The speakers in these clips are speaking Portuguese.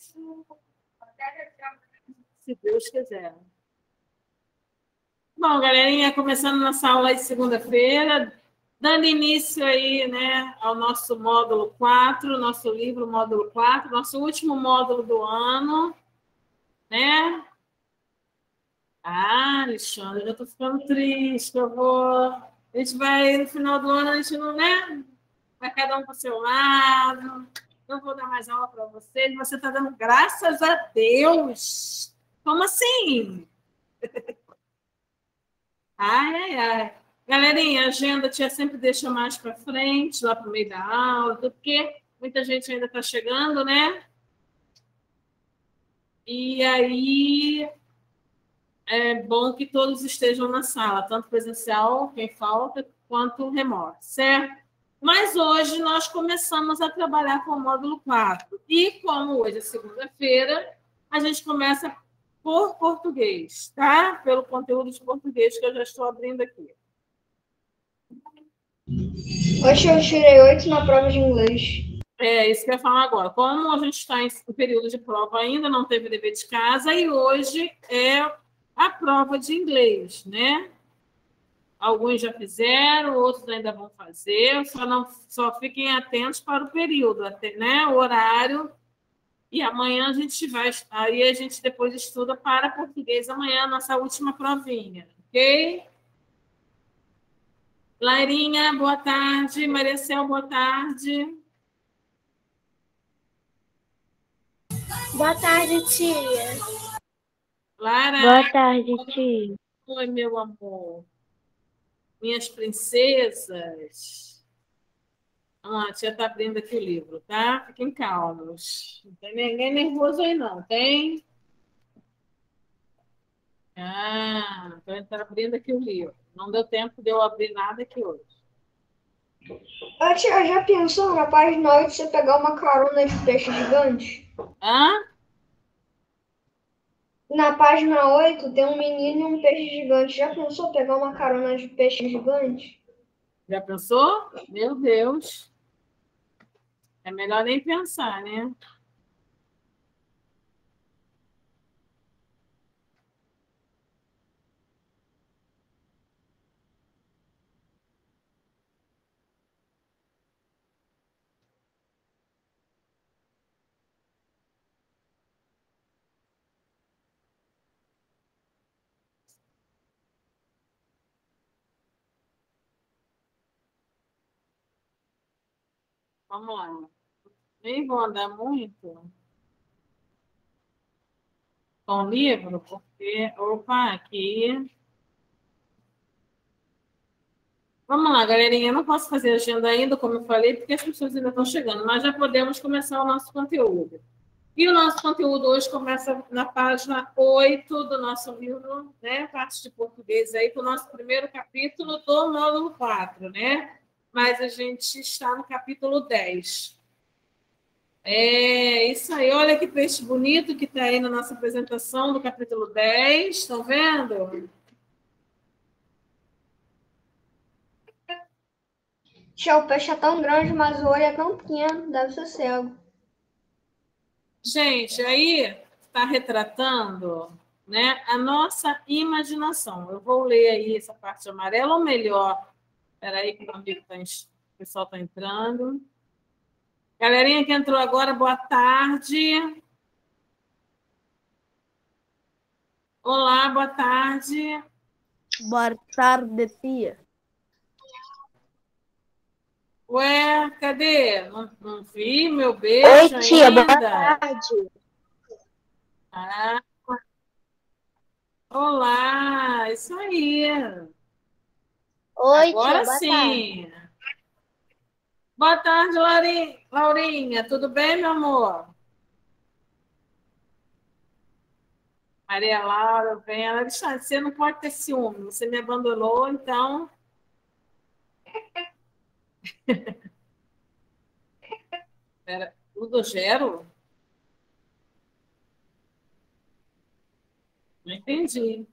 Se Deus quiser. Bom, galerinha, começando nossa aula de segunda-feira, dando início aí, né, ao nosso módulo 4, nosso livro módulo 4, nosso último módulo do ano, né? Ah, Alexandre, eu estou ficando triste, eu vou... A gente vai, no final do ano, a gente não, né? Vai cada um para o seu lado, não vou dar mais aula para vocês, você está dando graças a Deus. Como assim? Ai, ai, ai. Galerinha, a agenda tia sempre deixa mais para frente, lá para o meio da aula, porque muita gente ainda está chegando, né? E aí é bom que todos estejam na sala, tanto presencial, quem falta, quanto remoto, certo? Mas hoje nós começamos a trabalhar com o módulo 4. E como hoje é segunda-feira, a gente começa por português, tá? Pelo conteúdo de português que eu já estou abrindo aqui. Hoje eu tirei oito na prova de inglês. É, isso que eu ia falar agora. Como a gente está em período de prova ainda, não teve dever de casa, e hoje é a prova de inglês, né? Alguns já fizeram, outros ainda vão fazer, só não só fiquem atentos para o período, né? O horário. E amanhã a gente vai, aí a gente depois estuda para português amanhã, nossa última provinha, ok? Lairinha, boa tarde. Maria Cel, boa tarde. Boa tarde, tia. Lara. Boa tarde, tia. Oi, meu amor minhas princesas. Ah, a tia está abrindo aqui o livro, tá? Fiquem calmos. Não tem ninguém nervoso aí, não, tem? Ah, então está abrindo aqui o livro. Não deu tempo de eu abrir nada aqui hoje. A tia, já pensou na página 8 você pegar uma carona de peixe gigante? Hã? Na página 8 tem um menino e um peixe gigante. Já pensou pegar uma carona de peixe gigante? Já pensou? Meu Deus. É melhor nem pensar, né? Vamos lá. Nem vou andar muito com o livro, porque. Opa, aqui. Vamos lá, galerinha. Eu não posso fazer agenda ainda, como eu falei, porque as pessoas ainda estão chegando, mas já podemos começar o nosso conteúdo. E o nosso conteúdo hoje começa na página 8 do nosso livro, né? Parte de português aí, com o nosso primeiro capítulo do módulo 4, né? Mas a gente está no capítulo 10. É isso aí, olha que peixe bonito que está aí na nossa apresentação do capítulo 10, estão vendo? Tia, o peixe é tão grande, mas o olho é tão pequeno, deve ser cego. Gente, aí está retratando né, a nossa imaginação. Eu vou ler aí essa parte amarela, ou melhor, Espera aí que o amigo tá, o pessoal está entrando. Galerinha que entrou agora, boa tarde. Olá, boa tarde. Boa tarde, tia. Ué, cadê? Não, não vi meu beijo Oi, tia, ainda. boa tarde. Ah. Olá, isso aí. Oi, Agora tia, sim. Tarde. Boa tarde, Laurinha. Laurinha. Tudo bem, meu amor? Maria Laura, vem. Alexandre, você não pode ter ciúme. Você me abandonou, então. Tudo gero? Não entendi.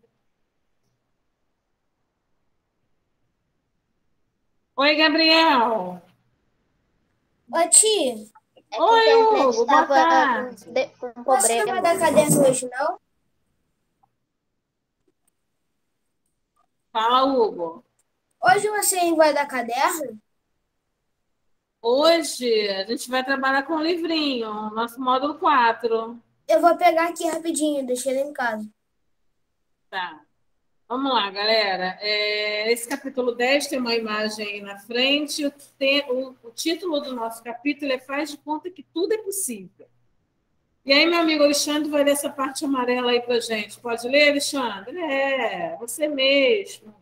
Oi, Gabriel. Ô, tia, É Oi, Hugo, boa tava tarde. com, com vai problema. dar caderno hoje, não? Fala, Hugo. Hoje você vai dar caderno? Hoje a gente vai trabalhar com o livrinho, nosso módulo 4. Eu vou pegar aqui rapidinho, deixei ele em casa. Tá. Vamos lá, galera. É, esse capítulo 10 tem uma imagem aí na frente. O, te- o- o título do nosso capítulo é Faz de conta que tudo é possível. E aí, meu amigo Alexandre vai ler essa parte amarela aí pra gente. Pode ler, Alexandre? É, você mesmo.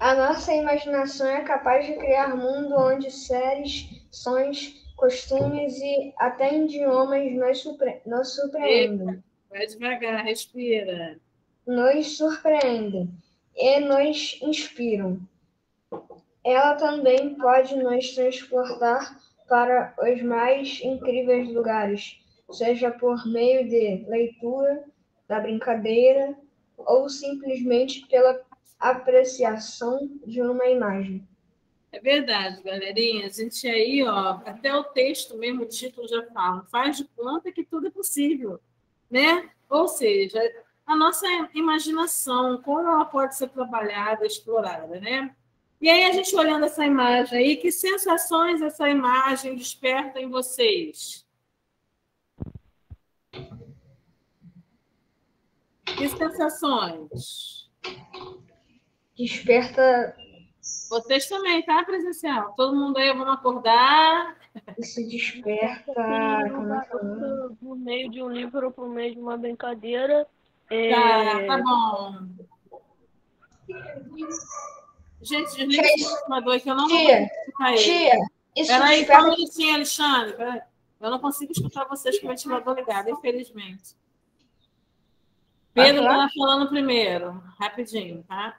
A nossa imaginação é capaz de criar mundo onde séries, sons, costumes e até idiomas nos, surpre nos surpreendem. Vai devagar, respira. Nos surpreendem e nos inspiram. Ela também pode nos transportar para os mais incríveis lugares, seja por meio de leitura, da brincadeira ou simplesmente pela apreciação de uma imagem. É verdade, galerinha. A gente aí, ó, até o texto mesmo, o título já fala, faz de conta que tudo é possível, né? Ou seja, a nossa imaginação, como ela pode ser trabalhada, explorada, né? E aí, a gente olhando essa imagem aí, que sensações essa imagem desperta em vocês? Que sensações? Desperta Vocês também, tá, presencial? Todo mundo aí, vamos acordar. isso desperta. como é? Por meio de um livro ou por meio de uma brincadeira. É, Tá, tá bom. Gente, desliga ventilador aí que eu não vou Tia, ele. tia, isso Peraí, só um minutinho, Alexandre. Peraí. Eu não consigo escutar vocês com o ventilador ligado, infelizmente. Pedro está falando primeiro, rapidinho, tá?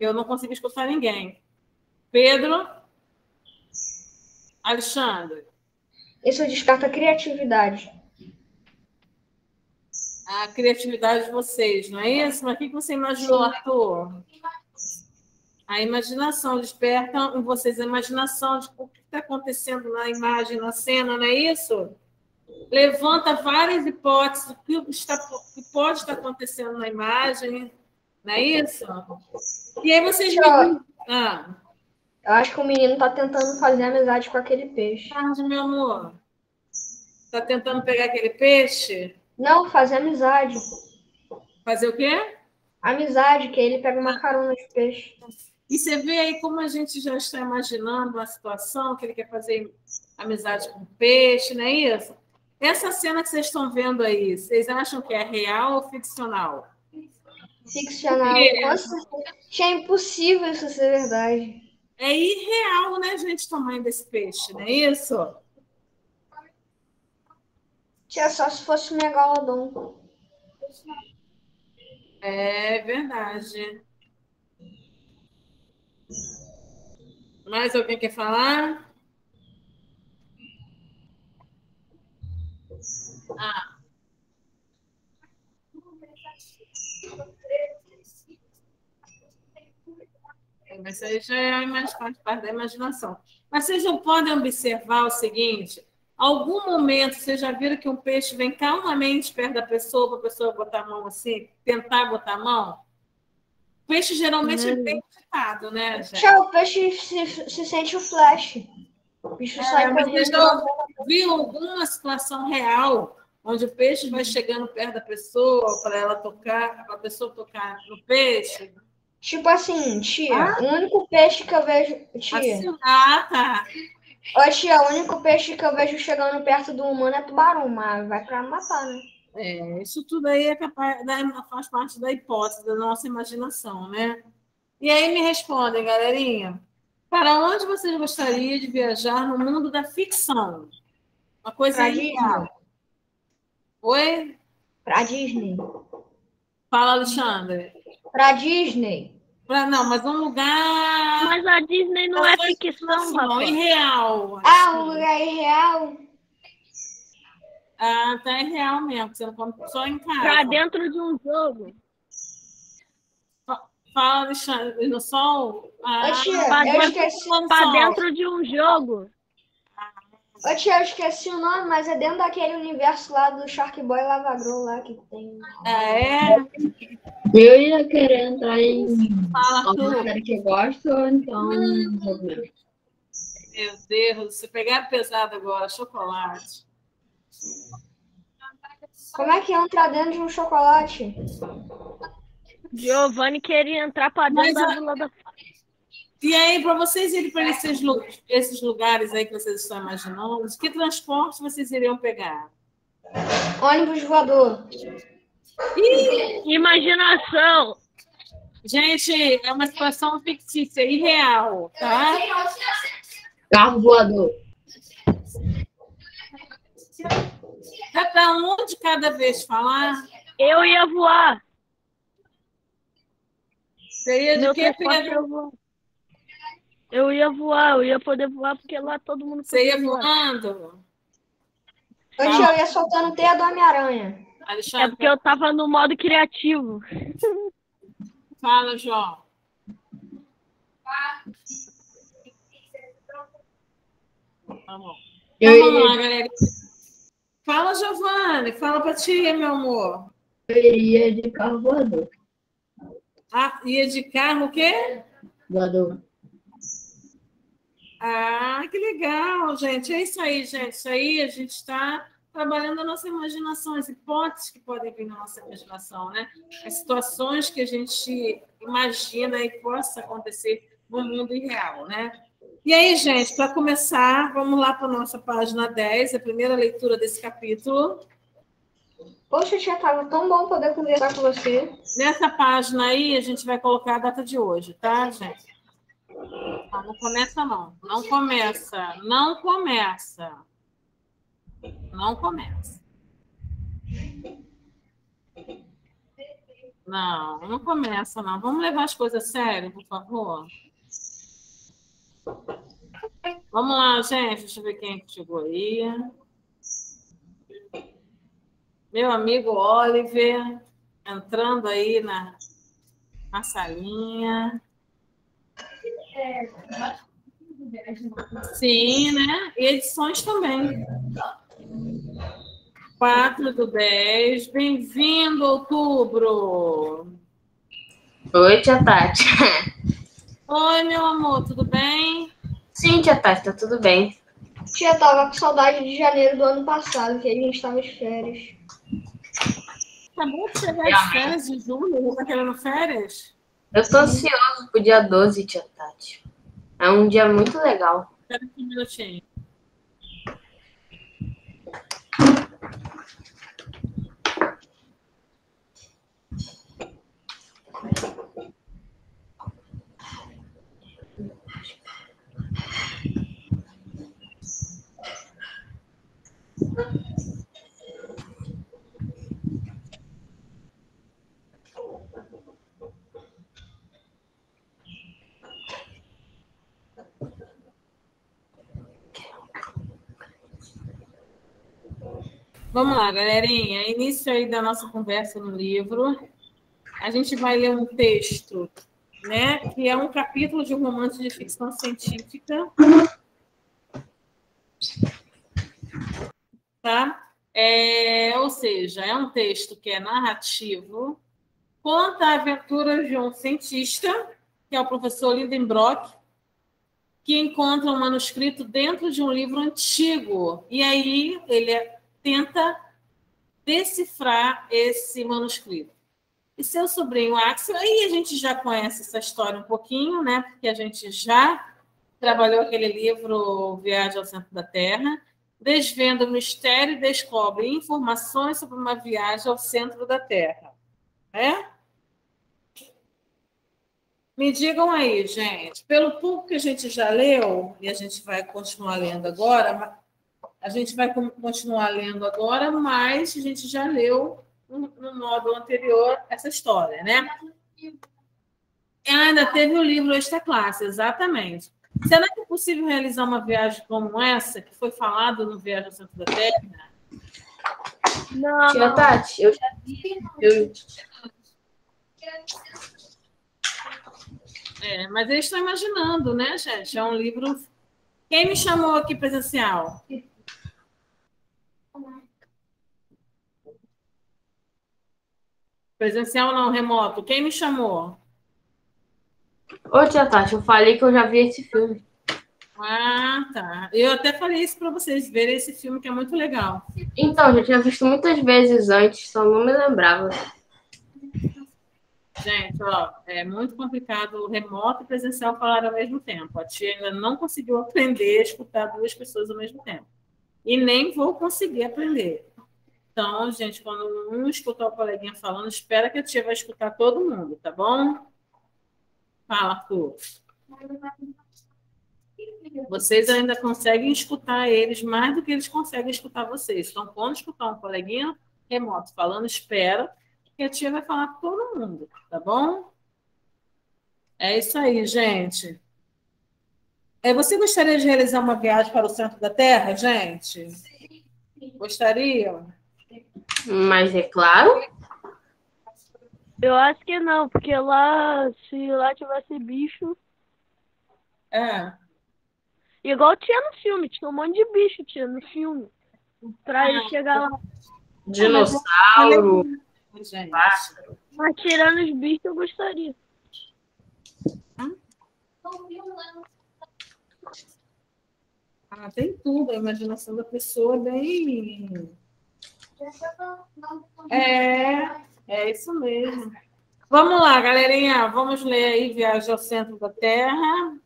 Eu não consigo escutar ninguém. Pedro, Alexandre. Isso desperta criatividade. A criatividade de vocês, não é isso? Mas o que você imaginou, Arthur? A imaginação, desperta em vocês a imaginação de o que está acontecendo na imagem, na cena, não é isso? Levanta várias hipóteses do que, está, que pode estar acontecendo na imagem, não é isso? E aí vocês. Ah, Eu acho que o menino tá tentando fazer amizade com aquele peixe. tarde, meu amor. Está tentando pegar aquele peixe? Não, fazer amizade. Fazer o quê? Amizade, que ele pega uma carona de peixe. E você vê aí como a gente já está imaginando uma situação que ele quer fazer amizade com peixe, não é isso? Essa cena que vocês estão vendo aí, vocês acham que é real ou ficcional? Ficcional. É. Nossa, é impossível isso ser verdade. É irreal, né, gente, o tamanho desse peixe, não é isso? Tia, só se fosse megalodon. É verdade. Mais alguém quer falar? Ah. É, Mas aí já é mais parte da imaginação. Mas vocês não podem observar o seguinte: algum momento vocês já viram que um peixe vem calmamente perto da pessoa, para a pessoa botar a mão assim, tentar botar a mão? O peixe geralmente é bem agitado, né, gente? Tia, o peixe se, se sente o flash. O bicho sai É, mas correndo. vocês já viram alguma situação real onde o peixe vai chegando perto da pessoa para ela tocar, para a pessoa tocar no peixe? Tipo assim, tia, Ah? o único peixe que eu vejo. Tia, Assim, ah, tá. Ô, tia, o único peixe que eu vejo chegando perto do humano é tubarão, mas vai pra matar, né? É, isso tudo aí é capaz, da- faz parte da hipótese, da nossa imaginação, né? E aí me respondem, galerinha, para onde vocês gostariam de viajar no mundo da ficção? Uma coisa. Disney. Oi? Pra Disney. Fala, Alexandre. Pra Disney. Pra, não, mas um lugar. Mas a Disney não é ficção, Não, rapaz. irreal. Ah, um lugar irreal. Ah, tá irreal mesmo, você não come só em casa. Pra dentro de um jogo. Fala, Alexandre, no sol. Ah, Ô, tia, pra dentro- Pra dentro de um jogo. Ô tia, eu esqueci o nome, mas é dentro daquele universo lá do Shark Boy Lavagro lá que tem. Ah, é? Eu ia querer entrar em Fala alguma série que eu gosto, então. Meu Deus, você pegar pesado agora, chocolate. Como é que entra dentro de um chocolate? Giovanni queria entrar pra Mas dentro da a- Vila da E aí, para vocês irem para esses, esses lugares aí que vocês estão imaginando, que transporte vocês iriam pegar? Ônibus voador. Imaginação! Gente, é uma situação fictícia, irreal, tá? Carro voador. Cada um de cada vez falar. Eu ia voar. Seria de Meu que, transporte Pedro? Ia. Eu ia voar, eu ia poder voar porque lá todo mundo Você ia voar. voando? Tia, eu ia soltando teia do Homem-Aranha. É porque eu tava no modo criativo. fala, João. Tá bom. Eu Então, vamos lá, galera. Fala, Giovanni. Fala pra tia, meu amor. eu iria de carro voador. Ah, ia de carro o quê? Voador. Ah, que legal, gente. É isso aí, gente. Isso aí a gente está trabalhando a nossa imaginação, as hipóteses que podem vir na nossa imaginação, né? As situações que a gente imagina e possa acontecer no mundo irreal, né? E aí, gente, para começar, vamos lá para a nossa página 10, a primeira leitura desse capítulo. Poxa, tia, tava tão bom poder conversar com você. Nessa página aí, a gente vai colocar a data de hoje, tá, gente? Ah, não começa, não. Não começa. Não começa. Não começa. Não, não começa, não. Vamos levar as coisas a sério, por favor. Vamos lá, gente. Deixa eu ver quem é chegou aí. Meu amigo Oliver, entrando aí na, na salinha. Sim, né? E edições também. 4 do 10. Bem-vindo, outubro. Oi, tia Tati. Oi, meu amor, tudo bem? Sim, tia Tati, tá tudo bem. Tia, tava com saudade de janeiro do ano passado, que a gente tava de férias. Acabou de chegar de férias de julho, tá querendo férias? Eu tô ansioso pro dia 12, tia Tati. É um dia muito legal. Espera um minutinho. Vamos lá, galerinha. Início aí da nossa conversa no livro. A gente vai ler um texto, né, que é um capítulo de um romance de ficção científica. Tá? É, ou seja, é um texto que é narrativo, conta a aventura de um cientista, que é o professor Lindenbrock, que encontra um manuscrito dentro de um livro antigo. E aí ele é tenta decifrar esse manuscrito. E seu sobrinho Axel, aí a gente já conhece essa história um pouquinho, né? Porque a gente já trabalhou aquele livro Viagem ao Centro da Terra, desvenda o mistério e descobre informações sobre uma viagem ao centro da Terra. Né? Me digam aí, gente, pelo pouco que a gente já leu, e a gente vai continuar lendo agora, a gente vai con- continuar lendo agora, mas a gente já leu no, no módulo anterior essa história, né? Ainda teve o livro Extra Classe, exatamente. Será que é possível realizar uma viagem como essa, que foi falado no Viagem ao Centro da Terra? Não, Tia Tati, eu já vi. Eu... É, mas eles estão imaginando, né, gente? É um livro. Quem me chamou aqui presencial? Presencial não, remoto. Quem me chamou? Ô, tia Tati, eu falei que eu já vi esse filme. Ah, tá. Eu até falei isso para vocês verem esse filme que é muito legal. Então, já tinha visto muitas vezes antes, só não me lembrava. Gente, ó, é muito complicado o remoto e presencial falar ao mesmo tempo. A tia ainda não conseguiu aprender a escutar duas pessoas ao mesmo tempo. E nem vou conseguir aprender. Então, gente, quando um escutar o coleguinha falando, espera que a tia vai escutar todo mundo, tá bom? Fala, Arthur. Vocês ainda conseguem escutar eles mais do que eles conseguem escutar vocês. Então, quando escutar um coleguinha remoto falando, espera que a tia vai falar com todo mundo, tá bom? É isso aí, gente. É, você gostaria de realizar uma viagem para o centro da Terra, gente? Gostaria? Mas é claro. Eu acho que não, porque lá, se lá tivesse bicho, É. igual tinha no filme, tinha um monte de bicho tinha no filme. Pra ele chegar lá. Dinossauro, Gente. pássaro. Mas tirando os bichos, eu gostaria. Ah, tem tudo. A imaginação da pessoa é bem. É, é isso mesmo. Vamos lá, galerinha. Vamos ler aí Viagem ao Centro da Terra.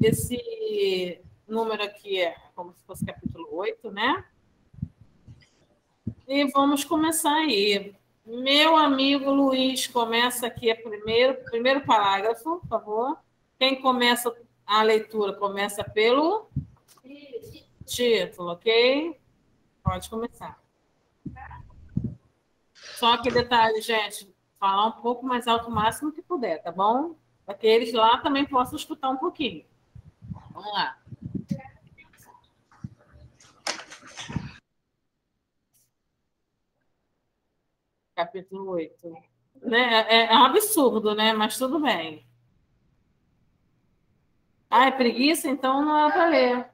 Esse número aqui é como se fosse capítulo 8, né? E vamos começar aí. Meu amigo Luiz começa aqui o primeiro, primeiro parágrafo, por favor. Quem começa a leitura começa pelo título, ok? Pode começar. Só que detalhe, gente, falar um pouco mais alto o máximo que puder, tá bom? Para que eles lá também possam escutar um pouquinho. Vamos lá. Capítulo 8. Né? É, é um absurdo, né? Mas tudo bem. Ah, é preguiça? Então não é para ler.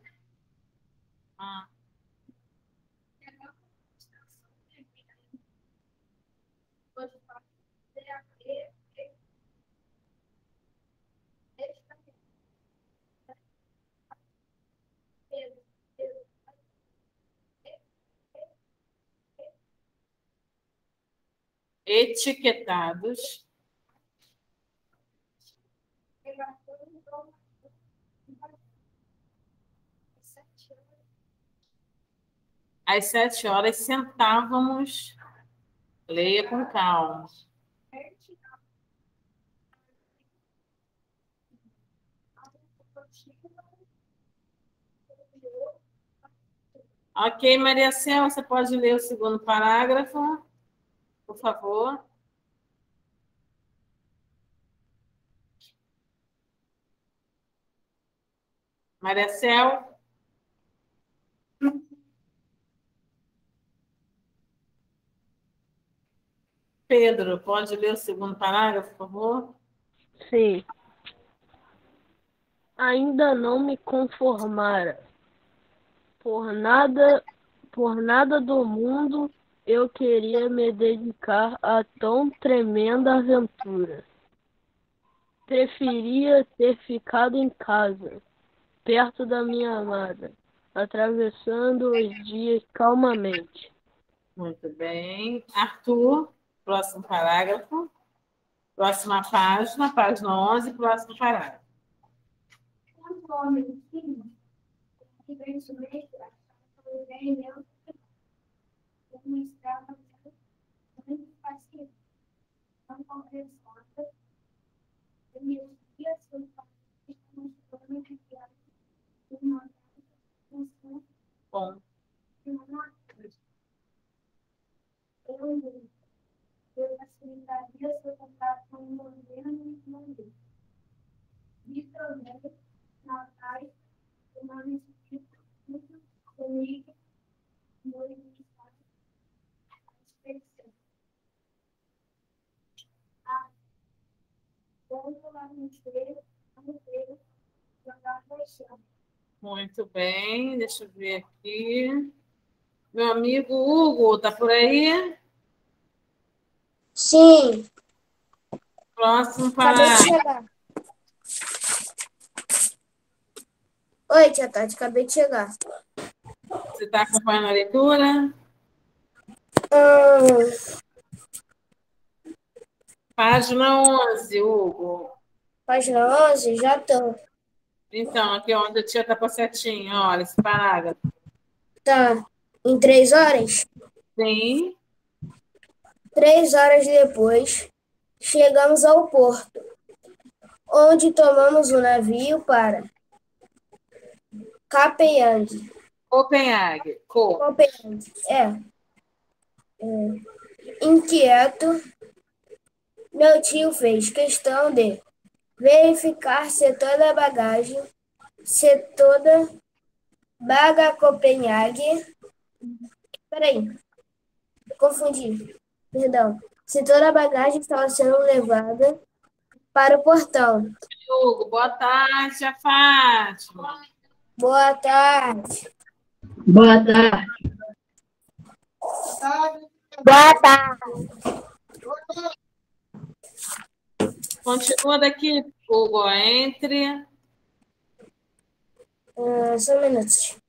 Ah. Etiquetados. Às sete horas sentávamos. Leia com calma. Ok, Maria Céu, você pode ler o segundo parágrafo, por favor. Maria. Pedro, pode ler o segundo parágrafo, por favor? Sim. Ainda não me conformara. Por nada, por nada do mundo eu queria me dedicar a tão tremenda aventura. Preferia ter ficado em casa, perto da minha amada, atravessando os dias calmamente. Muito bem. Arthur, próximo parágrafo. Próxima página, página 11, próximo parágrafo. Bom, eu facilitaria seu contato com o governo e mundo. Vitor Natais, humanos muito comigo, muito inspeção. Ah, vamos lá no cheiro, vamos ver, jogar no chão. Muito bem. Deixa eu ver aqui. Meu amigo Hugo, tá por aí? Sim, Próximo parágrafo. chegar. Oi, tia Tati, acabei de chegar. Você está acompanhando a leitura? Hum, Página 11, Hugo. página 11, já tô. Então, aqui onde a tia está com a setinha, olha, esse parágrafo. Tá. Em três horas? Sim, Três horas depois, chegamos ao porto, onde tomamos o navio para. Copenhague. Co. Copeland, é. É. Inquieto, meu tio fez questão de verificar se toda a bagagem, se toda Baga Copenhague. Peraí, confundi, perdão. Se toda a bagagem estava sendo levada para o portão. Hugo, boa tarde, tia Fátima. Boa tarde. Boa tarde. Boa tarde. Continua daqui, Hugo, entre. Ah, só um minuto.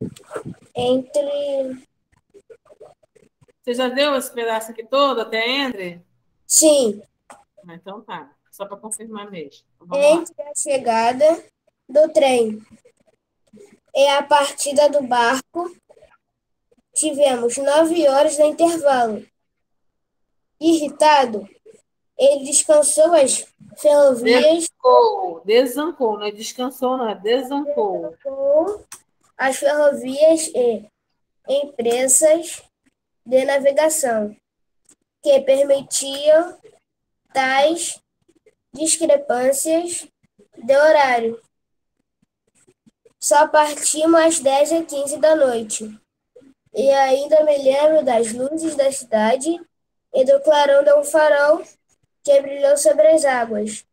Entre. Você já deu esse pedaço aqui todo até entre? Sim, Ah, Então tá, só para confirmar mesmo. Então, vamos lá. entre a chegada do trem e a partida do barco, tivemos nove horas de intervalo. Irritado, ele descansou as ferrovias Desancou, desancou, não é descansou, não é desancou. com as ferrovias e empresas de navegação que permitiam tais discrepâncias de horário. Só partimos às 10 e 15 da noite. E ainda me lembro das luzes da cidade e do clarão de um farol que brilhou sobre as águas.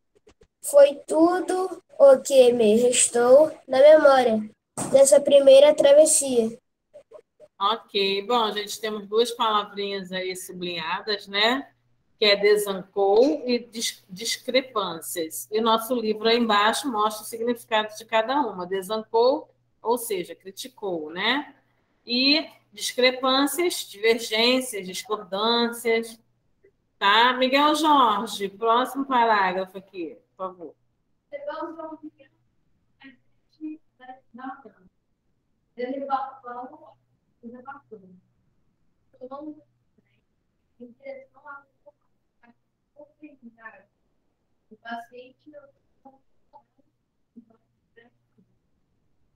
Foi tudo o que me restou na memória dessa primeira travessia. Ok, bom, gente, temos duas palavrinhas aí sublinhadas, né? Que é desancou e dis- discrepâncias. E nosso livro aí embaixo mostra o significado de cada uma. Desancou, ou seja, criticou, né? E discrepâncias, divergências, discordâncias. Tá? Miguel Jorge, próximo parágrafo aqui, por favor. O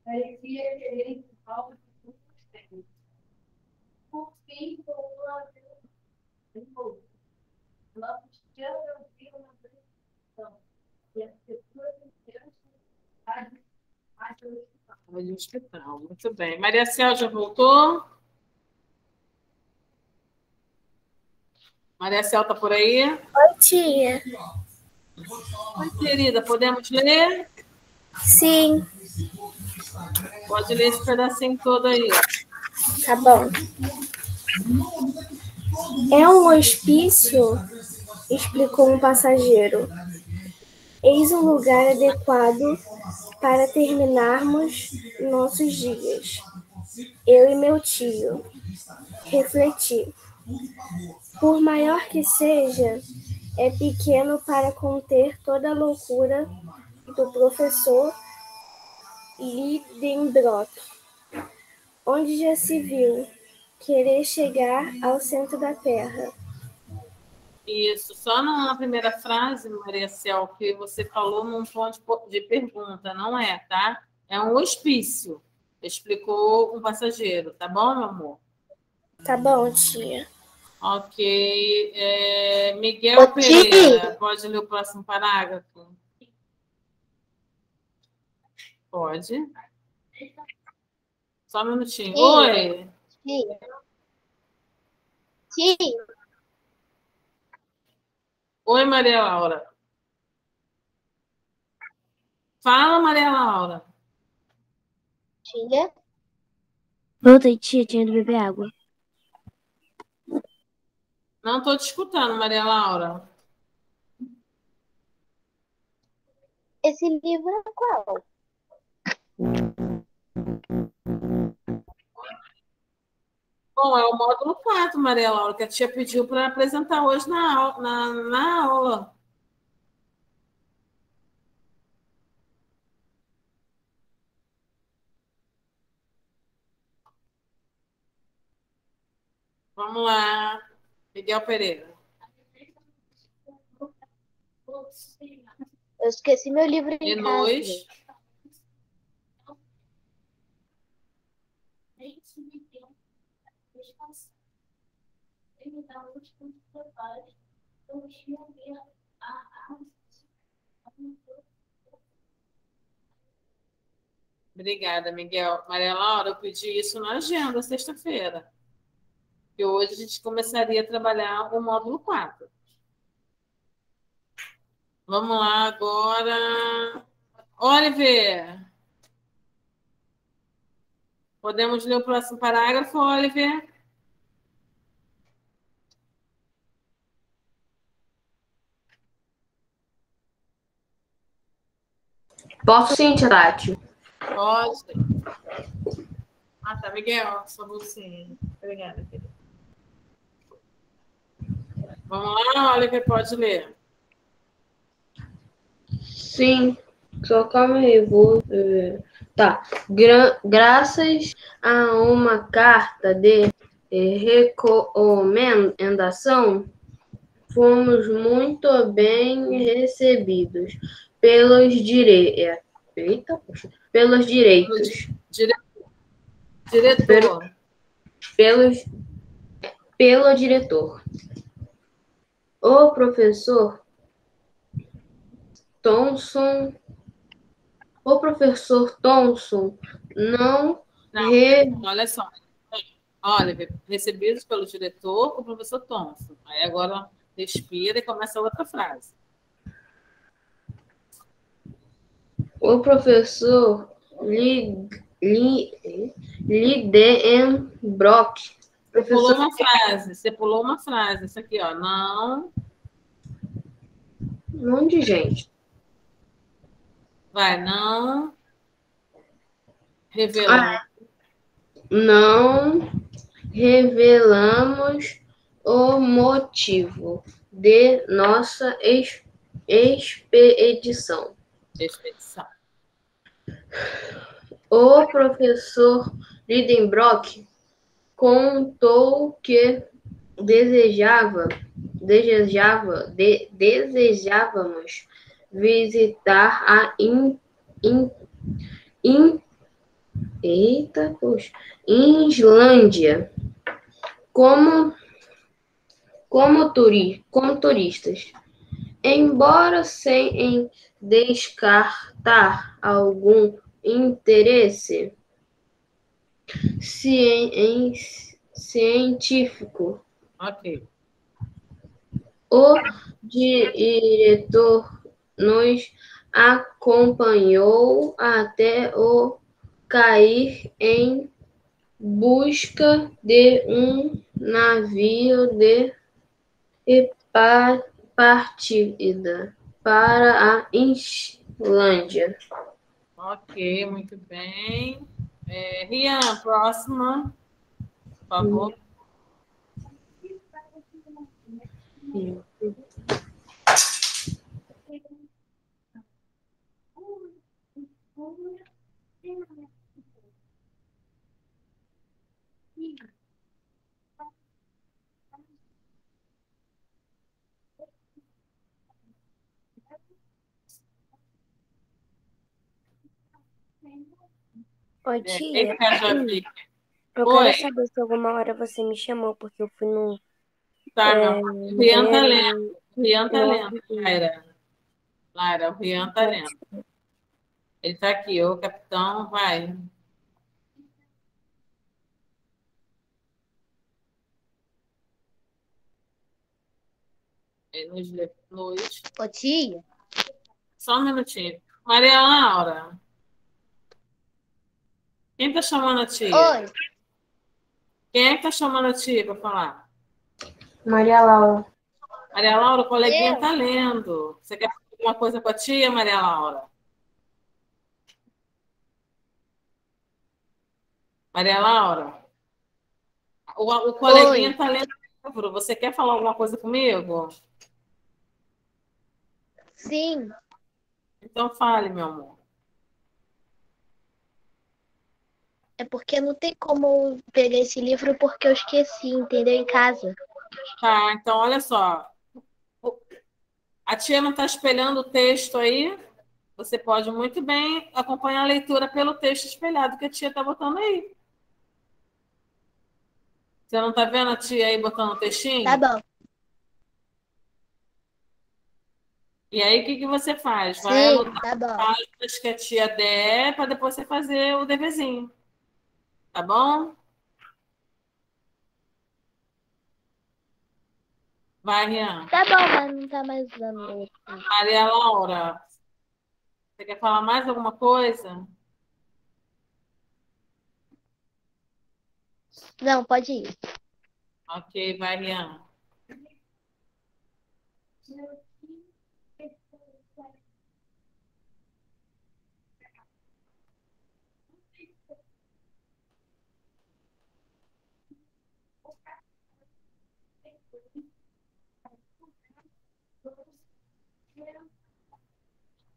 parecia querer o tempo. Por fim, voltou a ver de novo. Nossos dias ouviram na precisão. E as pessoas inteiras de hospital, muito bem. Maria Céu já voltou? Maria Céu está por aí? Oi, tia. Oi, querida, podemos ler? Sim, Pode ler esse pedacinho todo aí. tá bom. É um hospício, explicou um passageiro. Eis um lugar adequado para terminarmos nossos dias. Eu e meu tio. Refleti. Por maior que seja, é pequeno para conter toda a loucura do professor Lidenbrock, onde já se viu querer chegar ao centro da Terra. Isso, só na primeira frase, Maria Céu, que você falou num tom de, pergunta, não é, tá? É um hospício, explicou um passageiro, tá bom, meu amor? Tá bom, tia. Ok. É, Miguel Ô. Pereira, pode ler o próximo parágrafo? Pode. Só um minutinho. Tia. Oi. Tia. Tia. Oi, Maria Laura. Fala, Maria Laura. Tia. Voltei, tia, tinha ido beber água. Não estou te escutando, Maria Laura. Esse livro é qual? Bom, é o módulo 4, Maria Laura, que a tia pediu para apresentar hoje na, na, na aula. Vamos lá, Miguel Pereira. Eu esqueci meu livro em E casa. nós, Obrigada, Miguel. Maria Laura, eu pedi isso na agenda, sexta-feira. E hoje a gente começaria a trabalhar o módulo 4. Vamos lá agora. Oliver. Podemos ler o próximo parágrafo, Oliver? Posso sim, Tati. Pode. Ah, tá, Miguel, sua bolsinha. Obrigada, querida. Vamos lá, Oliver, pode ler. Sim, só calma aí, vou. eh, Tá. Gra- graças a uma carta de recomendação, fomos muito bem recebidos pelos dire... Eita, poxa. pelos direitos, Diretor. pelos, pelo diretor. O professor Thomson, o professor Thomson não Não, re- olha só. Oliver, recebidos pelo diretor, o professor Thompson. Aí agora respira e começa a outra frase. o professor Li- Li- Lidenbrock, Você pulou uma frase. Você pulou uma frase. Isso aqui, ó. Não. um monte de gente. Vai, não. Revelar. não revelamos o motivo de nossa ex- expedição. Expedição. O professor Lidenbrock contou que desejava, desejava, de- desejávamos visitar a in, in, in- eita, poxa, Islândia como como, turi, como turistas. Embora sem descartar algum interesse cien- científico, Ok. o diretor nos acompanhou até o cair em busca de um navio de pa- partida para a Islândia. Ok, muito bem. É, Rian, próxima. Por favor. Ô, É, tia, Javi. eu Oi. quero saber se alguma hora você me chamou, porque eu fui no. Tá, é, não. Rian tá lendo. Rian tá lendo, ouvi. Laira. Laira, o Rian tá lendo. Ele tá aqui, ô capitão, vai. Ele nos, le- nos... Ô, tia, Só um minutinho. Maria Laura. Quem tá chamando a tia? oi, Quem é que tá chamando a tia para falar? Maria Laura. Maria Laura, o coleguinha está lendo. Você quer falar alguma coisa com a tia, Maria Laura? Maria Laura? O, o coleguinha está lendo o livro. Você quer falar alguma coisa comigo? Sim, Então fale, meu amor. é porque não tem como eu pegar esse livro porque eu esqueci, entendeu? Em casa. Tá, então olha só. A tia não está espelhando o texto aí. Você pode muito bem acompanhar a leitura pelo texto espelhado que a tia está botando aí. Você não está vendo a tia aí botando o textinho? Tá bom. E aí, o que, que você faz? Vai Sim, anotar tá páginas que a tia der para depois você fazer o deverzinho. Tá bom? Vai, Rian. Tá bom, mas não tá mais usando. Maria Laura, você quer falar mais alguma coisa? Não, pode ir. Ok, vai, Rian.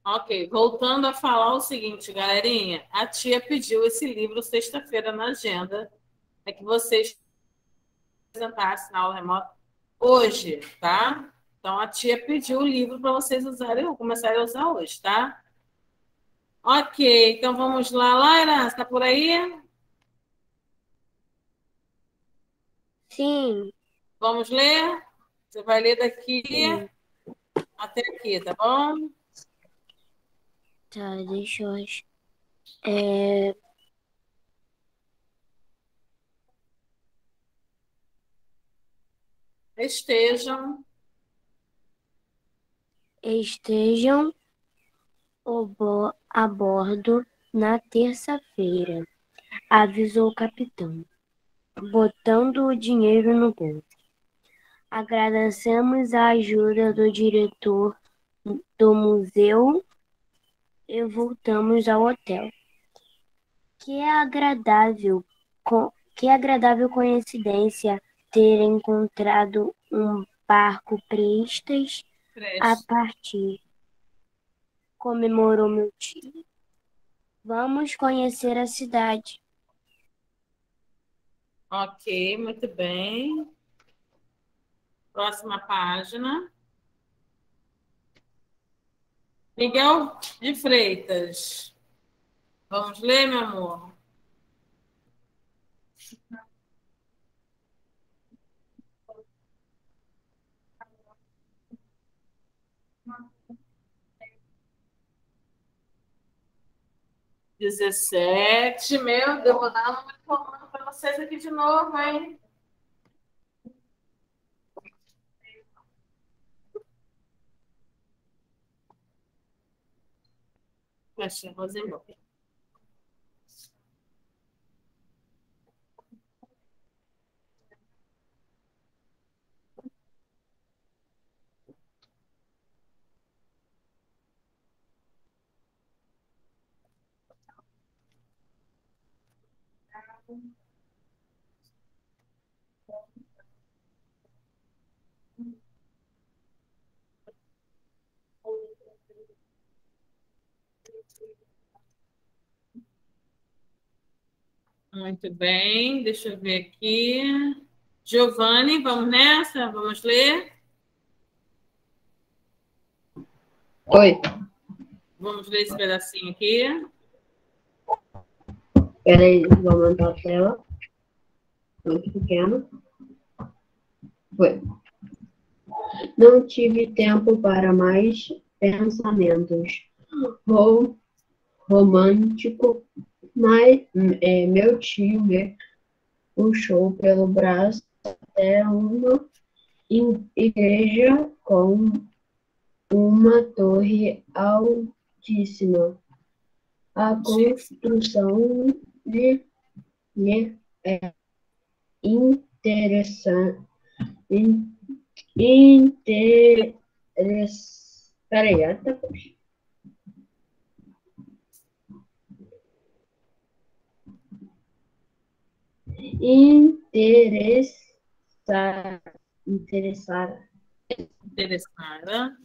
Ok, voltando a falar o seguinte, galerinha. A tia pediu esse livro sexta-feira na agenda. É que vocês apresentassem na aula remota hoje, tá? Então a tia pediu o livro para vocês usarem, começarem a usar hoje, tá? Ok, então vamos lá. Laira, está por aí? Sim, Vamos ler? Você vai ler daqui até aqui, tá bom? tá, deixa eu É, Estejam estejam a bordo na terça-feira, avisou o capitão, botando o dinheiro no bolso. Agradecemos a ajuda do diretor do museu e voltamos ao hotel. Que agradável, que agradável coincidência ter encontrado um barco prestes a prestes. partir, comemorou meu tio. Vamos conhecer a cidade. Ok, muito bem. Próxima página. Miguel de Freitas. Vamos ler, meu amor? Dezessete, meu Deus, vou dar um número comando para vocês aqui de novo, hein? Achei Rosenborg. Muito bem, deixa eu ver aqui. Giovanni, vamos nessa? Vamos ler? Oi. Vamos ler esse pedacinho aqui. Peraí, vou aumentar a tela. Muito pequeno. Foi. Não tive tempo para mais pensamentos. Vou romântico, mas é, meu tio me puxou pelo braço até uma igreja com uma torre altíssima. A construção lhe, lhe é interessante, Interess... Peraí, até Interessar. Interessar. Interessada.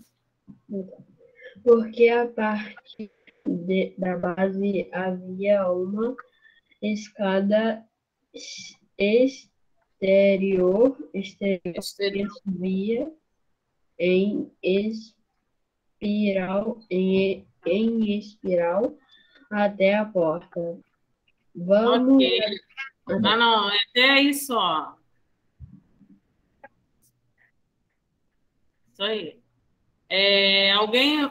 Porque a parte de- da base havia uma escada ex- exterior, exterior que Exterior. subia em espiral, em, em espiral até a porta. Vamos Ok. Ah, não, é até aí só. Isso aí. É, alguém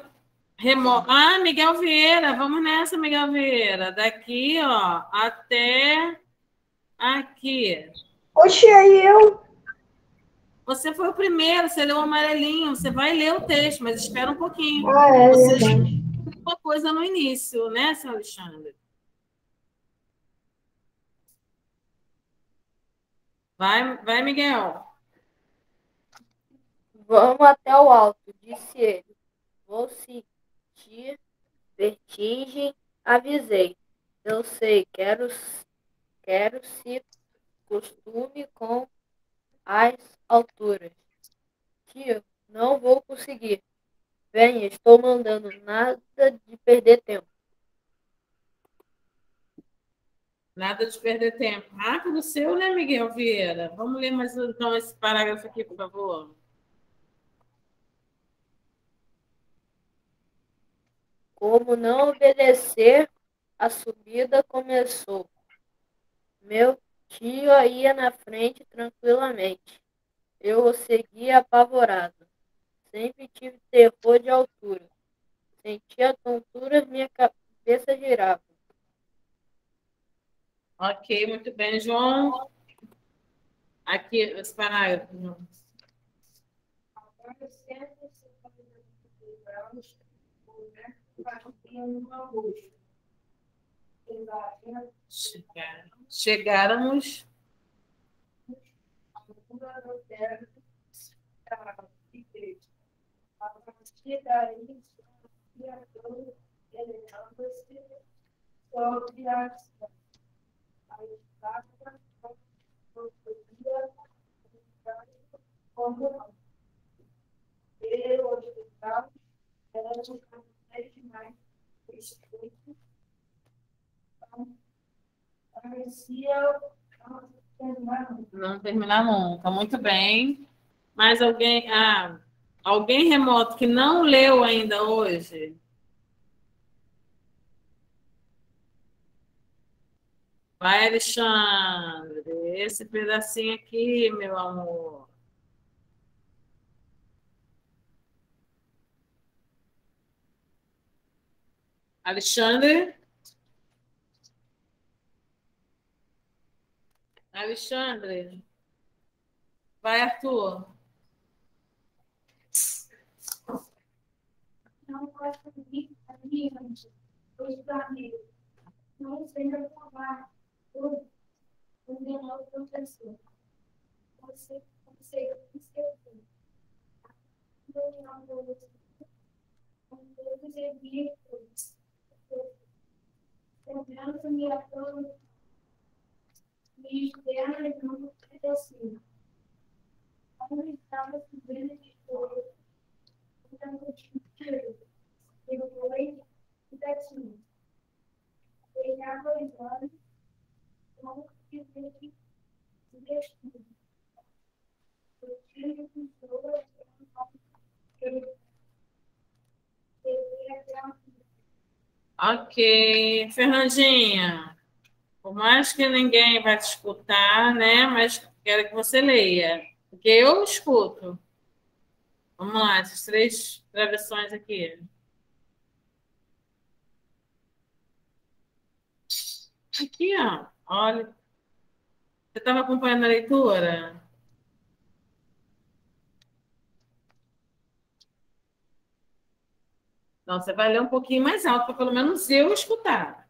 remo... Ah, Miguel Vieira, vamos nessa, Miguel Vieira. Daqui, ó, até aqui. Oxe, aí eu. Você foi o primeiro, você leu o amarelinho, você vai ler o texto, mas espera um pouquinho. Ah, é Você viu uma coisa no início, né, seu Alexandre? Vai, vai, Miguel. Vamos até o alto, disse ele. Vou sentir vertigem, avisei. Eu sei, quero, quero se costume com as alturas. Tio, não vou conseguir. Venha, estou mandando nada de perder tempo. Nada de perder tempo. Rápido seu, né, Miguel Vieira? Vamos ler mais então esse parágrafo aqui, por favor. Como não obedecer, a subida começou. Meu tio ia na frente tranquilamente. Eu o seguia apavorado. Sempre tive terror de altura. Sentia tonturas, minha cabeça girava. Ok, muito bem, João. Aqui, esse parágrafo. João. Agora, 150 graus, o vento batia numa luz. Chegaria Chegar- Chegáramos. à altura da terra, a igreja. A partir daí, o criador elevava-se sobre a não terminar nunca. Muito bem. Mais alguém? Ah, alguém remoto que não leu ainda hoje? Vai, Alexandre. Esse pedacinho aqui, meu amor. Alexandre? Alexandre? Vai, Arthur. não gosta de mim, adiante, os planetas, não seja formar tudo, o menor professor. Você consegue escrever. Não com todos e vírtulos. Lembrança-me a todos me externas não obedeciam. Onde estava subindo de fogo, então eu. Pegava os olhos, como que destino. Eu tive pessoas que eu até uma Ok. Fernandinha, por mais que ninguém vai te escutar, né? Mas quero que você leia, porque eu escuto. Vamos lá, essas três travessões aqui. Aqui, ó. Olha, você estava acompanhando a leitura? Não, você vai ler um pouquinho mais alto, para pelo menos eu escutar.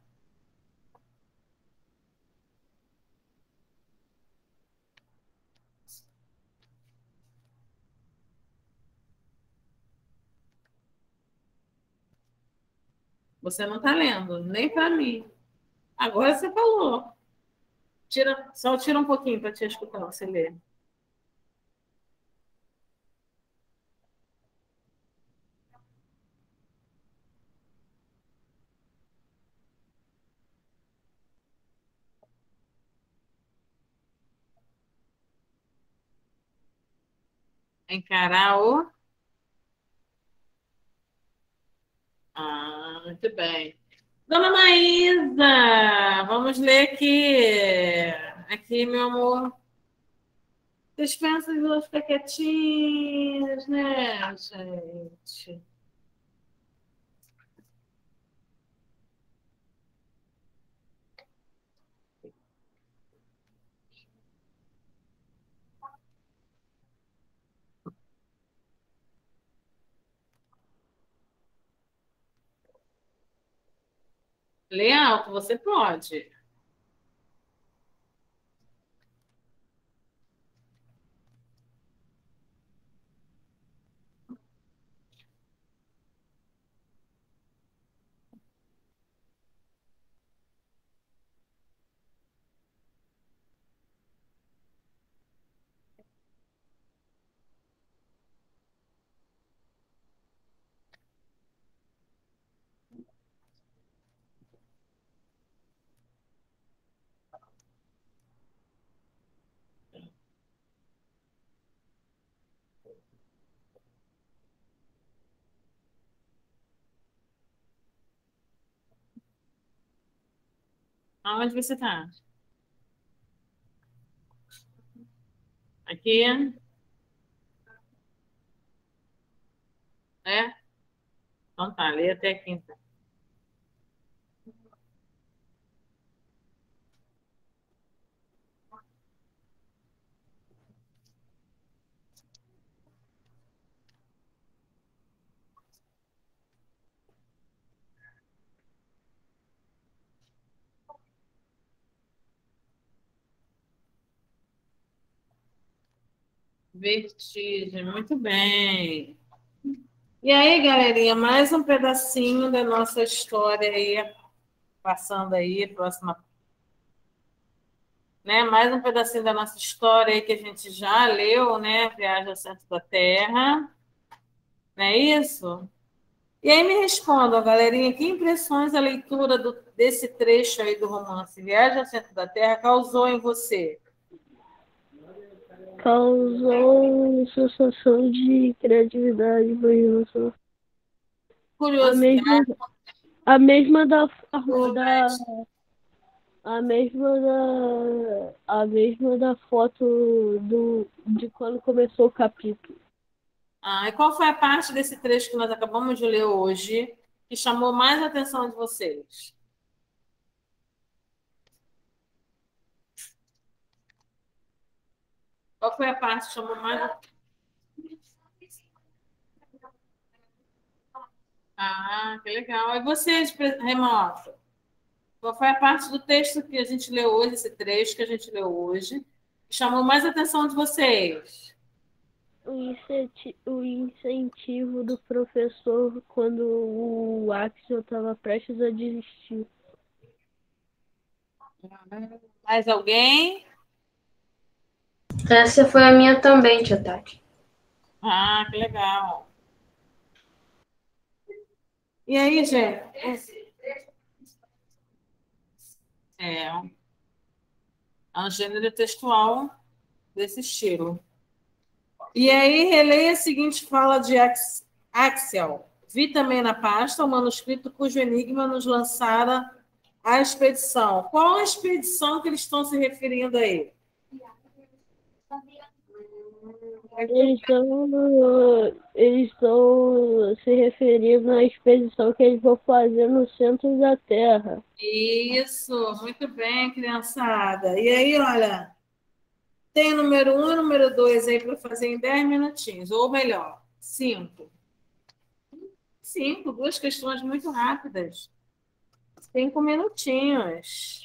Você não está lendo, nem para mim. Agora você falou. Tira, só tira um pouquinho para te escutar, você lê. Encarar o. Ah, muito bem. Dona Maísa, vamos ler aqui. Aqui, meu amor. Dispensa de duas ficar quietinhas, né, gente? Alto, você pode. Aonde você está? Aqui. É? Então tá, lê até a quinta. Vertigem, muito bem. E aí, galerinha, mais um pedacinho da nossa história aí, passando aí, próxima. Né? Mais um pedacinho da nossa história aí que a gente já leu, né? Viagem ao Centro da Terra. Não é isso? E aí me respondam, galerinha, que impressões a leitura do, desse trecho aí do romance Viagem ao Centro da Terra causou em você? Causou sensação de criatividade, imaginação. Curiosidade. A mesma, a mesma da, da a mesma da a mesma da foto do de quando começou o capítulo. Ah, e qual foi a parte desse trecho que nós acabamos de ler hoje que chamou mais a atenção de vocês? Qual foi a parte que chamou mais? Ah, que legal. E vocês, remoto? Qual foi a parte do texto que a gente leu hoje, esse trecho que a gente leu hoje, que chamou mais a atenção de vocês? O incentivo do professor quando o Axel estava prestes a desistir. Mais alguém? Essa foi a minha também, tia Tati. Ah, que legal. E aí, gente? É, é um gênero textual desse estilo. E aí, releia a seguinte fala de Axel. Vi também na pasta o manuscrito cujo enigma nos lançara a expedição. Qual a expedição que eles estão se referindo aí? Eles estão, eles estão se referindo à expedição que eles vão fazer no centro da Terra. Isso, muito bem, criançada. E aí, olha, tem o número um e número dois aí para fazer em 10 minutinhos, ou melhor, cinco. Cinco, duas questões muito rápidas. Cinco minutinhos.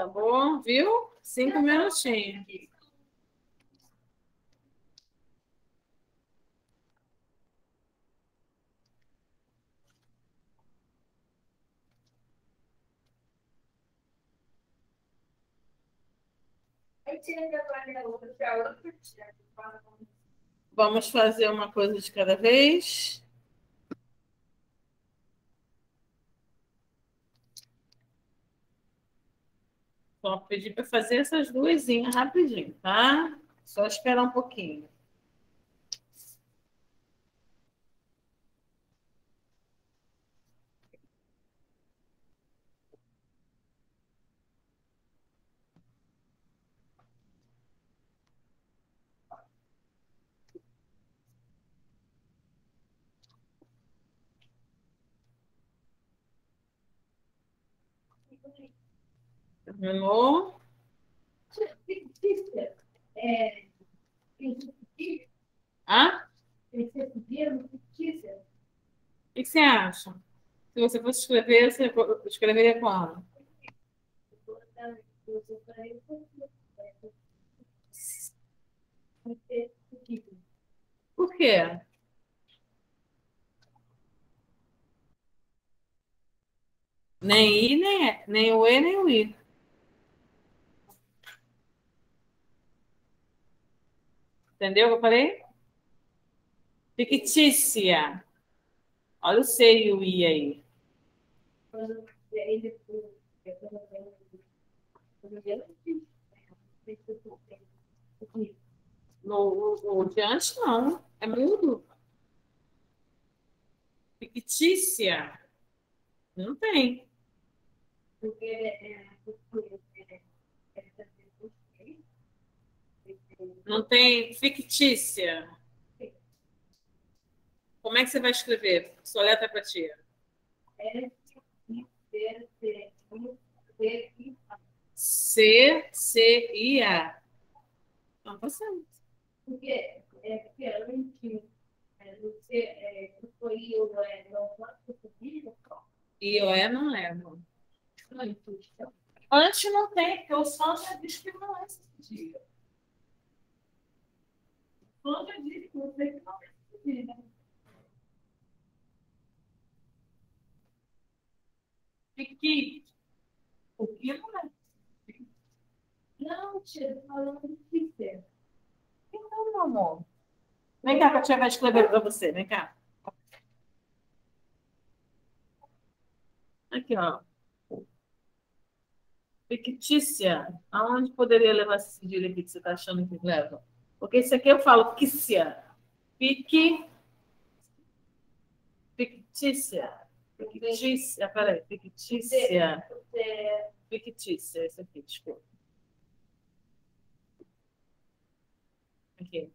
Tá bom, viu? Cinco minutinhos. Vamos fazer uma coisa de cada vez. Só pedir para fazer essas duas rapidinho, tá? Só esperar um pouquinho. Terminou? É, Hã? O que você acha? Se você fosse escrever, você escreveria como? Por quê? Nem I, nem, nem o E, nem o I. Entendeu o que eu falei? Fictícia. Olha o C e o I aí. No, o, o diante, não. É mudo. Fictícia. Não tem. Porque é, Não tem fictícia. Como é que você vai escrever? Sua letra para tia. C, C, I, A. Não, tá certo. Porque é porque antes você é, foi eu é, não posso subir I ou E não. Antes não tem, porque o som já diz que não é esse dia. O som já diz que você que não é esse dia. Fique. O que não é? Não, tia, tô falando de fictícia. Então, meu amor. Vem cá que a tia vai escrever para você. Vem cá. Aqui, ó. Fictícia. Aonde poderia levar esse cedilha aqui que você está achando que leva? Porque isso aqui eu falo quícia. Fique. Fictícia. Fictícia. Peraí. Fictícia. Fictícia. Esse aqui, desculpa. Aqui.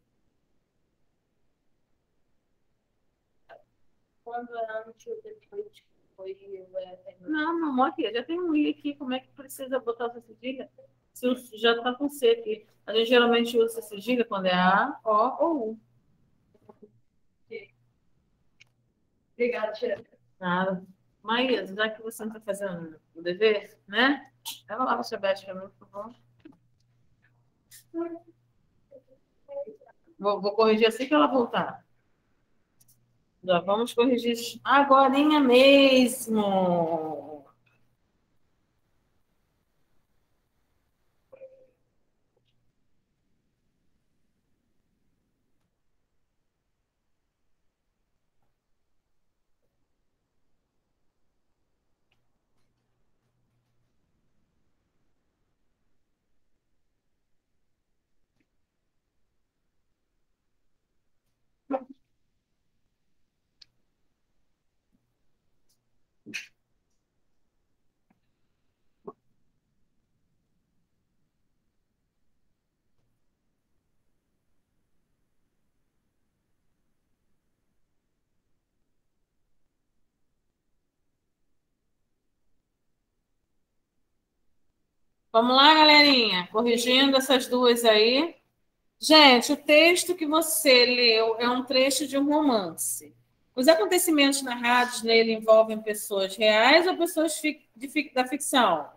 Quando antes ou depois foi é, Não, não, aqui, já tem um I aqui, como é que precisa botar essa cedilha? Se o- já está com C aqui. A gente geralmente usa essa cedilha quando é A, O ou U. Obrigada, tia. Nada. Maísa, já que você não está fazendo o dever, né? Ela lava sua bete para mim, por favor. Vou, vou corrigir assim que ela voltar. Já vamos corrigir agorinha mesmo. Vamos lá, galerinha, corrigindo essas duas aí. Gente, o texto que você leu é um trecho de um romance. Os acontecimentos narrados nele envolvem pessoas reais ou pessoas da ficção?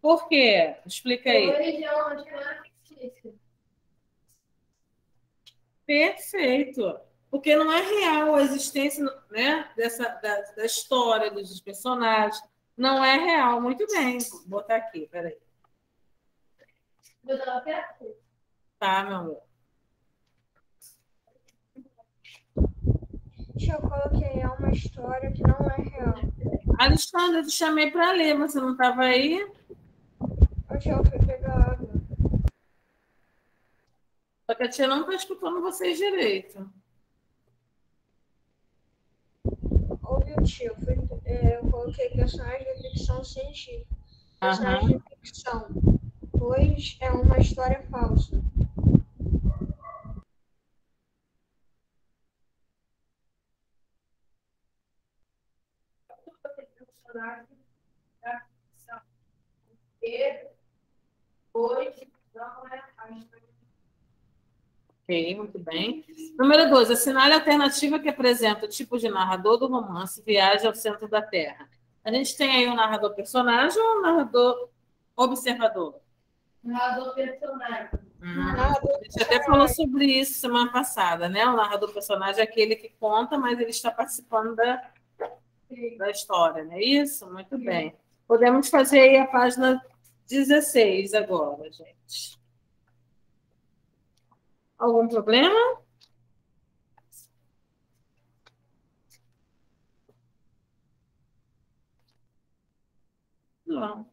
Por quê? Explica aí. Perfeito. Porque não é real a existência né, dessa, da, da história, dos personagens. Não é real. Muito bem. Vou botar aqui, peraí. Tá, meu amor. Eu coloquei é uma história que não é real. Alexandre, eu te chamei para ler, você não estava aí? Tia, eu fui pegar água. Só que a tia não está escutando vocês direito. Ouviu, tia? Eu, fui, eu coloquei personagem de ficção científica. Personagem Aham. de ficção. Pois é uma história falsa. Ok, muito bem. Número dois, assinale a alternativa que apresenta o tipo de narrador do romance Viagem ao Centro da Terra. A gente tem aí um narrador personagem ou um narrador observador? Narrador personagem. Hum, a gente até falou sobre isso semana passada, né? O narrador personagem é aquele que conta, mas ele está participando da, da história, não é isso? Muito bem. Podemos fazer aí a página 16 agora, gente. Algum problema? Não.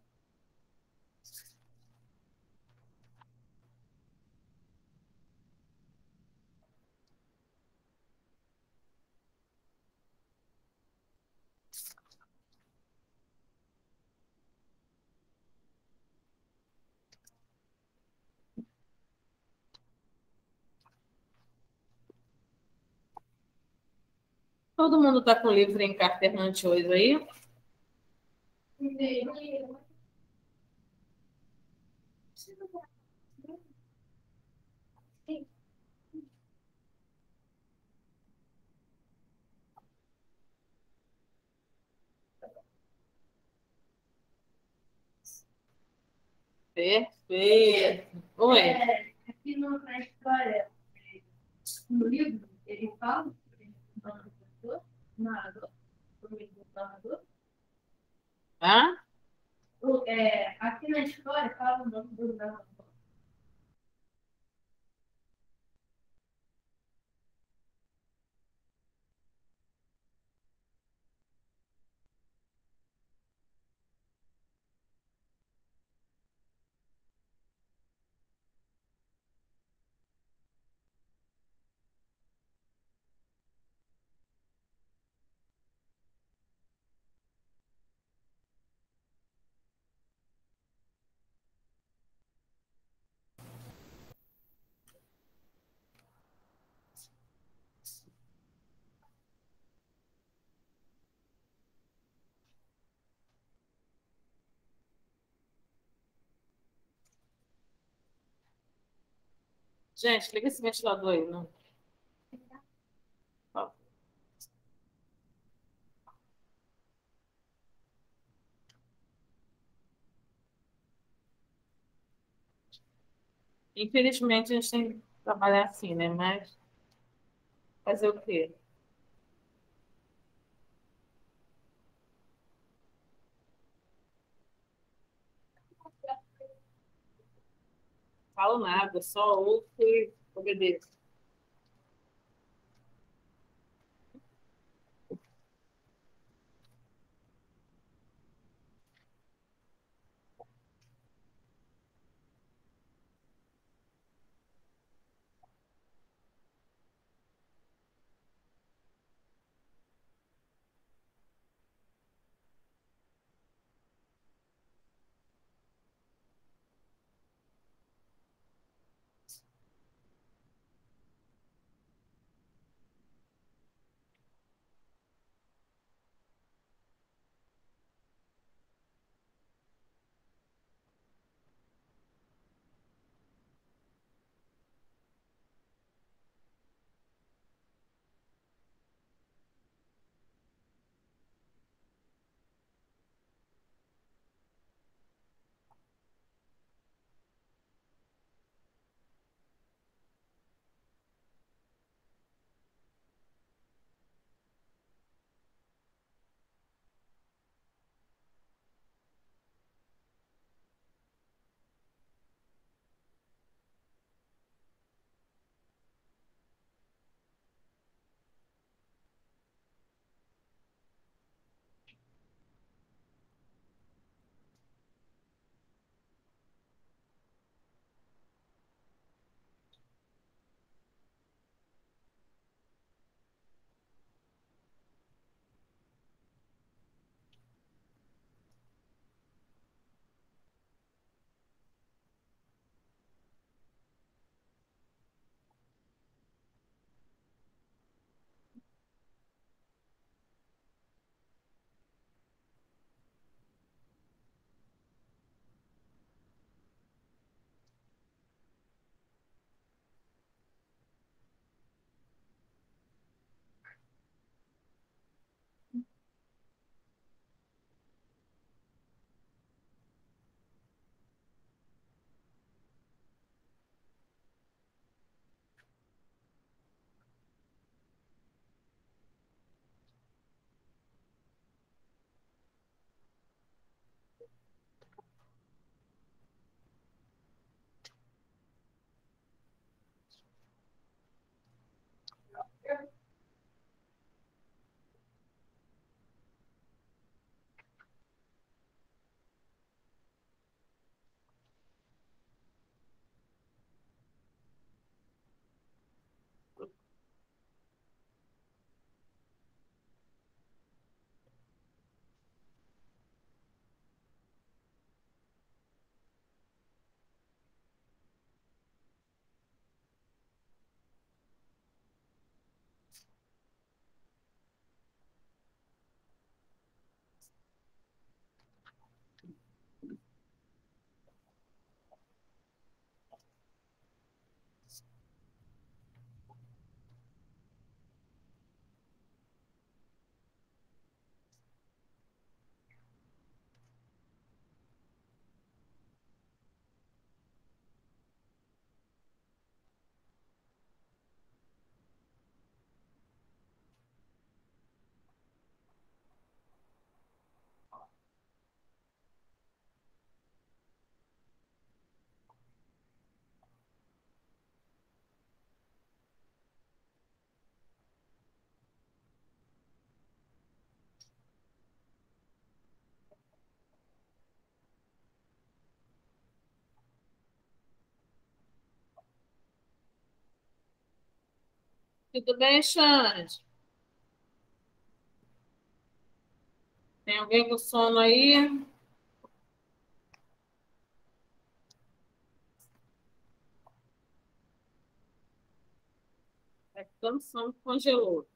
Todo mundo está com o livro em Carternante hoje aí? Perfeito. Oi. É, aqui no, na história, no livro, ele fala sobre o nome do narrador, narrador, o narrador. Hã? É, aqui na história fala o nome do. Gente, liga esse ventilador aí, não? Infelizmente, a gente tem que trabalhar assim, né? Mas fazer o quê? Falo nada, só ouço e obedeço. Tudo bem, Xande? Tem alguém com sono aí? É que sono congelou.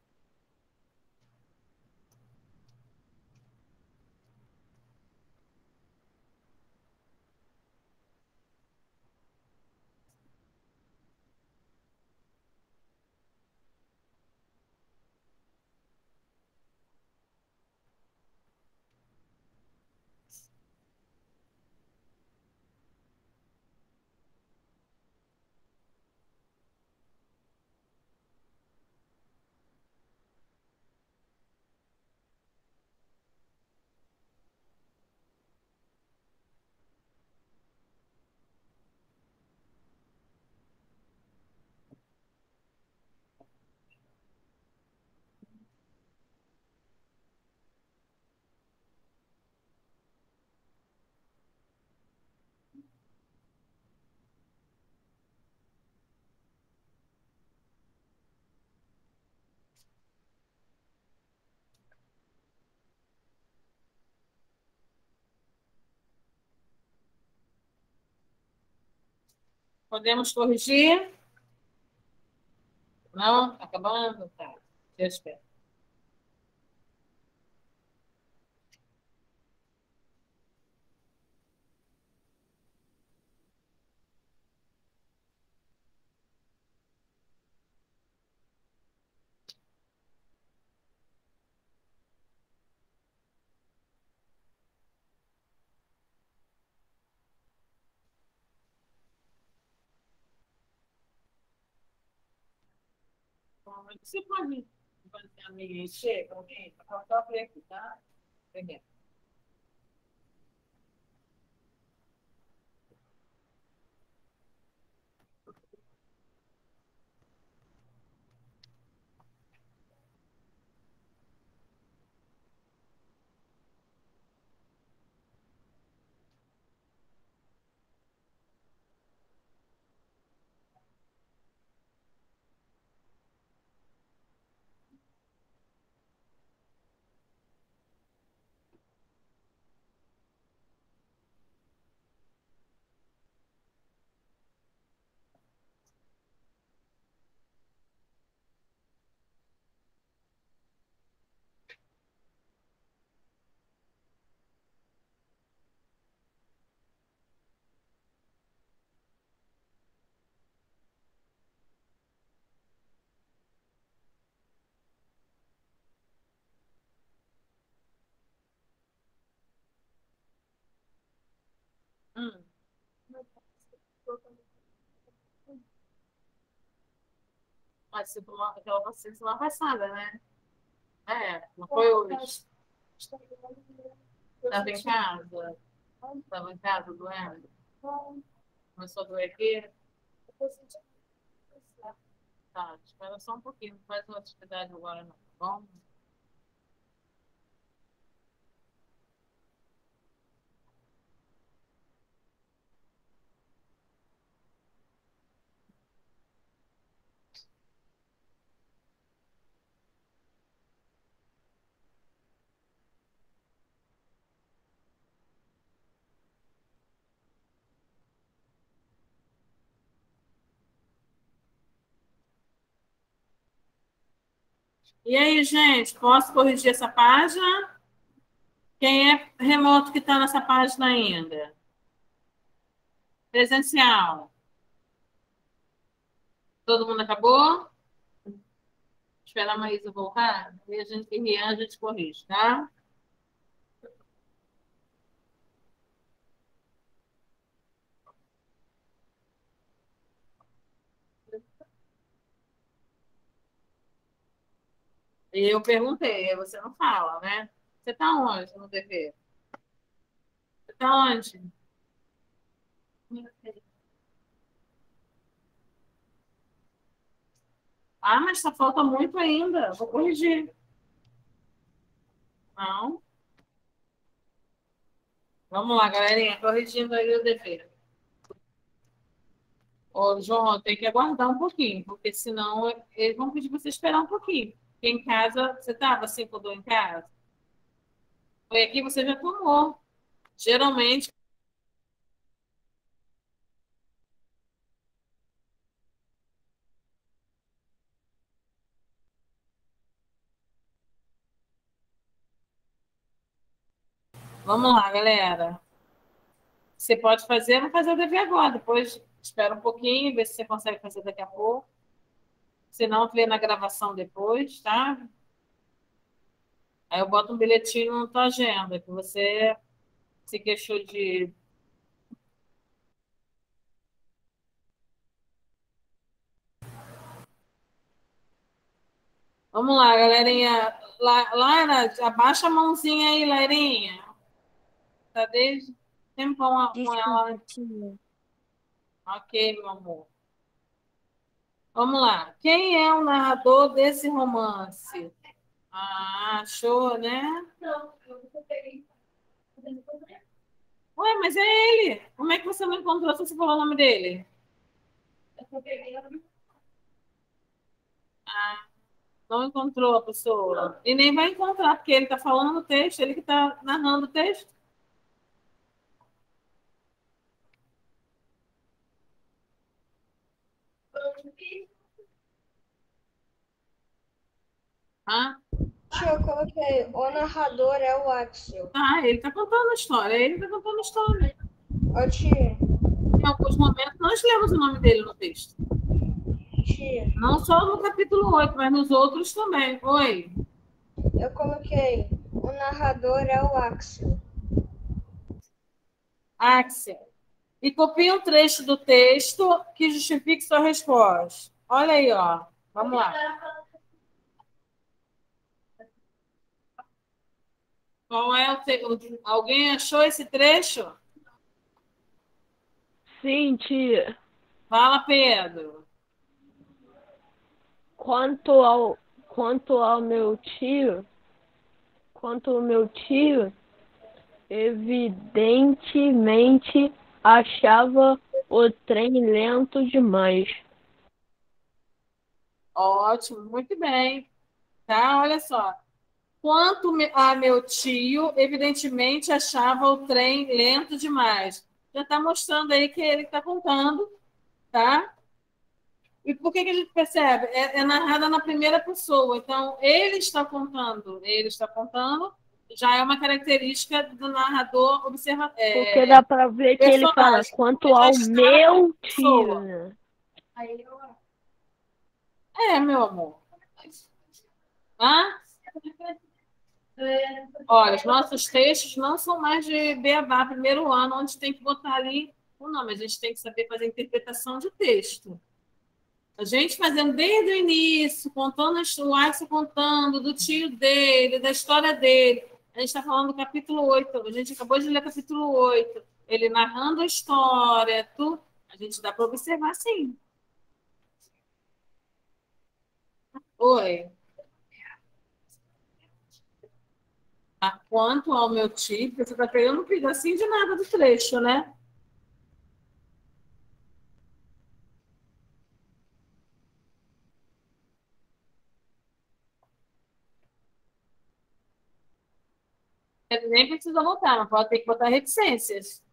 Podemos corrigir? Não? Acabando? Tá. Eu espero. Você pode fazer a minha encher com alguém? Só para aqui, tá? Peguei. Hum. Mas se for aquela você semana passada, né? É, não foi hoje. Estava em casa? Estava em casa doendo? Começou a doer aqui? Tá, espera só um pouquinho, não faz uma atividade agora não, tá E aí, gente, posso corrigir essa página? Quem é remoto que está nessa página ainda? Presencial. Todo mundo acabou? Espera a Maísa voltar. E a gente, e a gente corrige, tá? E eu perguntei, você não fala, né? Você está onde no TV? Você está onde? Ah, mas só falta muito ainda. Vou corrigir. Não. Vamos lá, galerinha. Corrigindo aí o dever. Ô, João, tem que aguardar um pouquinho, porque senão eles vão pedir você esperar um pouquinho. Em casa, você estava sem dor em casa? Foi aqui você já tomou. Geralmente, Vamos lá, galera. Você pode fazer, não fazer o dever agora. Depois espera um pouquinho, vê se você consegue fazer daqui a pouco. Se não, vê na gravação depois, tá? Aí eu boto um bilhetinho na tua agenda, que você se queixou de. Vamos lá, galerinha. Lara, abaixa a mãozinha aí, Lairinha. Tá desde tempão com ela. Ok, meu amor. Vamos lá. Quem é o narrador desse romance? Ah, achou, né? Não, eu peguei. Ué, mas é ele. Como é que você não encontrou se você falou o nome dele? Eu peguei. Ah, não encontrou a pessoa. E nem vai encontrar, porque ele está falando no texto, ele que está narrando o texto. Ah? Eu coloquei, o narrador é o Axel. Ah, ele tá contando a história, ele tá contando a história. Ô, tia. Em alguns momentos nós lemos o nome dele no texto. Tia. Não só no capítulo 8, mas nos outros também. Oi. Eu coloquei, o narrador é o Axel. Axel. E copia um trecho do texto que justifique sua resposta. Olha aí, ó. Vamos lá. Qual é o te... Alguém achou esse trecho? Sim, tia. Fala, Pedro. Quanto ao, quanto ao meu tio, quanto ao meu tio, evidentemente achava o trem lento demais. Ótimo, muito bem. Tá, olha só. Quanto a meu tio, evidentemente, achava o trem lento demais. Já está mostrando aí que ele está contando, tá? E por que, que a gente percebe? É, é narrada na primeira pessoa. Então, ele está contando, ele está contando, já é uma característica do narrador observador. É, Porque dá para ver que ele fala quanto ao meu tio. Né? É, meu amor. Hã? Olha, os nossos textos não são mais de beabá, primeiro ano, onde tem que botar ali o nome. A gente tem que saber fazer interpretação de texto. A gente fazendo desde o início, contando o Axel contando do tio dele, da história dele. A gente está falando do capítulo 8. A gente acabou de ler o capítulo 8. Ele narrando a história, tudo. A gente dá para observar sim. Oi. Quanto ao meu tipo, você está pegando um pedacinho de nada do trecho, né? Nem precisa botar, mas pode ter que botar reticências.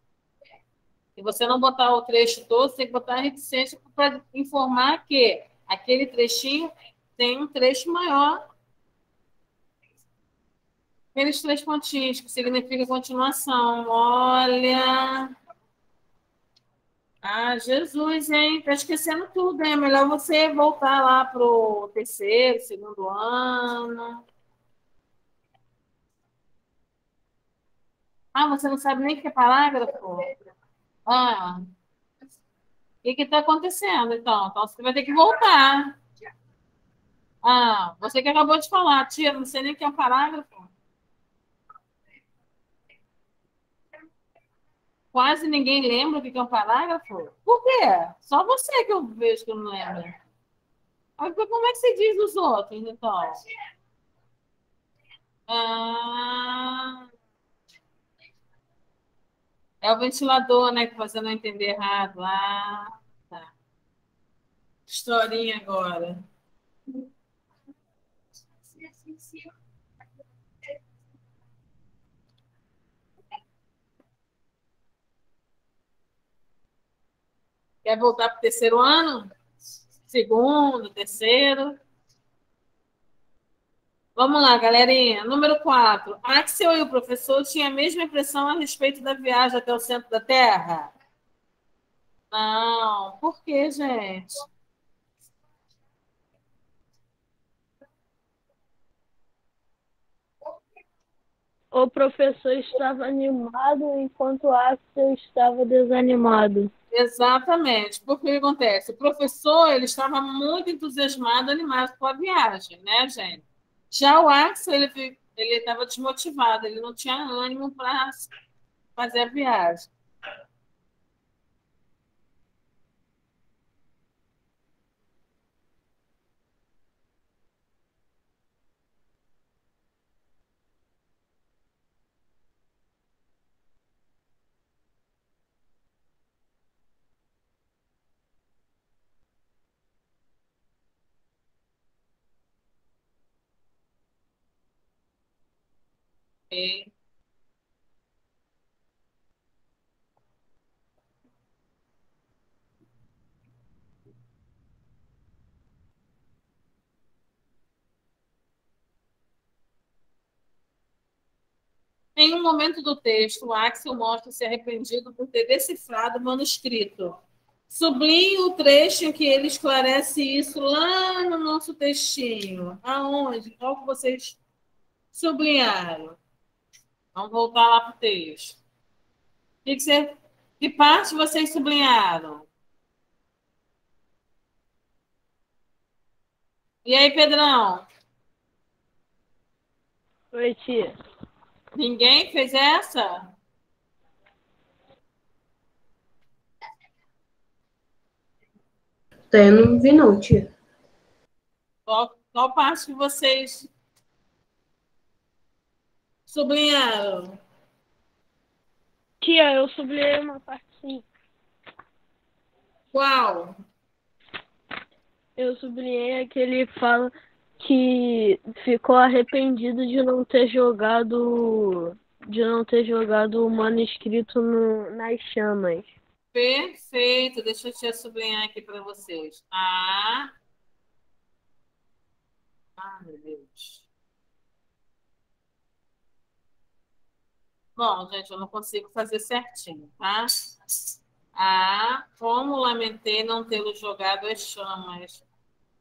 Se você não botar o trecho todo, você tem que botar reticência para informar que aquele trechinho tem um trecho maior Aqueles três pontinhos que significa continuação. Olha. Ah, Jesus, hein? Tá esquecendo tudo, hein? É melhor você voltar lá pro terceiro, segundo ano. Ah, você não sabe nem o que é parágrafo? Ah. O que está acontecendo, então? Então, você vai ter que voltar. Ah, você que acabou de falar, tia, não sei nem o que é um parágrafo. Quase ninguém lembra o que é um parágrafo? Por quê? Só você que eu vejo que não lembro. Como é que você diz os outros, então? Ah, é o ventilador, né? Que você não entender errado. Ah, tá. historinha agora. Quer voltar para o terceiro ano? Segundo, terceiro? Vamos lá, galerinha. Número 4. Axel e o professor tinham a mesma impressão a respeito da viagem até o centro da Terra? Não. Por quê, gente? O professor estava animado enquanto Axel estava desanimado. Exatamente. Porque o que acontece? O professor ele estava muito entusiasmado, animado com a viagem, né, gente? Já o Axel, ele estava desmotivado, ele não tinha ânimo para fazer a viagem. Em um momento do texto, Axel mostra-se arrependido por ter decifrado o manuscrito. Sublinhe o trecho em que ele esclarece isso lá no nosso textinho. Aonde? Qual que vocês sublinharam? Vamos voltar lá para o texto. Que, que, você, que parte vocês sublinharam? E aí, Pedrão? Oi, tia. Ninguém fez essa? Até eu não vi, não, tia. Qual, qual parte que vocês sublinharam? Tia, eu sublinhei uma parte sim. Qual? Eu sublinhei a que ele fala que ficou arrependido de não ter jogado de não ter jogado o manuscrito no, nas chamas. Perfeito. Deixa eu te sublinhar aqui para vocês. Ah. Ah, meu Deus. Bom, gente, eu não consigo fazer certinho, tá? Ah, como lamentei não tê-lo jogado as chamas.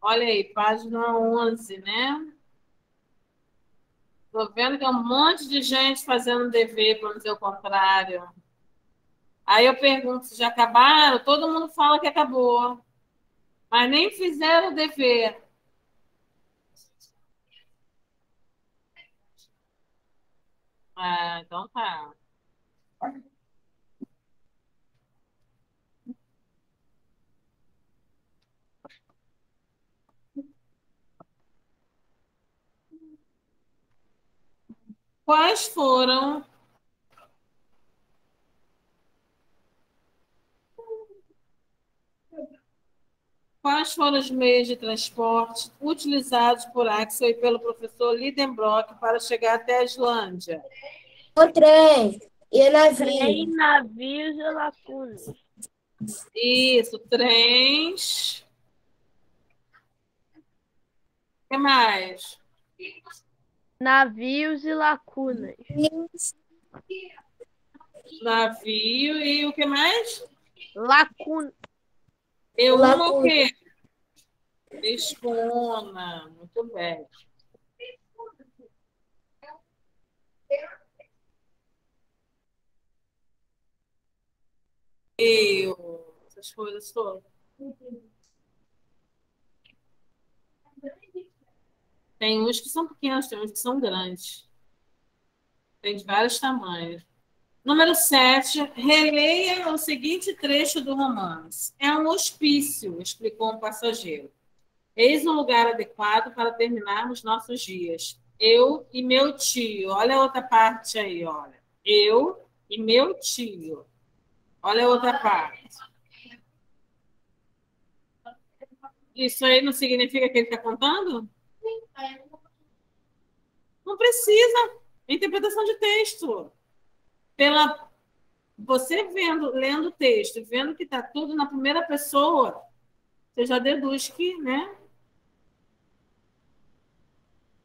Olha aí, página 11, né? Tô vendo que é um monte de gente fazendo dever, para dizer o contrário. Aí eu pergunto se já acabaram, todo mundo fala que acabou. Mas nem fizeram o dever. Ah, então tá. Quais foram Quais foram os meios de transporte utilizados por Axel e pelo professor Lidenbrock para chegar até a Islândia? O trem e navio. Trem, navios e lacunas. Isso, trens. O que mais? Navios e lacunas. Navio e o que mais? Lacuna. Eu uma o quê? Escuna. Muito bem. Eu, essas coisas todas. Tem uns que são pequenos, tem uns que são grandes. Tem de vários tamanhos. Número 7. Releia o seguinte trecho do romance. É um hospício, explicou um passageiro. Eis um lugar adequado para terminarmos nossos dias. Eu e meu tio. Olha a outra parte aí, olha. Eu e meu tio. Olha a outra parte. Isso aí não significa que ele está contando? Não precisa. É interpretação de texto. Pela você vendo, lendo o texto, vendo que está tudo na primeira pessoa, você já deduz que, né?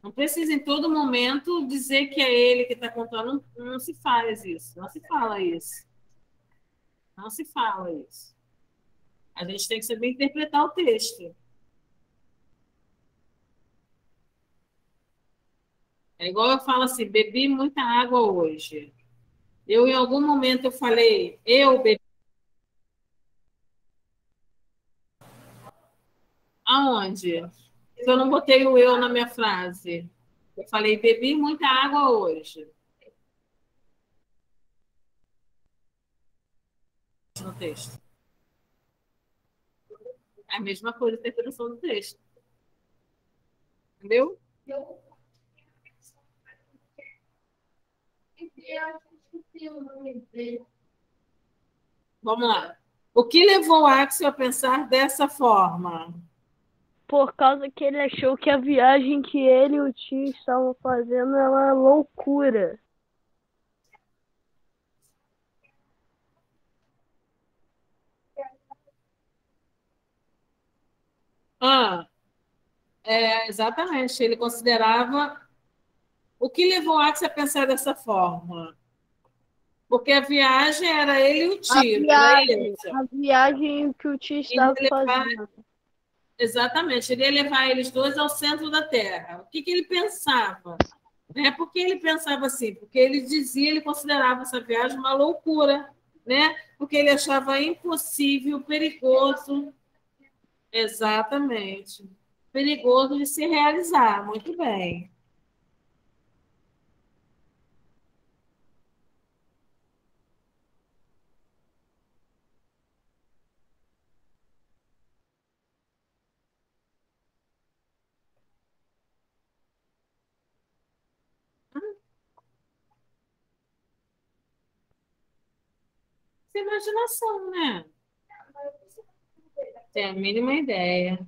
Não precisa em todo momento dizer que é ele que está contando. Não, não se faz isso. Não se fala isso. Não se fala isso. A gente tem que saber interpretar o texto. É igual eu falo assim, bebi muita água hoje. Eu, em algum momento, eu falei, eu bebi. Aonde? Eu não botei o eu na minha frase. Eu falei, bebi muita água hoje. No texto. É a mesma coisa a interpretação do texto. Entendeu? Vamos lá. O que levou Axel a pensar dessa forma? Por causa que ele achou que a viagem que ele e o tio estavam fazendo era uma loucura. Ah, é, exatamente. Ele considerava. O que levou Axel a pensar dessa forma? Porque a viagem era ele e o tio. A viagem, a viagem que o tio estava levar... fazendo. Exatamente, ele ia levar eles dois ao centro da Terra. O que, que ele pensava? Né? Por que ele pensava assim? Porque ele dizia, ele considerava essa viagem uma loucura, né? Porque ele achava impossível, perigoso. Exatamente. Perigoso de se realizar. Muito bem. Imaginação, né? Tem a mínima ideia.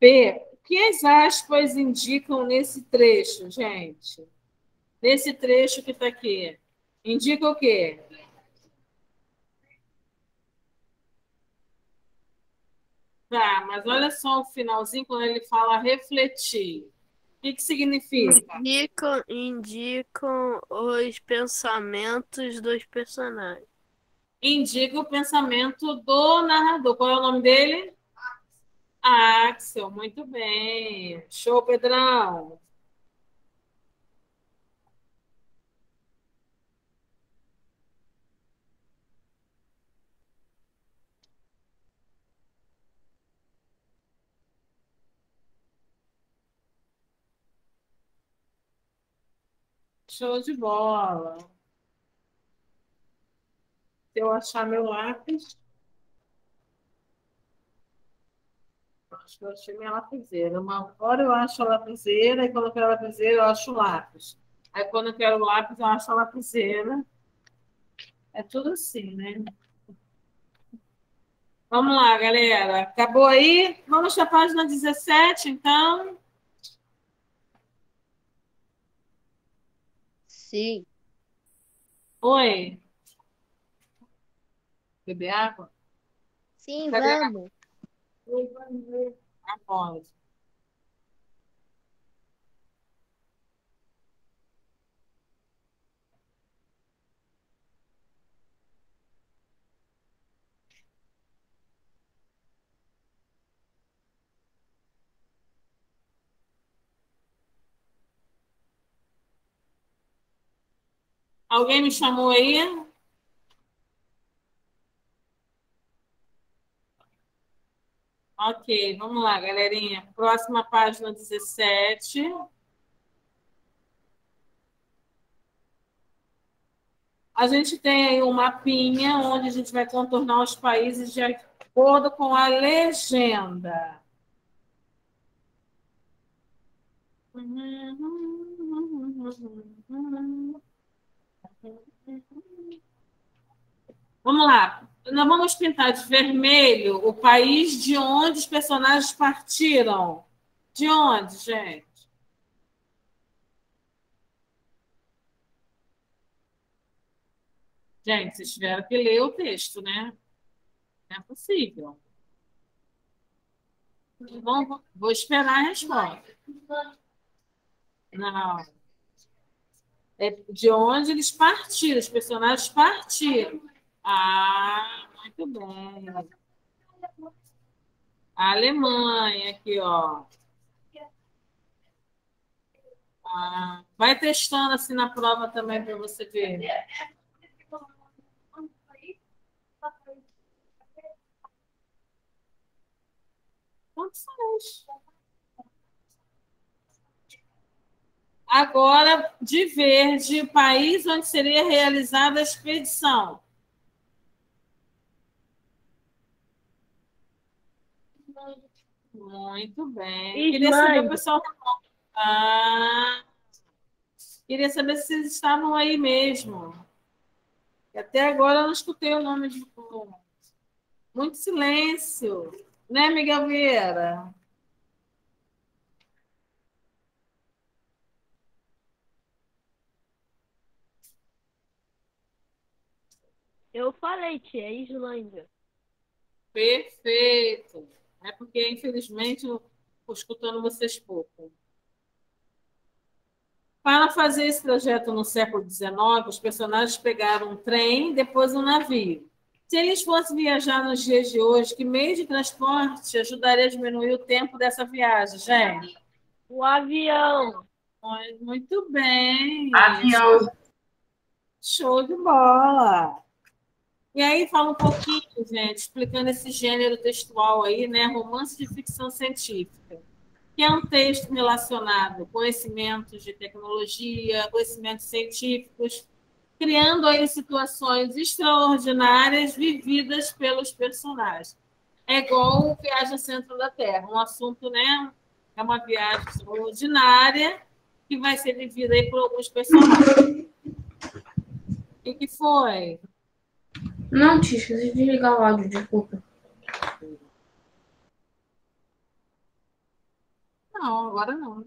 O que as aspas indicam nesse trecho, gente? Nesse trecho que está aqui. Indica o quê? Tá, mas olha só o finalzinho quando ele fala refletir. O que, que significa? Indicam, indicam os pensamentos dos personagens. Indica o pensamento do narrador. Qual é o nome dele? Axel, muito bem. Show, Pedrão. Show de bola. Se eu achar meu lápis. Acho que eu achei minha lapiseira. Uma hora eu acho a lapiseira, e quando eu quero a lapiseira, eu acho o lápis. Aí quando eu quero o lápis, eu acho a lapiseira. É tudo assim, né? Vamos lá, galera. Acabou aí? Vamos para a página 17, então. Sim. Oi. Beber água? Sim, vamos. Após. Alguém me chamou aí? Ok, vamos lá, galerinha. Próxima página 17. A gente tem aí um mapinha onde a gente vai contornar os países de acordo com a legenda. Uhum. Vamos lá. Nós vamos pintar de vermelho o país de onde os personagens partiram. De onde, gente? Gente, vocês tiveram que ler o texto, né? Não é possível. Vou esperar a resposta. Não. É de onde eles partiram, os personagens partiram. Ah, muito bem. A Alemanha, aqui, ó. Ah, vai testando assim na prova também para você ver. Agora, de verde, país onde seria realizada a expedição. Muito bem. Queria saber, pessoal. Ah, queria saber se vocês estavam aí mesmo. Até agora eu não escutei o nome de muito silêncio, né, Miguel Vieira? Eu falei, tia, é Islândia. Perfeito. É porque, infelizmente, eu estou escutando vocês pouco. Para fazer esse projeto no século XIX, os personagens pegaram um trem, depois um navio. Se eles fossem viajar nos dias de hoje, que meio de transporte ajudaria a diminuir o tempo dessa viagem, gente? O avião. Muito bem. Avião. Show de bola. E aí fala um pouquinho, gente, explicando esse gênero textual aí, né? Romance de ficção científica, que é um texto relacionado com conhecimentos de tecnologia, conhecimentos científicos, criando aí situações extraordinárias vividas pelos personagens. É igual Viagem ao Centro da Terra, um assunto, né? É uma viagem extraordinária que vai ser vivida aí por alguns personagens. O que foi? Não, tia, esqueci de desligar o áudio, desculpa. Não, agora não.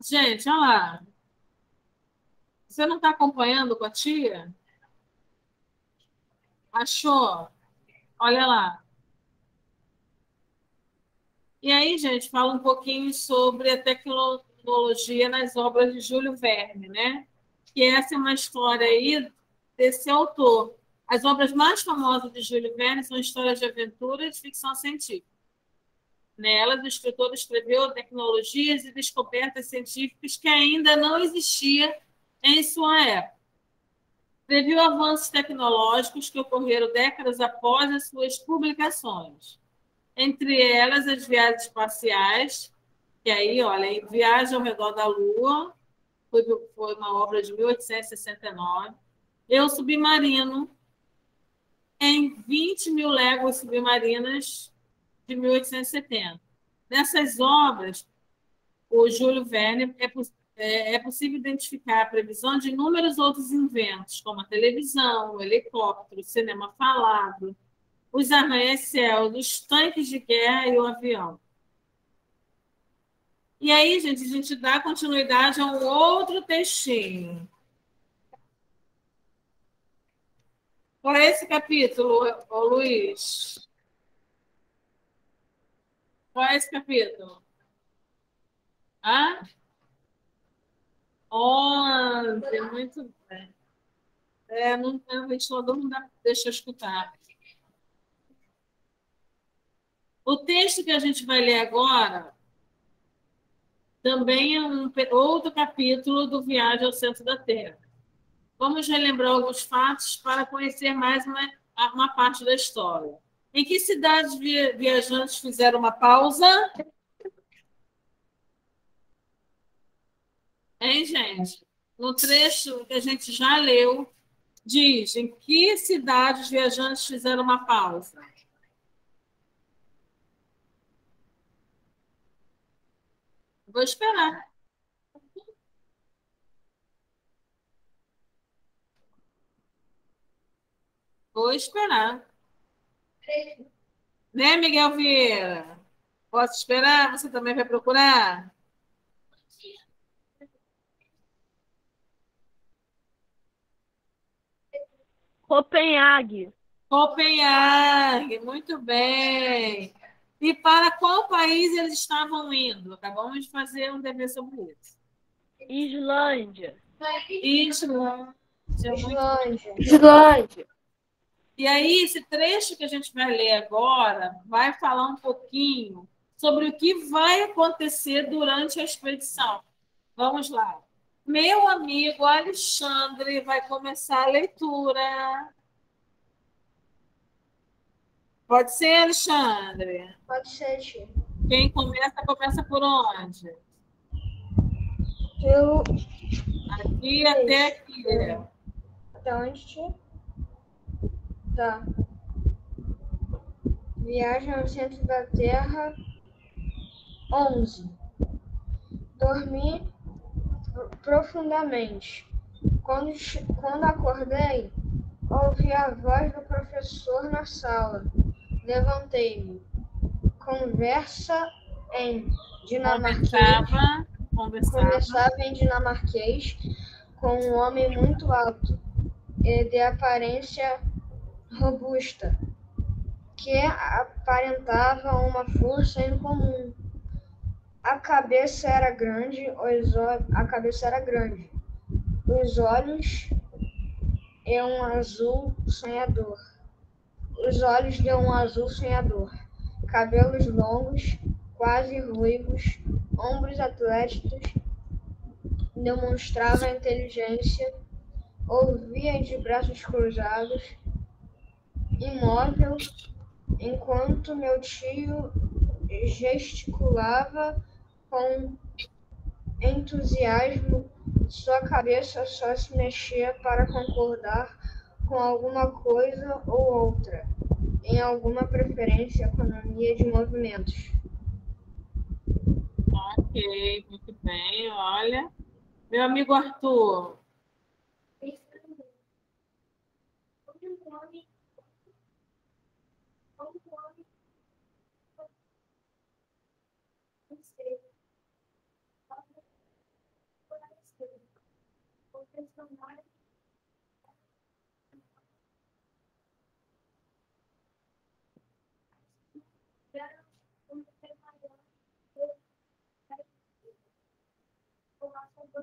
Gente, olha lá. Você não está acompanhando com a tia? Achou? Olha lá. E aí, gente, fala um pouquinho sobre a tecnologia nas obras de Júlio Verne, né? Que essa é uma história aí desse autor. As obras mais famosas de Júlio Verne são histórias de aventura e de ficção científica. Nelas, o escritor escreveu tecnologias e descobertas científicas que ainda não existiam em sua época. Previu avanços tecnológicos que ocorreram décadas após as suas publicações. Entre elas, as viagens espaciais, que aí, olha, Viagem ao Redor da Lua, foi, foi uma obra de 1869 eu submarino em 20 mil léguas submarinas de 1870. Nessas obras, o Júlio Verne é, é, é possível identificar a previsão de inúmeros outros inventos, como a televisão, o helicóptero, o cinema falado, os arranha-céus, os tanques de guerra e o avião. E aí, gente, a gente dá continuidade a um outro textinho. Qual é esse capítulo, ô Luiz? Qual é esse capítulo? Ah? Ontem, muito bem. É, não, o ventilador não dá, deixa eu escutar. O texto que a gente vai ler agora também é um outro capítulo do Viagem ao Centro da Terra. Vamos relembrar alguns fatos para conhecer mais uma, uma parte da história. Em que cidades viajantes fizeram uma pausa? Hein, gente? No trecho que a gente já leu, diz em que cidades viajantes fizeram uma pausa. Vou esperar. Vou esperar. Né, Miguel Vieira? Posso esperar? Você também vai procurar? Copenhague. Copenhague, muito bem. E para qual país eles estavam indo? Acabamos de fazer um dever sobre isso. Islândia. Islândia. Islândia. Islândia. E aí, esse trecho que a gente vai ler agora vai falar um pouquinho sobre o que vai acontecer durante a expedição. Vamos lá. Meu amigo Alexandre vai começar a leitura. Pode ser, Alexandre? Pode ser, tia. Quem começa, começa por onde? Pelo... Aqui até aqui. Até onde, tia? Tá. Viagem ao centro da Terra. 11. Dormi profundamente. Quando, quando acordei, ouvi a voz do professor na sala. Levantei-me. Conversa em dinamarquês. Conversava, conversava. Conversava em dinamarquês com um homem muito alto e de aparência robusta, que aparentava uma força incomum. A cabeça era grande, os a cabeça era grande, os olhos e um azul sonhador. Os olhos de um azul sonhador, cabelos longos, quase ruivos, ombros atléticos, demonstrava inteligência, ouvia de braços cruzados, imóvel, enquanto meu tio gesticulava com entusiasmo, sua cabeça só se mexia para concordar com alguma coisa ou outra, em alguma preferência, economia de movimentos. Ok, muito bem. Olha, meu amigo Arthur. Mais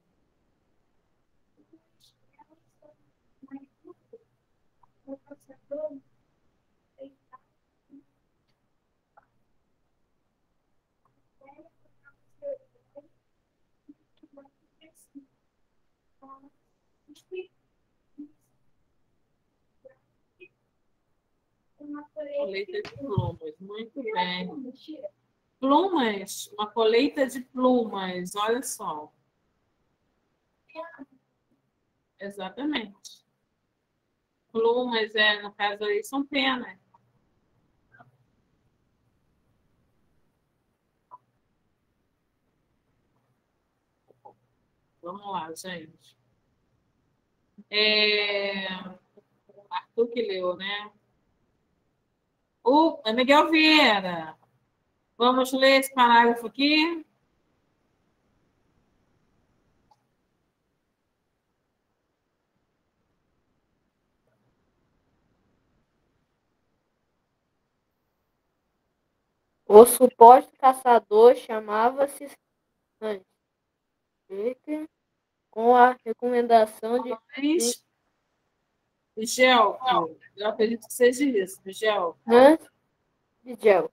Colheita de plumas, muito bem. Plumas, uma colheita de plumas, olha só. Exatamente. Plumas, é, no caso aí, são penas. Vamos lá, gente. É... Arthur que leu, né? O Miguel Vieira. Vamos ler esse parágrafo aqui. O suposto caçador chamava-se com a recomendação de Miguel, eu acredito que seja isso, Miguel. Hans Vigel.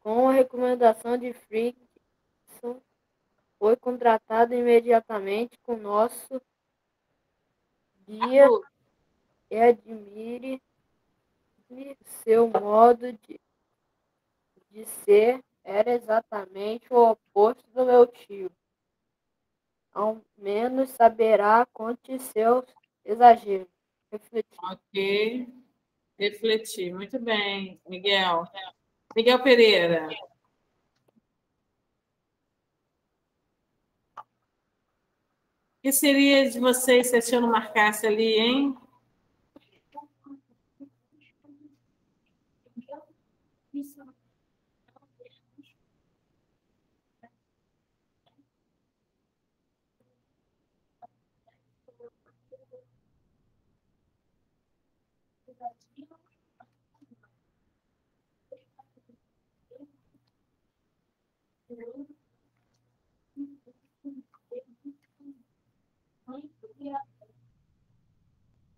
Com a recomendação de Frickson, foi contratado imediatamente com nosso guia e admire seu modo de, de ser era exatamente o oposto do meu tio. Ao menos saberá conte seus exageros. Refletir. Ok. Refletir. Muito bem, Miguel. Miguel Pereira. O que seria de vocês se a tia não marcasse ali, hein?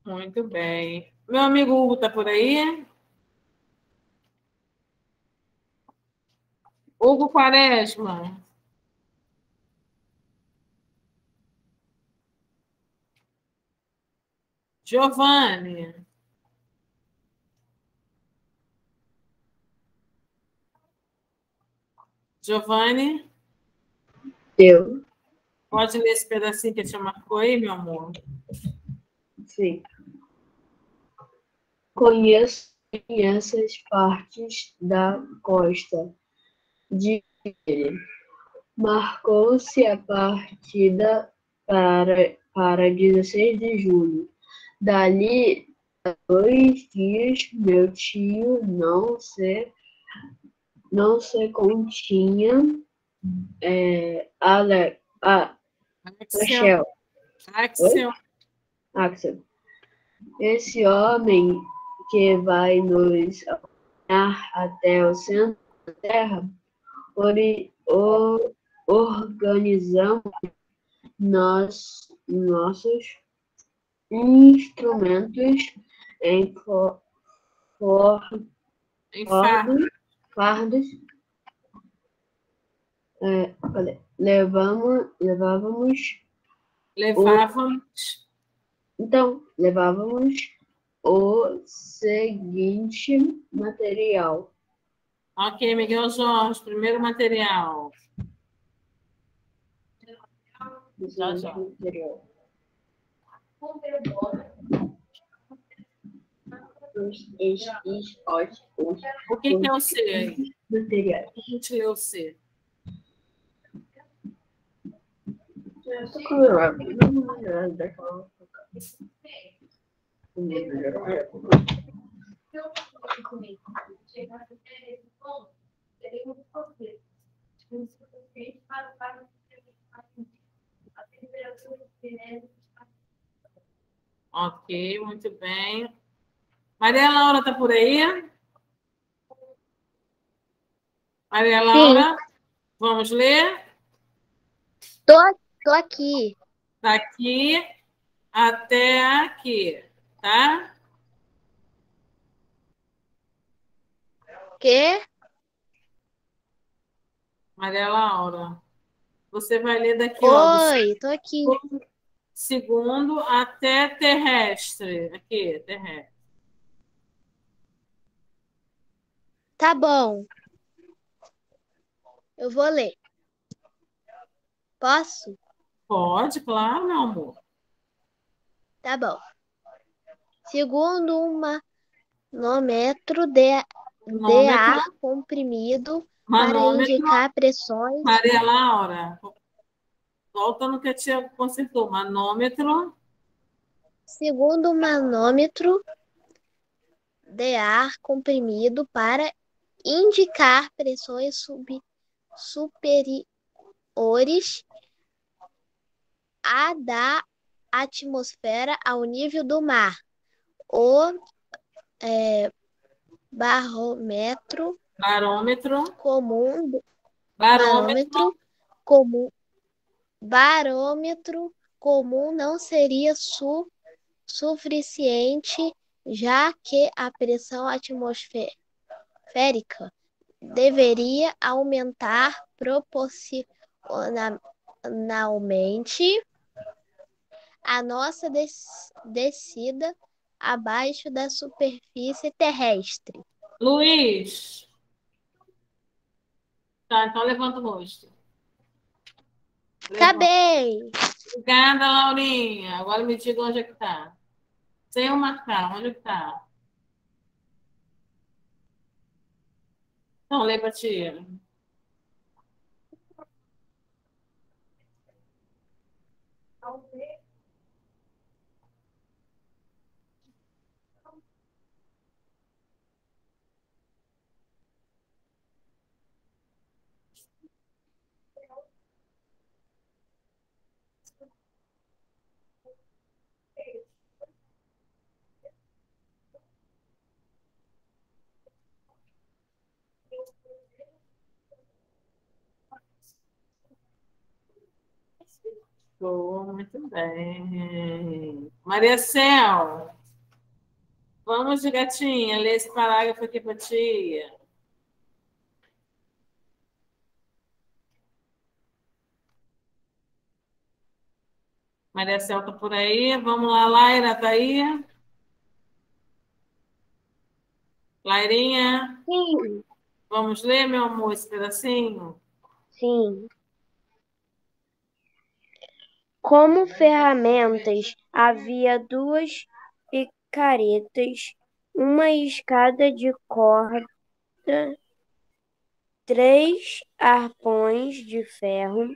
Muito bem. Meu amigo Hugo está por aí? Hugo Quaresma. Giovanni. Giovanni, Eu. Pode ler esse pedacinho que tia marcou aí, meu amor? Sim. Conheço essas partes da costa de Marcou-se a partida para, para 16 de julho. Dali a dois dias, meu tio não se, não se continha. É, Ale, a, Axel. Axel. Axel. Esse homem que vai nos acompanhar até o centro da Terra, ori- organizamos nós, nossos instrumentos em fo- for- Em fardo. fardos, fardos é, levamos, levávamos Levávamos. Então, levávamos o seguinte material. Ok, Miguel Jorge, primeiro material. O Já, já. material. Os, es, is, os, os O que, que é o C aí? materiais. A gente lê o C. Ok, muito bem. Maria Laura está por aí? Maria Laura, vamos ler? Tô, tô aqui. Daqui até aqui, tá? Quê? Maria Laura, você vai ler daqui, ó, do Oi, tô aqui. segundo até terrestre. Aqui, terrestre. Tá bom. Eu vou ler. Posso? Pode, claro, meu amor. Tá bom. Segundo um manômetro de, de ar comprimido para Manômetro. indicar pressões. Maria Laura, volta no que a tia consertou. Manômetro. Segundo manômetro de ar comprimido para indicar pressões sub, superiores à da atmosfera ao nível do mar. O é, barômetro Barômetro. comum Barômetro. barômetro comum barômetro comum não seria su, suficiente, já que a pressão atmosférica deveria aumentar proporcionalmente à nossa des- descida abaixo da superfície terrestre. Luiz. Tá, então levanta o rosto. Levanta. Acabei! Obrigada, Laurinha. Agora me diga onde é que tá. Sem eu marcar, onde é que tá? Não, lê Show, muito bem. Maria Cel, vamos de gatinha, ler esse parágrafo aqui para tia. Maria Cel tá por aí. Vamos lá, Laira, tá aí? Lairinha, Sim, vamos ler, meu amor, esse pedacinho? sim. Como ferramentas, havia duas picaretas, uma escada de corda, três arpões de ferro,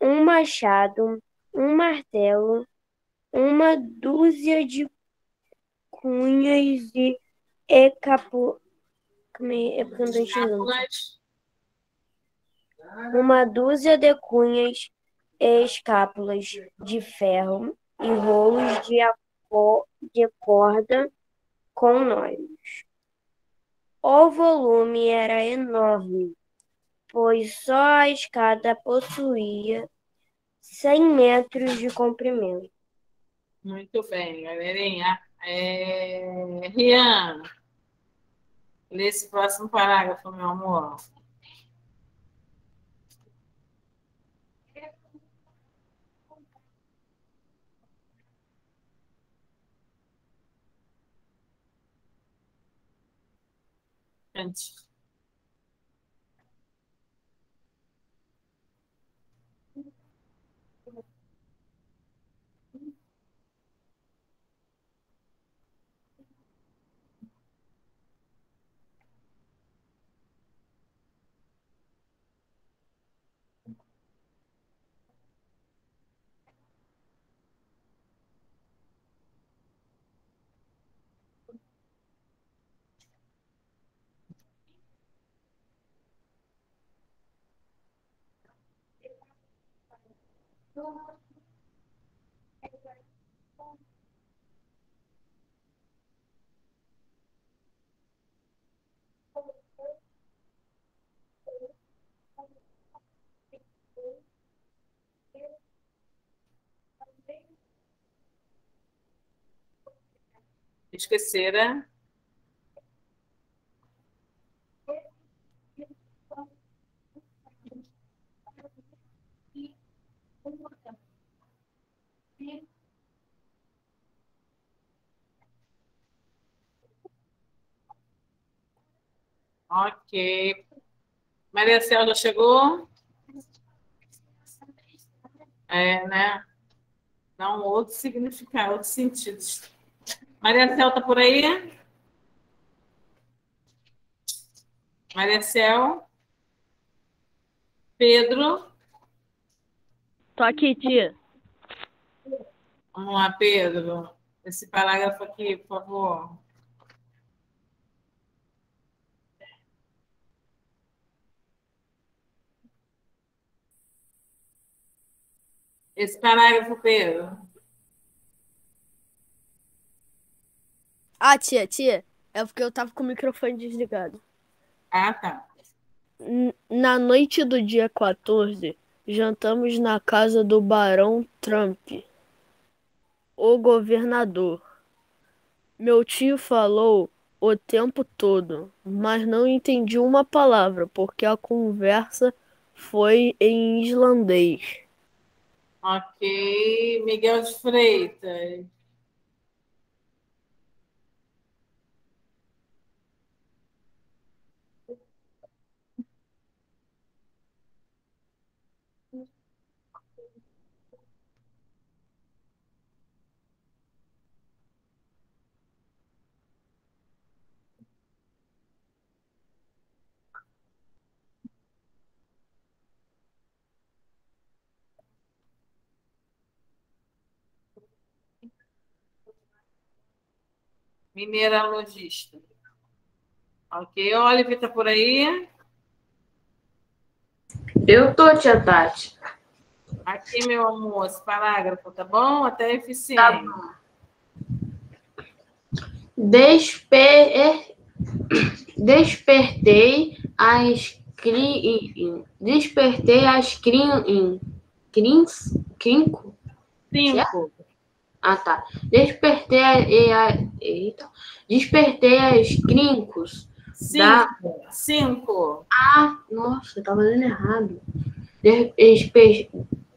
um machado, um martelo, uma dúzia de cunhas e ecapo... É? É porque não uma dúzia de cunhas escápulas de ferro e rolos de, de corda com nós. O volume era enorme, pois só a escada possuía 100 metros de comprimento. Muito bem, galerinha. É... Rian, lê esse próximo parágrafo, meu amor. Gente, esquecera. Ok. Maria Cel já chegou? É, né? Dá um outro significado, outros sentidos. Maria Cel tá por aí? Maria Cel? Pedro? Tô aqui, tia. Vamos lá, Pedro. Esse parágrafo aqui, por favor. Esse parágrafo, Pedro. Ah, tia, tia. É porque eu tava com o microfone desligado. Ah, tá. Na noite do dia 14, jantamos na casa do Barão Trump, o governador. Meu tio falou o tempo todo, mas não entendi uma palavra, porque a conversa foi em islandês. Ok. Miguel de Freitas. Mineralogista. Ok. Oliver está por aí? Eu tô, tia Tati. Aqui, meu amor, esse parágrafo, tá bom? Até eficiente. Tá bom. Desper... Despertei as cri... Despertei as crin... Crins... Crinco? Cinco. Ah, tá. Despertei a... e a- Eita. Despertei as crincos da... Cinco. Cinco. Ah, nossa, eu tava lendo errado. Desper...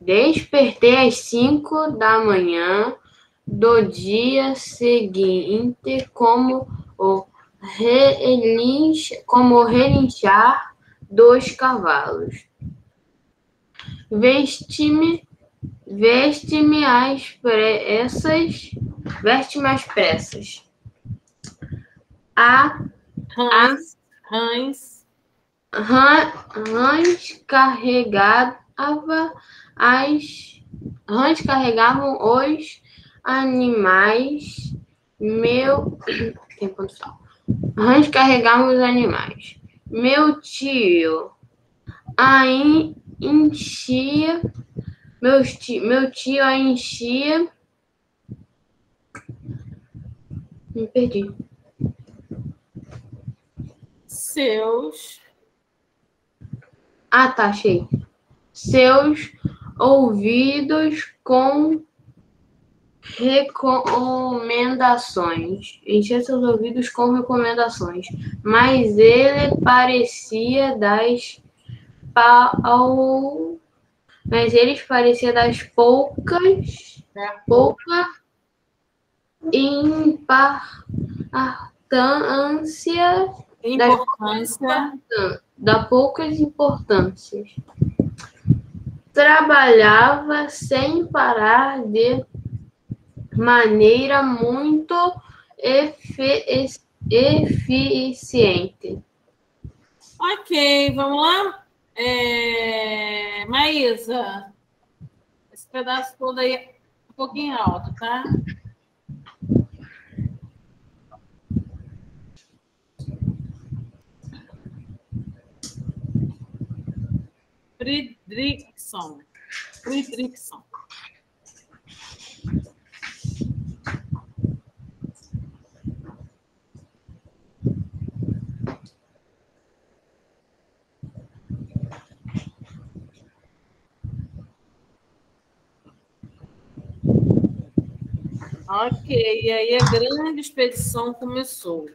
Despertei às 5 da manhã do dia seguinte, como o como o relinchar dos cavalos. Veste-me, veste-me às pressas, veste-me às pressas. A Rãs. Rãs. Rã- Rãs carregava as rãs carregavam os animais. Meu tem ponto final. Rãs carregavam os animais. Meu tio aí enchia meu tio, meu tio a enchia. Me perdi. Seus. Ah, tá, achei. Seus ouvidos com recomendações. Encher seus ouvidos com recomendações. Mas ele parecia das pau... Mas eles parecia das poucas pouca importância Importância. da poucas importâncias. Trabalhava sem parar de maneira muito efe- eficiente. Ok, vamos lá? É... Maísa, esse pedaço todo aí é um pouquinho alto, tá? Friedrichson. Friedrichson. Ok, e aí a grande expedição começou,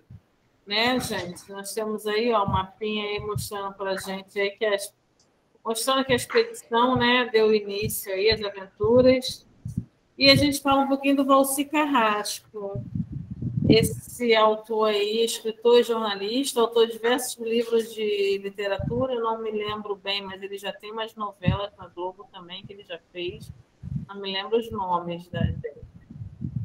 né, gente? Nós temos aí, ó, um mapinha aí mostrando para a gente aí que as, mostrando que a expedição, né, deu início aí às aventuras. E a gente fala um pouquinho do Valci Carrasco. Esse autor aí, escritor e jornalista, autor de diversos livros de literatura, eu não me lembro bem, mas ele já tem umas novelas na Globo também que ele já fez. Não me lembro os nomes da, dele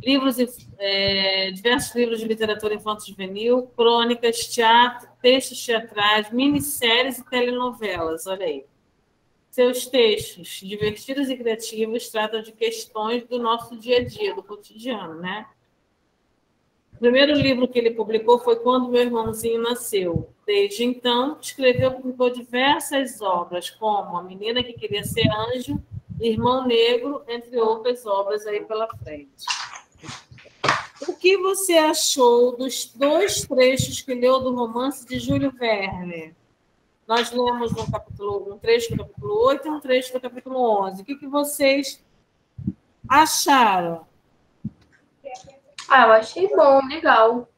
livros, é, diversos livros de literatura infanto-juvenil, crônicas, teatro, textos teatrais, minisséries e telenovelas, olha aí. Seus textos, divertidos e criativos, tratam de questões do nosso dia a dia, do cotidiano, né? O primeiro livro que ele publicou foi Quando Meu Irmãozinho Nasceu. Desde então, escreveu e publicou diversas obras, como A Menina que Queria Ser Anjo, Irmão Negro, entre outras obras aí pela frente. O que você achou dos dois trechos que leu do romance de Júlio Verne? Nós lemos um, capítulo, um trecho do capítulo 8 e um trecho do capítulo 11. O que, que vocês acharam? Ah, eu achei bom, legal.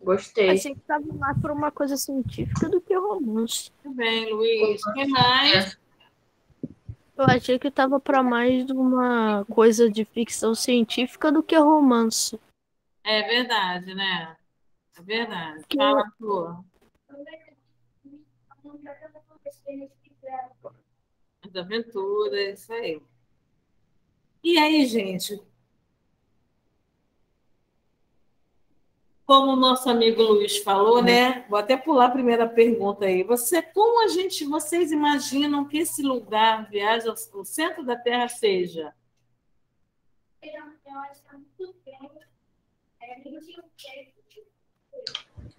Gostei. Achei que estava mais por uma coisa científica do que romance. Muito bem, Luiz. O que mais? Eu achei que estava para mais de uma coisa de ficção científica do que romance. É verdade, né? É verdade. Que- Fala, Flor. As aventuras, isso aí. E aí, gente? Como o nosso amigo Luiz falou, né? Vou até pular a primeira pergunta aí. Você, como a gente, vocês imaginam que esse lugar, viagem ao ao centro da Terra, seja?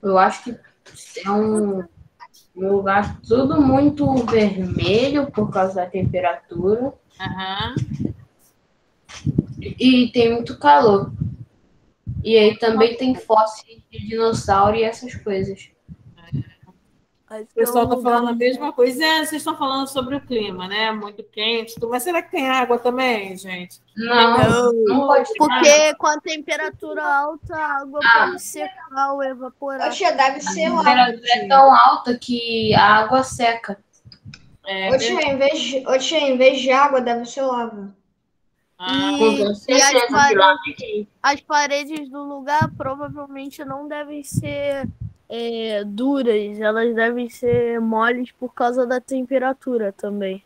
Eu acho que é um, um lugar tudo muito vermelho por causa da temperatura Aham. e tem muito calor. E aí também tem fósseis de dinossauro e essas coisas. O pessoal está falando a mesma coisa. É, vocês estão falando sobre o clima, né? Muito quente. Mas será que tem água também, gente? Não, não pode ter água. Porque com a temperatura alta, a água Ah. pode secar ou evaporar. Tia, deve A ser lá. temperatura é tão alta que a água seca. É, em vez de, em vez de água, deve ser lava. Ah, E, e as, certeza, pare- de lá quente. as paredes do lugar provavelmente não devem ser é, duras, elas devem ser moles por causa da temperatura também.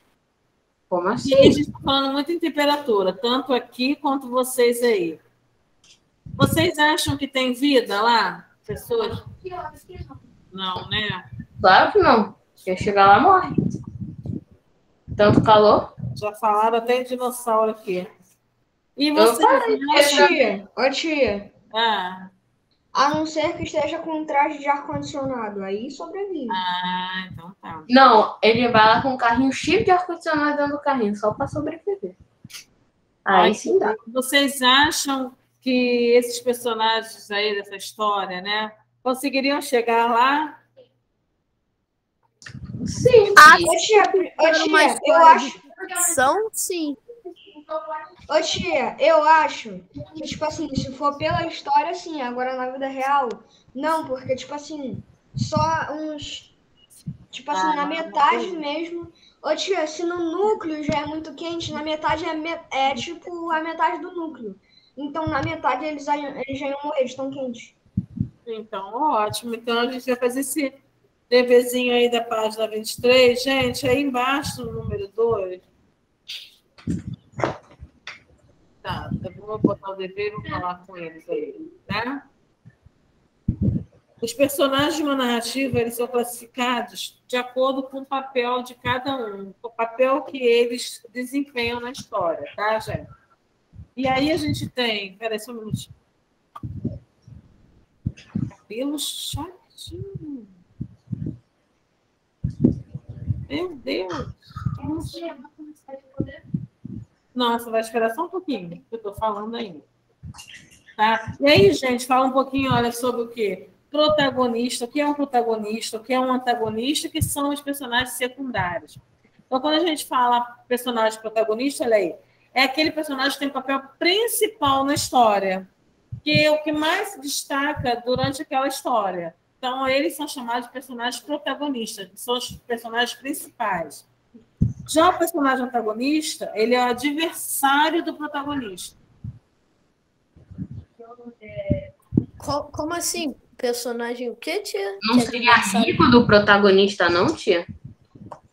Como E assim? gente está falando muito em temperatura, tanto aqui quanto vocês aí. Vocês acham que tem vida lá? Pessoas? Não, né? Claro que não. Quer chegar lá, morre. Tanto calor. Já falaram até dinossauro aqui. E Eu vocês Ô, acham... tia, ô, tia. Ah, A não ser que esteja com um traje de ar-condicionado. Aí sobrevive. ah, então tá. Não, ele vai lá com um carrinho cheio de ar-condicionado dentro do carrinho, só para sobreviver. Aí sim dá. Vocês acham que esses personagens aí dessa história, né, conseguiriam chegar lá? Sim. Tia, ô, uma tia, eu de acho. ficção, sim. Ô, tia, eu acho que, tipo assim, se for pela história, sim. Agora, na vida real, não. Porque, tipo assim, só uns... Tipo assim, Ah, na metade mesmo... Ô, tia, se no núcleo já é muito quente, na metade é, me- é tipo a metade do núcleo. Então, na metade, eles, já iam- eles já iam morrer de tão quente. Então, ótimo. Então, a gente vai fazer esse deverzinho aí da página 23. Gente, aí embaixo, no número 2. Tá, eu vou botar o dever e falar com eles aí, tá? Os personagens de uma narrativa, eles são classificados de acordo com o papel de cada um, o papel que eles desempenham na história, tá, gente? E aí a gente tem... Peraí, só um minutinho. Cabelo chatinho. Meu Deus. Não, você vai esperar só um pouquinho, que eu estou falando ainda. Tá? E aí, gente, fala um pouquinho, olha, sobre o quê? Protagonista, o que é um protagonista, o que é um antagonista, que são os personagens secundários. Então, quando a gente fala personagem protagonista, olha aí, é aquele personagem que tem papel principal na história, que é o que mais se destaca durante aquela história. Então, eles são chamados de personagens protagonistas, que são os personagens principais. Já o personagem antagonista, ele é o adversário do protagonista. Co- como assim? Personagem o quê, tia? Não Que seria amigo do protagonista, não, tia?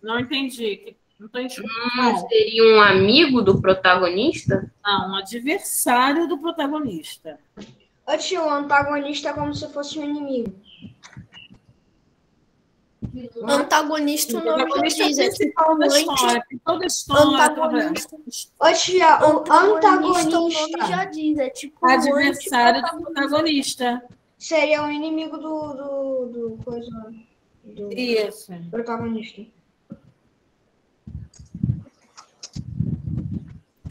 Não entendi. Não enxergando. Não seria um amigo do protagonista? Não, um adversário do protagonista. Ô, tio, o antagonista é como se fosse um inimigo. Antagonista, o O nome já protagonista diz. É tipo. Tem toda história. antagonista. Ô, tia, o Antagonista, o nome antagonista já diz. É tipo um Adversário do protagonista. seria o inimigo do, do, do coisa, do Isso. protagonista.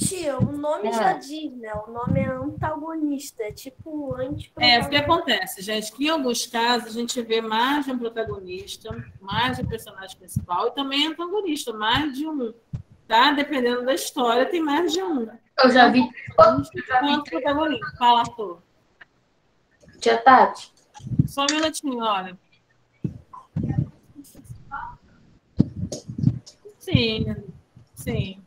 Tia, o nome É. já diz, né? O nome é antagonista, é tipo anti É, o que acontece, gente, que em alguns casos a gente vê mais de um protagonista, mais de um personagem principal e também antagonista, mais de um, tá? Dependendo da história, tem mais de um. Eu já vi. Quanto protagonista? Fala, Arthur. Tia Tati. Só um minutinho, olha. Sim, sim.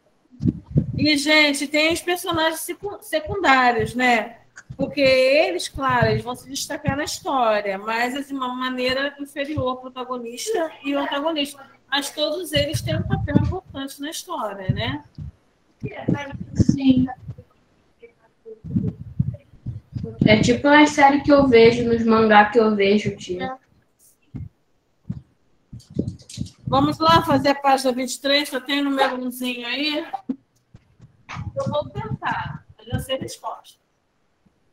E, gente, tem os personagens secu- secundários, né? Porque eles, claro, eles vão se destacar na história, mas de uma maneira inferior ao protagonista e o antagonista. Mas todos eles têm um papel importante na história, né? Sim. É tipo uma série que eu vejo, nos mangá que eu vejo, tia. Vamos lá fazer a página 23, só tem o número umzinho aí. Eu vou tentar, mas já sei resposta.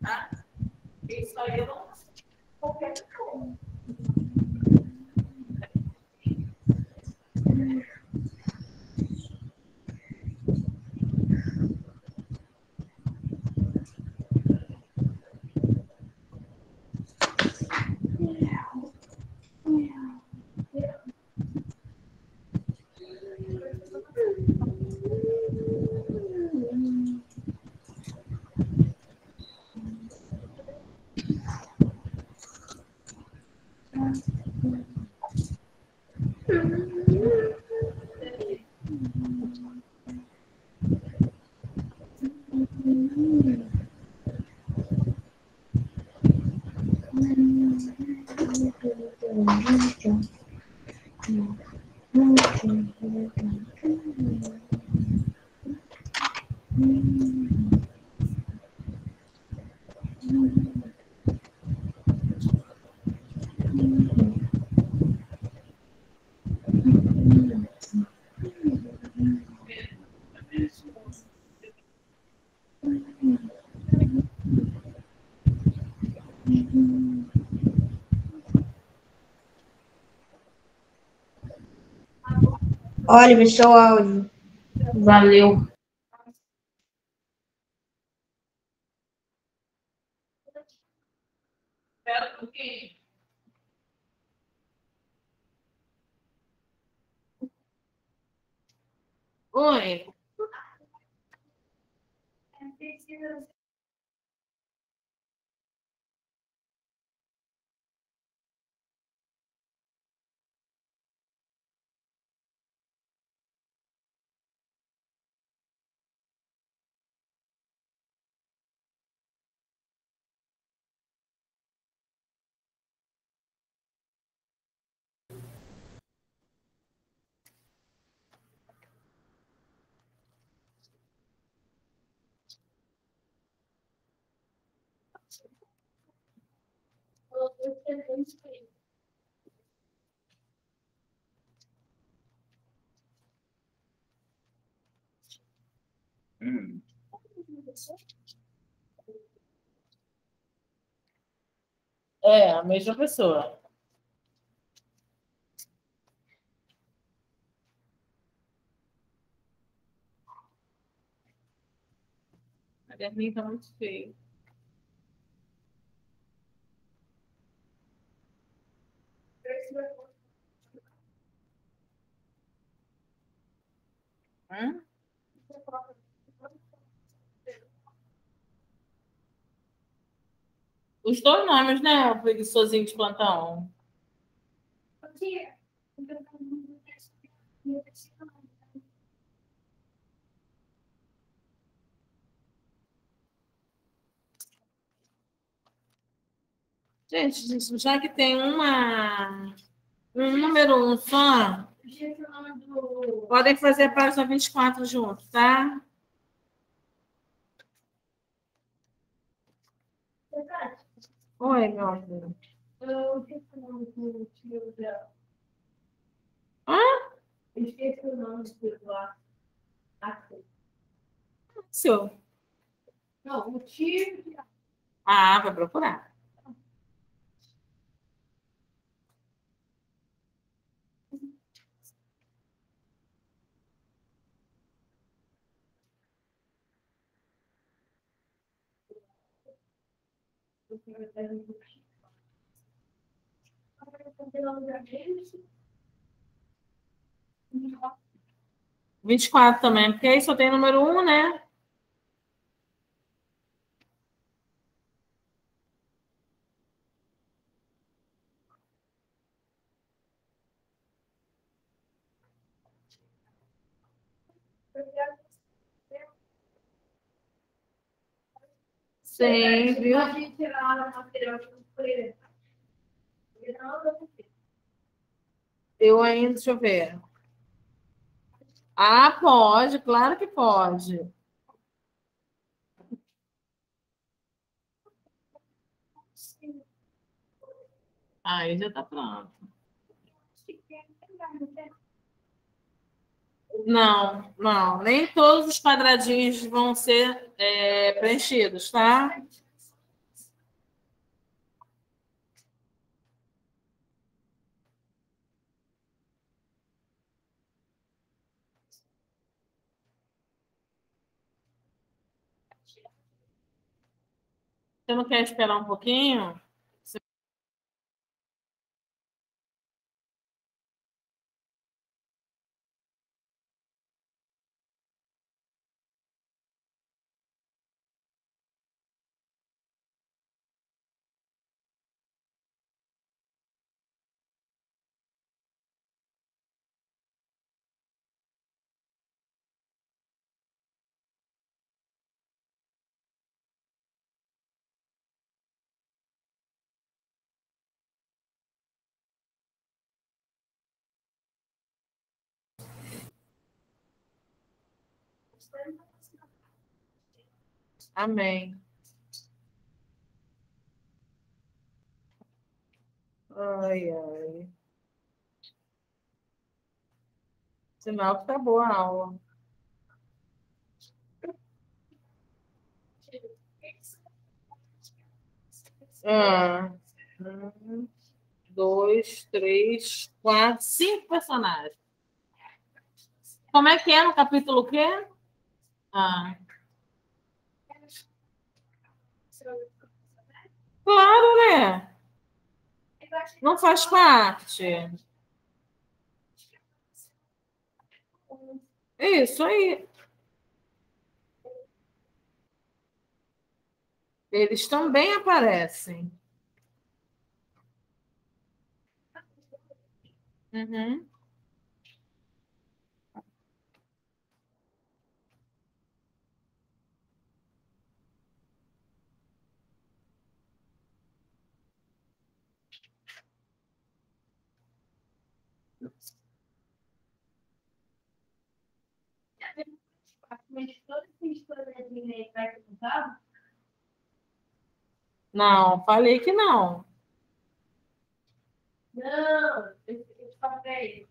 Tá? Isso aí eu não. Qualquer coisa. Oliver, seu áudio. Valeu. Espera um. Oi. É, a mesma pessoa. O caderninho tá muito feio. Hã? Os dois nomes, né? Preguiçosinho de plantão. Gente, já que tem uma, um número um só, podem fazer a página 24 junto, tá? Oi, meu amor. Hã? Esqueci o nome do lá. Seu. Não, o tio. Ah, vai procurar. Vinte e quatro também, porque aí só tem número um, né? Sempre. Eu ainda, deixa eu ver. Ah, pode, claro que pode. Aí já está pronto. Não, não, nem todos os quadradinhos vão ser é, preenchidos, tá? Você não quer esperar um pouquinho? Amém. Ai, ai. Sinal que tá boa a aula. Ah, um, dois, três, quatro, cinco personagens. Como é que é no capítulo quê? Ah. Claro, né? Não faz parte. Isso aí. Eles também aparecem. Uhum. Não, falei que não. Não, eu falei.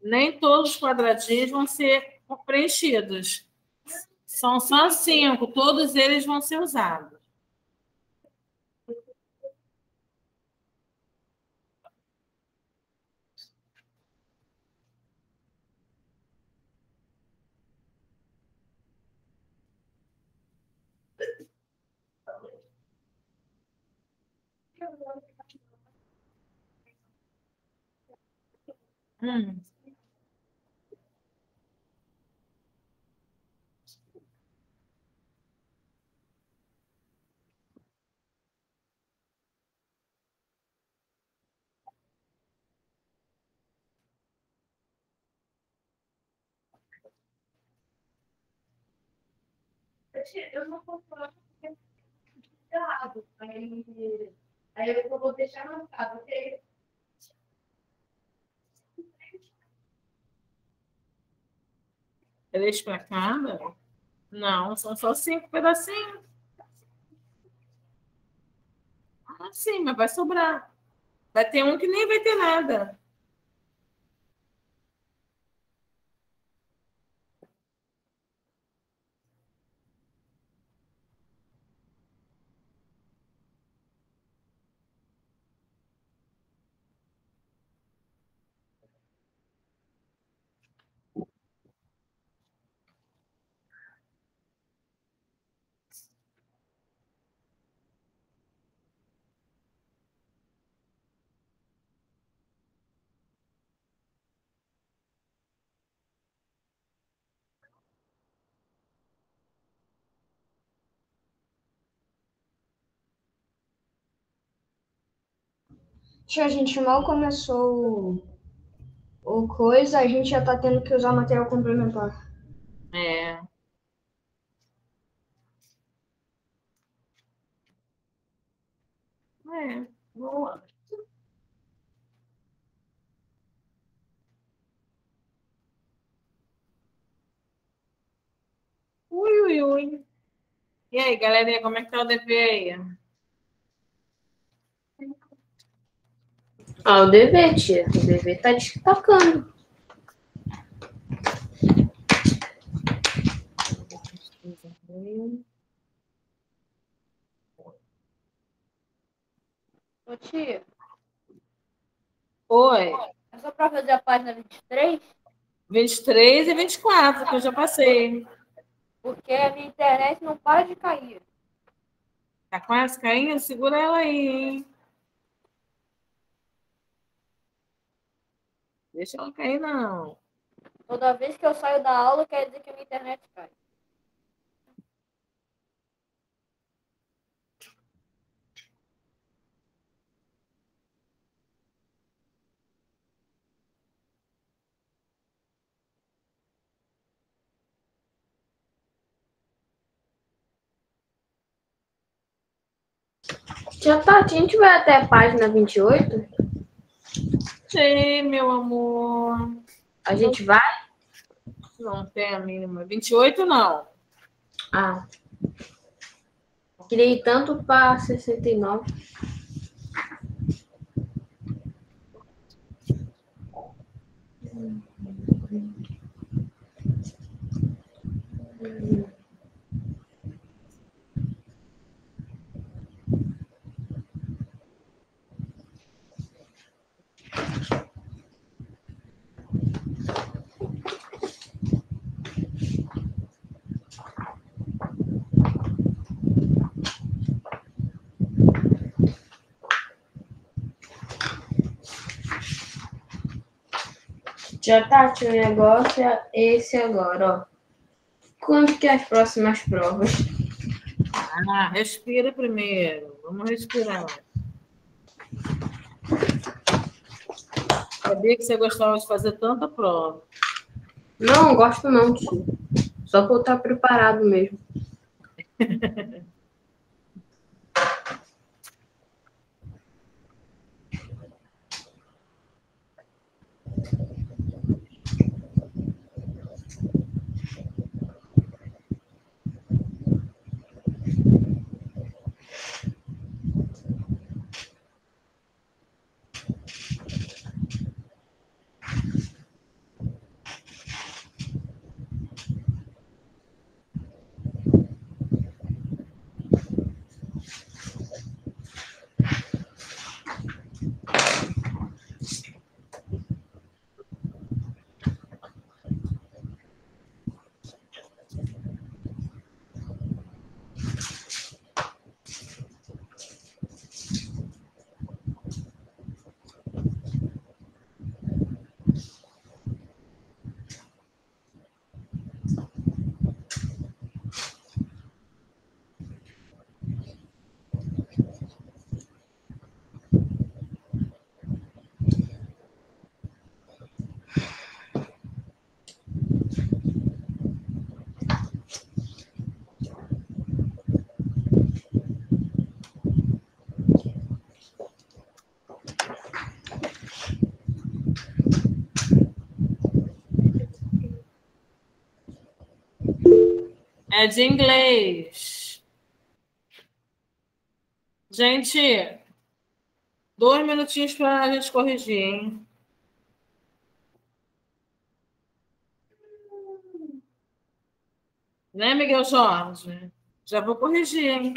Nem todos os quadradinhos vão ser preenchidos. São só cinco, todos eles vão ser usados. Hum. Eu não posso falar porque é errado. Aí, aí eu vou deixar marcado, ok? Três para cada? Não, são só cinco pedacinhos. Ah, sim, mas vai sobrar. Vai ter um que nem vai ter nada. Tia, a gente mal começou o, o coisa, a gente já tá tendo que usar material complementar. É. É, boa. Ui, ui, ui. E aí, galerinha, como é que tá o DP aí? Ah, o dever, tia. O dever tá destacando. Ô, tia, Oi. é só pra fazer a página 23? 23 e 24, que eu já passei. Porque a minha internet não para de cair. Tá quase caindo? Segura ela aí, hein? Deixa ela cair, não. Toda vez que eu saio da aula, quer dizer que a minha internet cai. Tia Tati, a gente vai até a página 28? Sei, meu amor. A gente vai? Não tem a mínima. 28, não. Ah. Queria ir tanto para 69. Tia Tati, o negócio é esse agora, ó. Quando que é as próximas provas? Ah, respira primeiro. Vamos respirar. Sabia que você gostava de fazer tanta prova. Não, gosto não, tio. Só eu estar preparado mesmo. É de inglês. Gente, dois minutinhos para a gente corrigir, hein? Né, Miguel Jorge? Já vou corrigir, hein?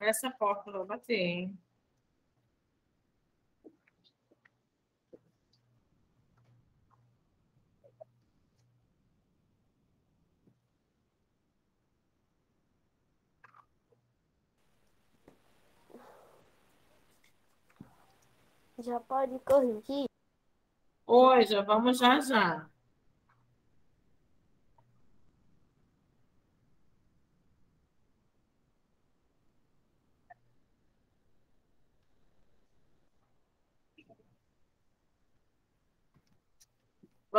Essa porta vai bater, hein? Já pode corrigir? Oi, já vamos já já.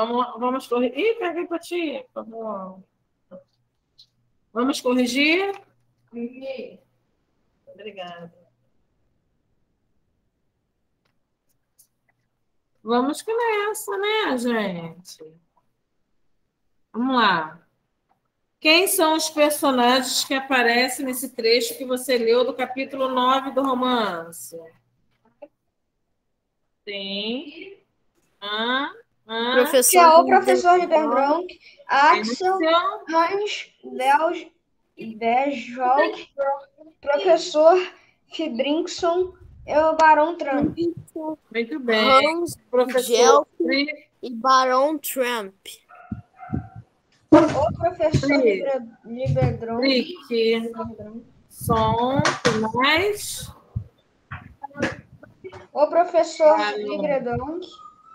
Vamos, vamos corrigir. Ih, peguei para ti. Favor. Vamos corrigir? Obrigada. Vamos com essa, né, gente? Vamos lá. Quem são os personagens que aparecem nesse trecho que você leu do capítulo 9 do romance? Tem. Ah, ah, Que é o professor Liebenbronk, Axel, Axel, Hans, Belge, Bejolk, professor Fibrinson e o Barão Trump. Muito bem. Hans, Professor e Barão Trump. O professor Frick, som, que mais? o professor Barão.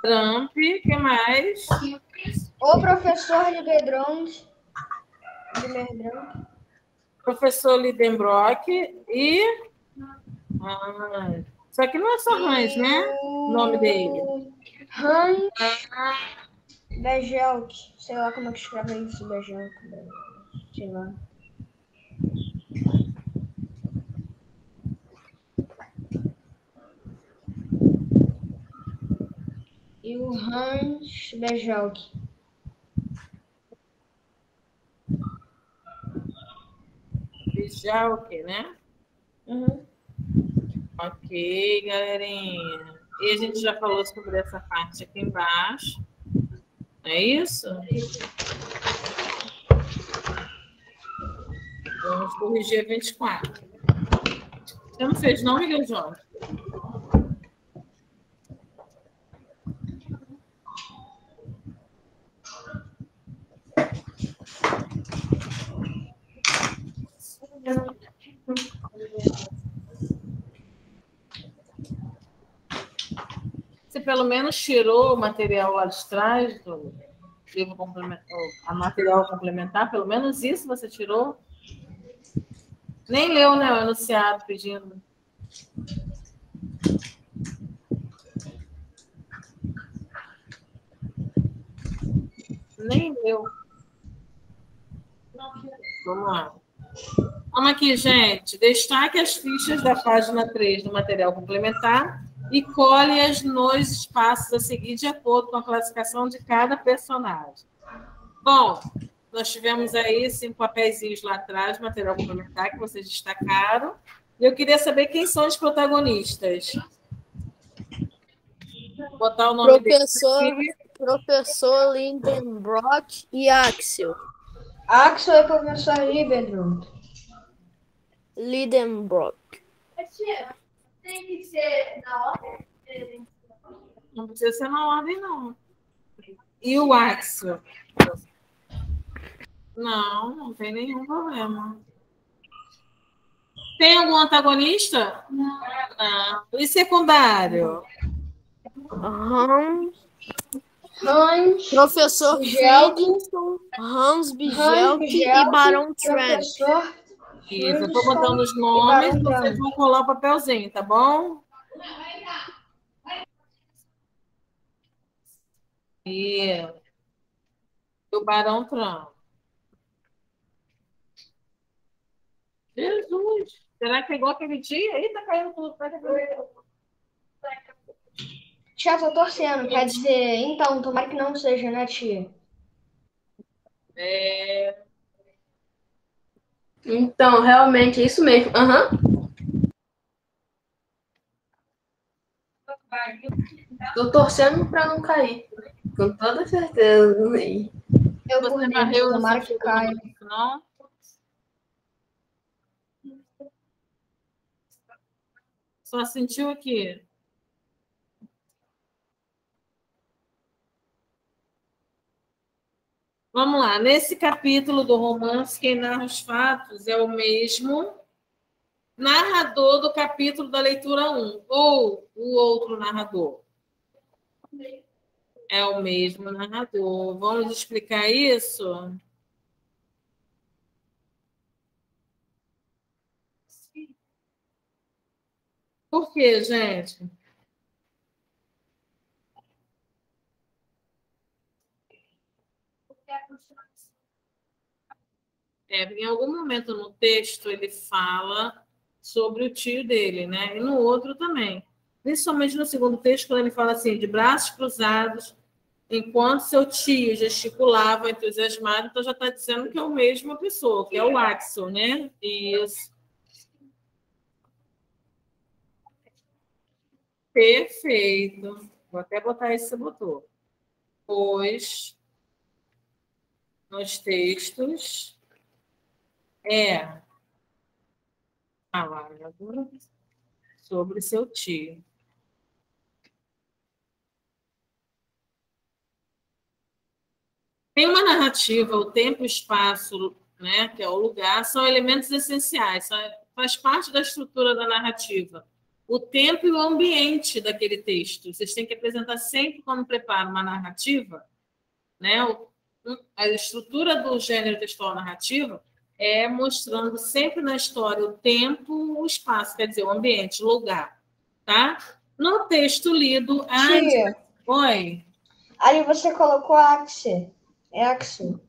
Trump, que mais? o professor Liebenbronk, Professor Lidenbrock e. Ah, só que não é só Hans, né? O nome dele. Hans Bejelk, sei lá como é que escreve isso, Bejelk, sei lá. E o Hans o quê, né? Uhum. Ok, galerinha. E a gente já falou sobre essa parte aqui embaixo. É isso? Vamos corrigir a 24. Você não fez, não, Miguel Jorge? Você pelo menos tirou o material lá de trás do livro complementar, material complementar, pelo menos isso você tirou? Nem leu, né, o enunciado pedindo. Nem leu. Vamos lá. Vamos aqui, gente. Destaque as fichas da página 3 do material complementar e colhe-as nos espaços a seguir de acordo com a classificação de cada personagem. Bom, nós tivemos aí cinco papeizinhos lá atrás, material complementar, que vocês destacaram. E eu queria saber quem são os protagonistas. Vou botar o nome Professor, professor Lindenbrock e Axel. Axel é professor Liebenbronk. Lidenbrock. Tem que ser na ordem? Não precisa ser na ordem, não. E o Axel? Não, não tem nenhum problema. Tem algum antagonista? Não. E secundário? Hans, Hans, professor. Fredinson, Hans Bigelk e Barão Trump. professor Isso, eu estou botando os nomes, vocês vão colar o papelzinho, tá bom? E o Barão Trump. Jesus! Será que é igual aquele dia? Eita, caiu tudo. Pega Tia, tô torcendo, quer dizer, então, tomara que não seja, né, tia? É, Então, realmente, é isso mesmo. Aham. Tô torcendo pra não cair. Com toda certeza. Eu por você dentro, varreu no tomara seu que caia. não? Só sentiu aqui. Vamos lá. Nesse capítulo do romance, quem narra os fatos é o mesmo narrador do capítulo da leitura 1, ou o outro narrador? É o mesmo narrador. Vamos explicar isso? Por quê, gente? É, em algum momento no texto ele fala sobre o tio dele, né? E no outro também. Principalmente no segundo texto, quando ele fala assim, de braços cruzados, enquanto seu tio gesticulava entusiasmado, então já está dizendo que é a mesma pessoa, que é o Axel, né? Isso. Perfeito. Vou até botar esse botou. Pois, nos textos, é falava sobre seu tio. Tem uma narrativa, o tempo e o espaço, né, que é o lugar, são elementos essenciais, faz parte da estrutura da narrativa o tempo e o ambiente daquele texto. Vocês têm que apresentar sempre, quando preparam uma narrativa, né? a estrutura do gênero textual narrativa é mostrando sempre na história o tempo, o espaço, quer dizer, o ambiente, o lugar. Tá? No texto lido. Tia, Oi. Ali você colocou Axel. É Axel.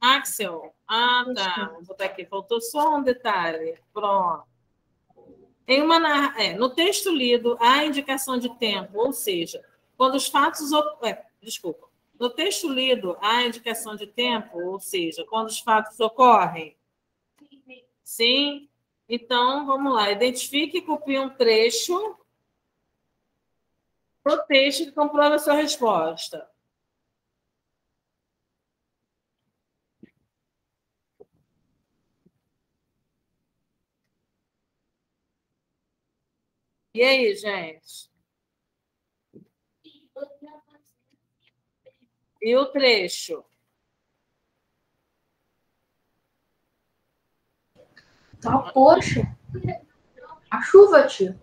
Axel. Ah, tá. Vou botar aqui. Faltou só um detalhe. Pronto. Em uma, é, no texto lido, há indicação de tempo, ou seja, quando os fatos. É, desculpa. No texto lido, há indicação de tempo, ou seja, quando os fatos ocorrem? Sim. Então, vamos lá. Identifique e copie um trecho do texto que comprova a sua resposta. E aí, gente? E o trecho? Tá, poxa. A chuva, tio.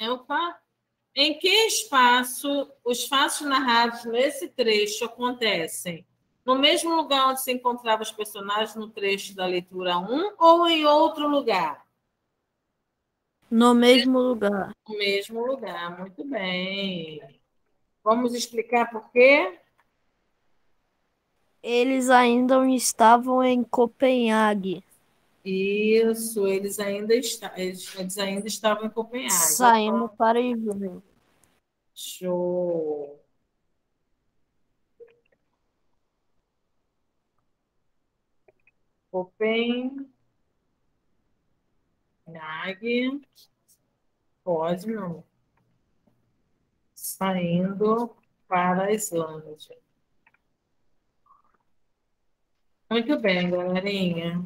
Em, opa, em que espaço os fatos narrados nesse trecho acontecem? No mesmo lugar onde se encontravam os personagens no trecho da leitura 1 ou em outro lugar? No mesmo lugar. No mesmo lugar, muito bem. Vamos explicar por quê? Eles ainda estavam em Copenhague. Isso, eles ainda, está, eles, eles ainda estavam em Copenhague. Saímos para Ivan. Show. Copenhague. Pode não. Saindo para a Islândia. Muito bem, galerinha.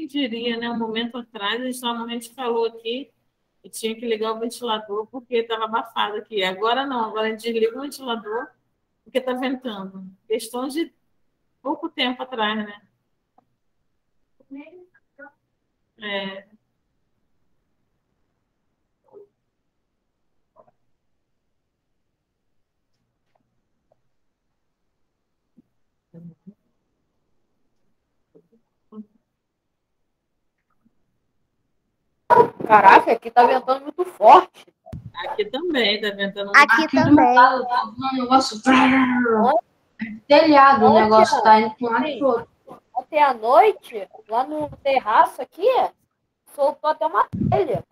Quem diria, né? Um momento atrás, a gente normalmente falou aqui e tinha que ligar o ventilador porque estava abafado aqui. Agora não, agora a gente desliga o ventilador porque está ventando. Questão de pouco tempo atrás, né? É. Caraca, aqui tá ventando muito forte. Aqui também, tá ventando Aqui Aqui do também. lado tá um negócio. Telhado, o negócio tá indo pra um lado e pro outro. Ontem à noite, lá no terraço aqui, soltou até uma telha.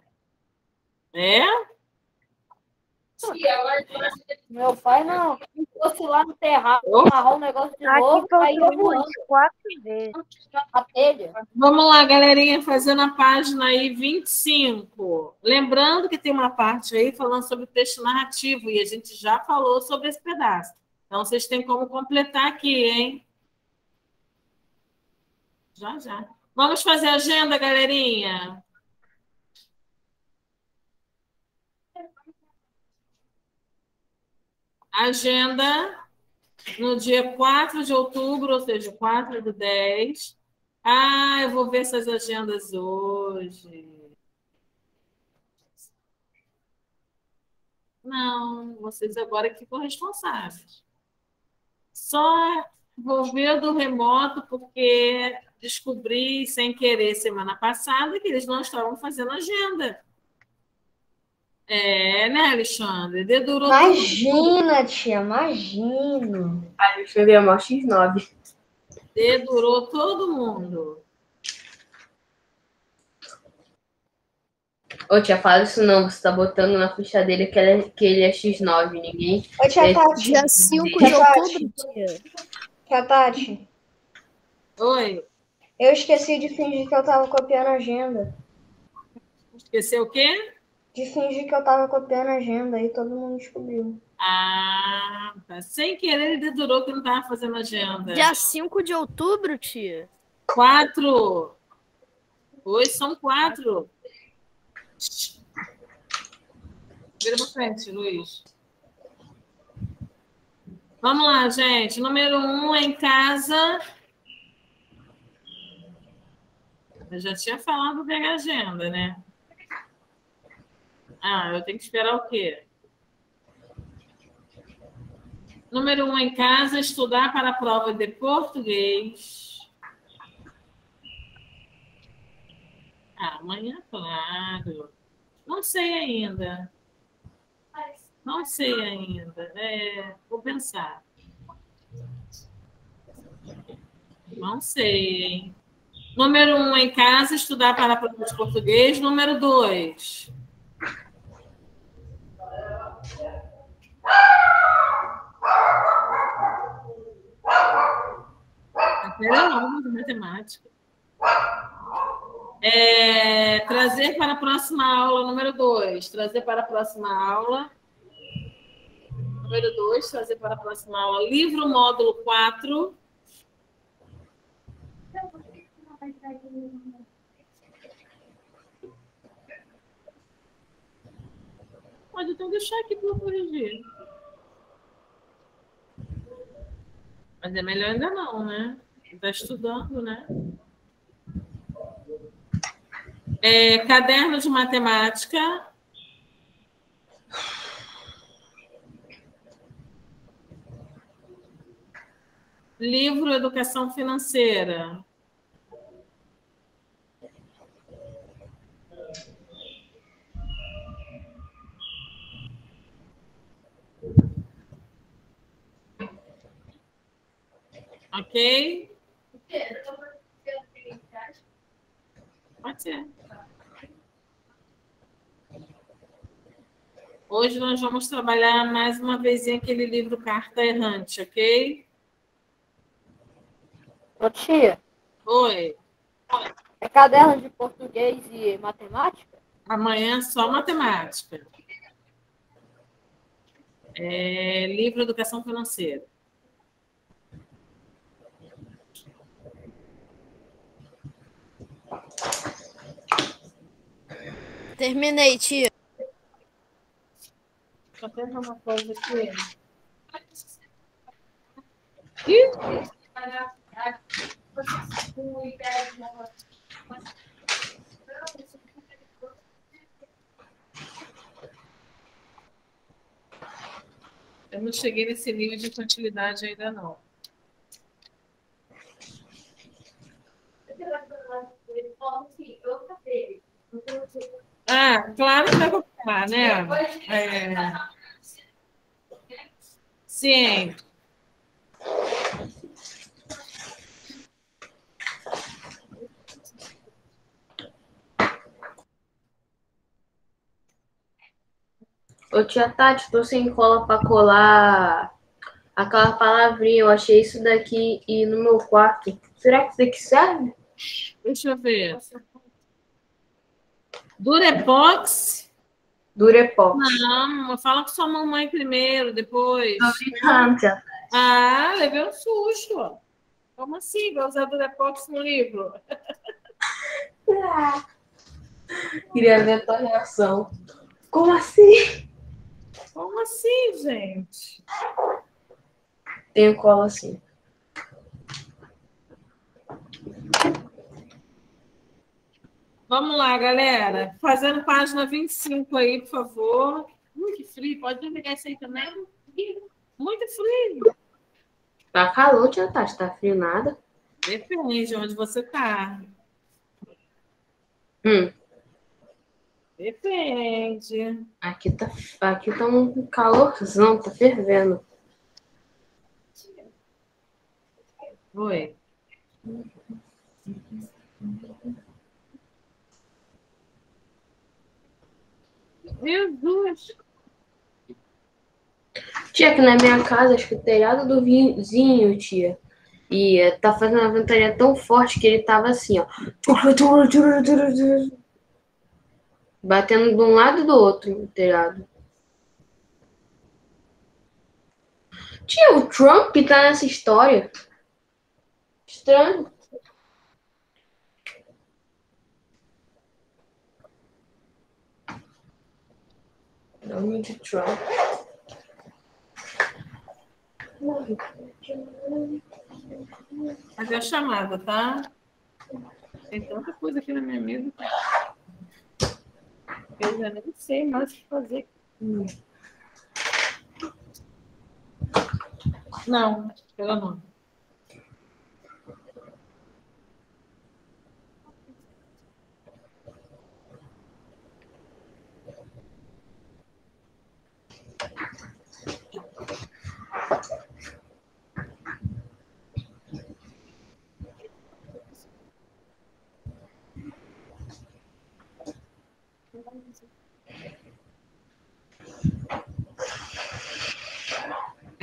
É? Meu pai não. Se fosse lá no terraço, amarrar o negócio de novo, Aqui aí faltou voando umas quatro vezes. a telha. Vamos lá, galerinha, fazendo a página aí 25. Lembrando que tem uma parte aí falando sobre o texto narrativo e a gente já falou sobre esse pedaço. Então, vocês têm como completar aqui, hein? Já, já. Vamos fazer a agenda, galerinha? Agenda no dia 4 de outubro, ou seja, 4 do 10. Ah, eu vou ver essas agendas hoje. Não, vocês agora que ficam responsáveis. Só vou ver do remoto porque descobri sem querer semana passada que eles não estavam fazendo agenda. É, né, Alexandre? Dedurou todo Imagina, tia, imagina. Aí eu ver a maior X9. Dedurou todo mundo. Ô, tia, fala isso não. Você tá botando na ficha dele que ele é, que ele é X9. Ninguém. Ô, tia É, Tati, Dia 5 de outubro, tia. tia Tati, Oi, eu esqueci de fingir que eu tava copiando a agenda. esqueceu o quê? De fingir que eu tava copiando a agenda e todo mundo descobriu. Ah, tá. Sem querer, ele dedurou que não estava fazendo agenda. Dia 5 de outubro, tia. Quatro. Hoje são quatro. Vira pra frente, Luiz. Vamos lá, gente. Número um em casa. Eu já tinha falado pegar agenda, né? Ah, eu tenho que esperar o quê? Número um em casa, estudar para a prova de português. Ah, amanhã, claro. Não sei ainda. Não sei ainda. É, vou pensar. Não sei, hein? Número um em casa, estudar para a prova de português. Número dois. Matéria nova de matemática. É, trazer para a próxima aula, número 2. Trazer para a próxima aula. Número 2, trazer para a próxima aula. Livro módulo 4. Pode então deixar aqui para eu corrigir. Mas é melhor ainda não, né? Está estudando, né? É, caderno de matemática. Livro Educação Financeira. Ok? Pode ser. Hoje nós vamos trabalhar mais uma vez em aquele livro Carta Errante, ok? Ô, tia, Oi. é caderno de português e matemática? Amanhã só matemática. É, livro Educação Financeira. Terminei, tia. Só tem uma coisa aqui. Ih! Eu não cheguei nesse nível de infantilidade ainda não. Ah, claro que vai copiar, né? É... Sim. Ô tia Tati, tô sem cola pra colar aquela palavrinha. Eu achei isso daqui e no meu quarto. Será que isso daqui serve? Deixa eu ver. Durepox? Durepox. Não, fala com sua mamãe primeiro, depois. Tati. Ah, levei um susto. Como assim? Vai usar Durepox no livro? Queria ver a tua reação. Como assim? Como assim, gente? Tenho cola assim. Vamos lá, galera. Fazendo página 25 aí, por favor. Muito frio. Pode pegar isso aí também? Muito frio. Tá calor, tia Tati. Tá frio nada? Depende de onde você tá. Hum. Depende. Aqui tá, aqui tá um calorzão, tá fervendo. Oi. Jesus! Tia, aqui na minha casa, acho que o telhado do vizinho, tia. E eh, tá fazendo uma ventania tão forte que ele tava assim, ó. Batendo de um lado e do outro o telhado. Tia, o Trump tá nessa história. Estranho. Donald Trump. Fazer a chamada, tá? Tem tanta coisa aqui na minha mesa. Eu já nem sei mais o que fazer. Não, pelo não.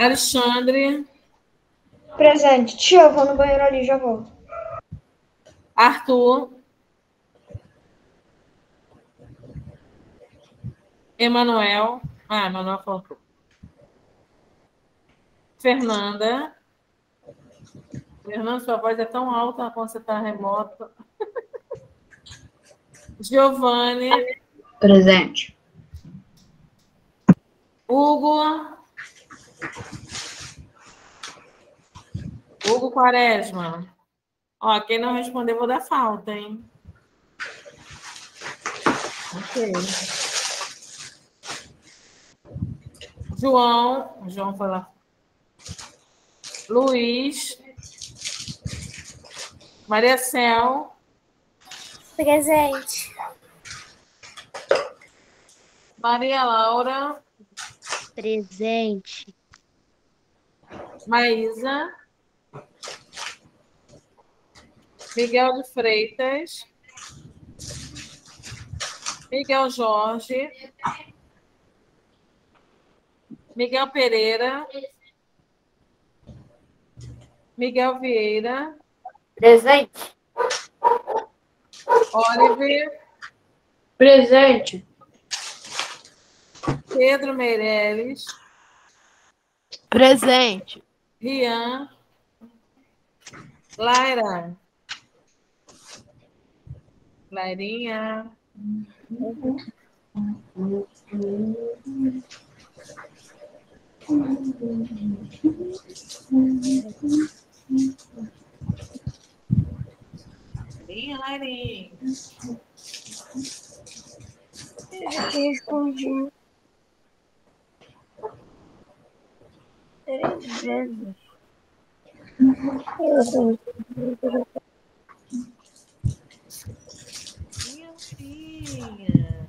Alexandre, Presente. Tia, eu vou no banheiro ali, já volto. Arthur, Emanuel. Ah, Emanuel faltou. Fernanda. Fernanda, sua voz é tão alta quando você está remota. Giovanni, Presente. Hugo. Hugo Quaresma. Ó, quem não responder, vou dar falta, hein? Ok. João. João foi lá. Luiz. Maria Cel. Presente. Maria Laura. Presente. Maísa. Miguel de Freitas. Miguel Jorge. Miguel Pereira. Miguel Vieira. Presente. Oliver. Presente. Pedro Meirelles. Presente. Rian. Laira. Lairinha. Lairinha, Lairinha. Respondi. Três vezes. Rainha.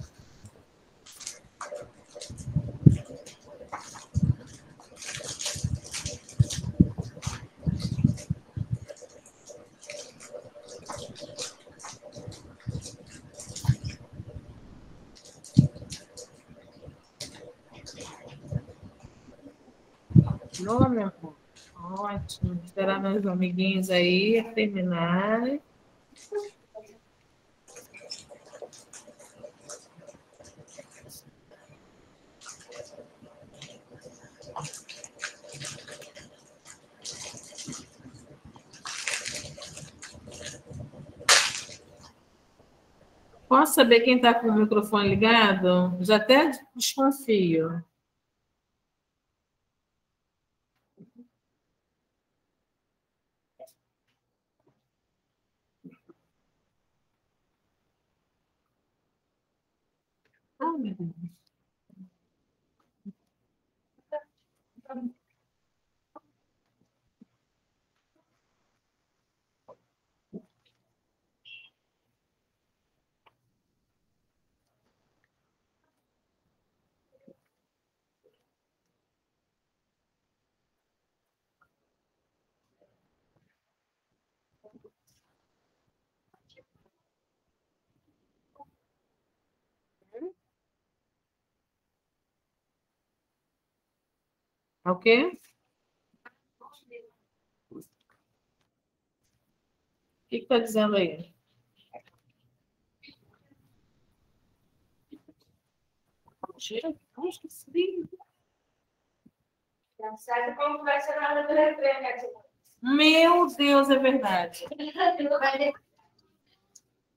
Boa, meu amor. Ótimo. Esperar meus amiguinhos aí terminarem. Posso saber quem está com o microfone ligado? Já até desconfio. Ah, meu Deus. Ok? O que está dizendo aí? Né? Meu Deus, é verdade.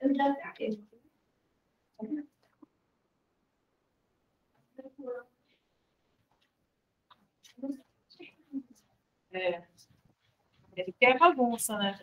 Eu já sei. É. Ele quer bagunça, né?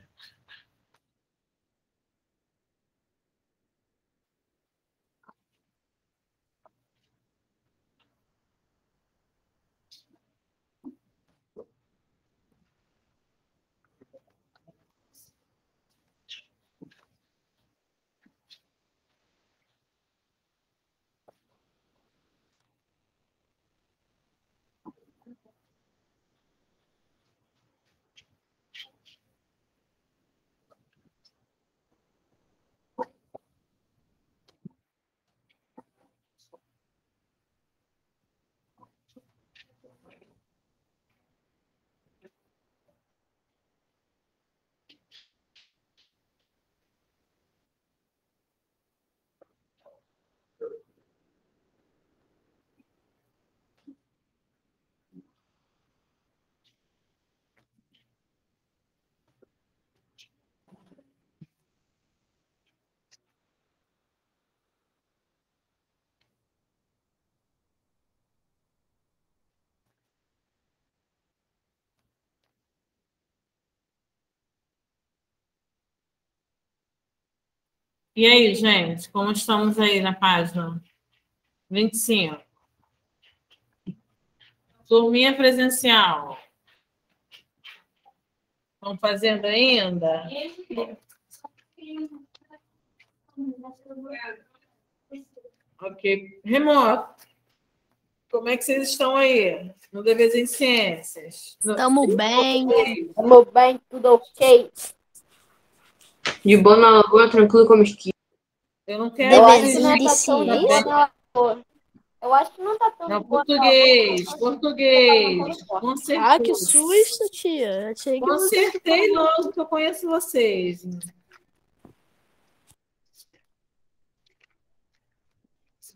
E aí, gente, como estamos aí na página 25? Turminha presencial. Estão fazendo ainda? Ok. Remoto. Como é que vocês estão aí? No Deveres em Ciências? Estamos bem. Estamos bem, tudo ok. De boa na lagoa, tranquilo como esqui. Eu não quero. Eu acho que Devezinho não de tá tão de boa na lagoa. Eu acho que não tá tão Não, de boa na português, lagoa. português. Consertou. Ah, que susto, tia. Achei que você... Consertei logo, que eu conheço vocês.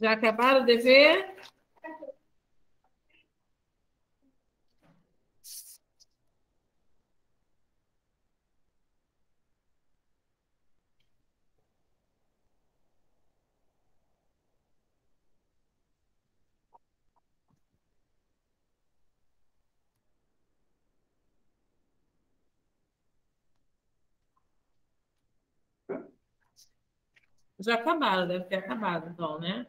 Já acabaram o dever? Já acabaram, deve ter acabado, então, né?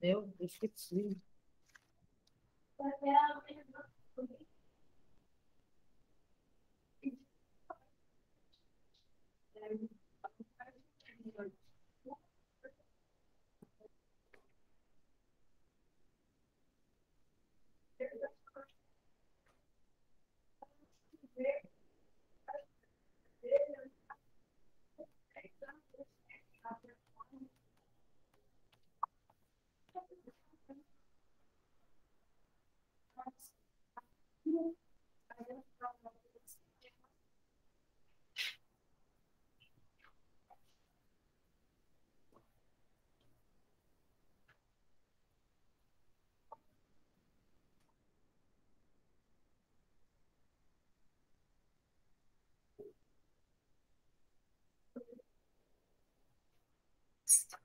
Eu esqueci. スタート。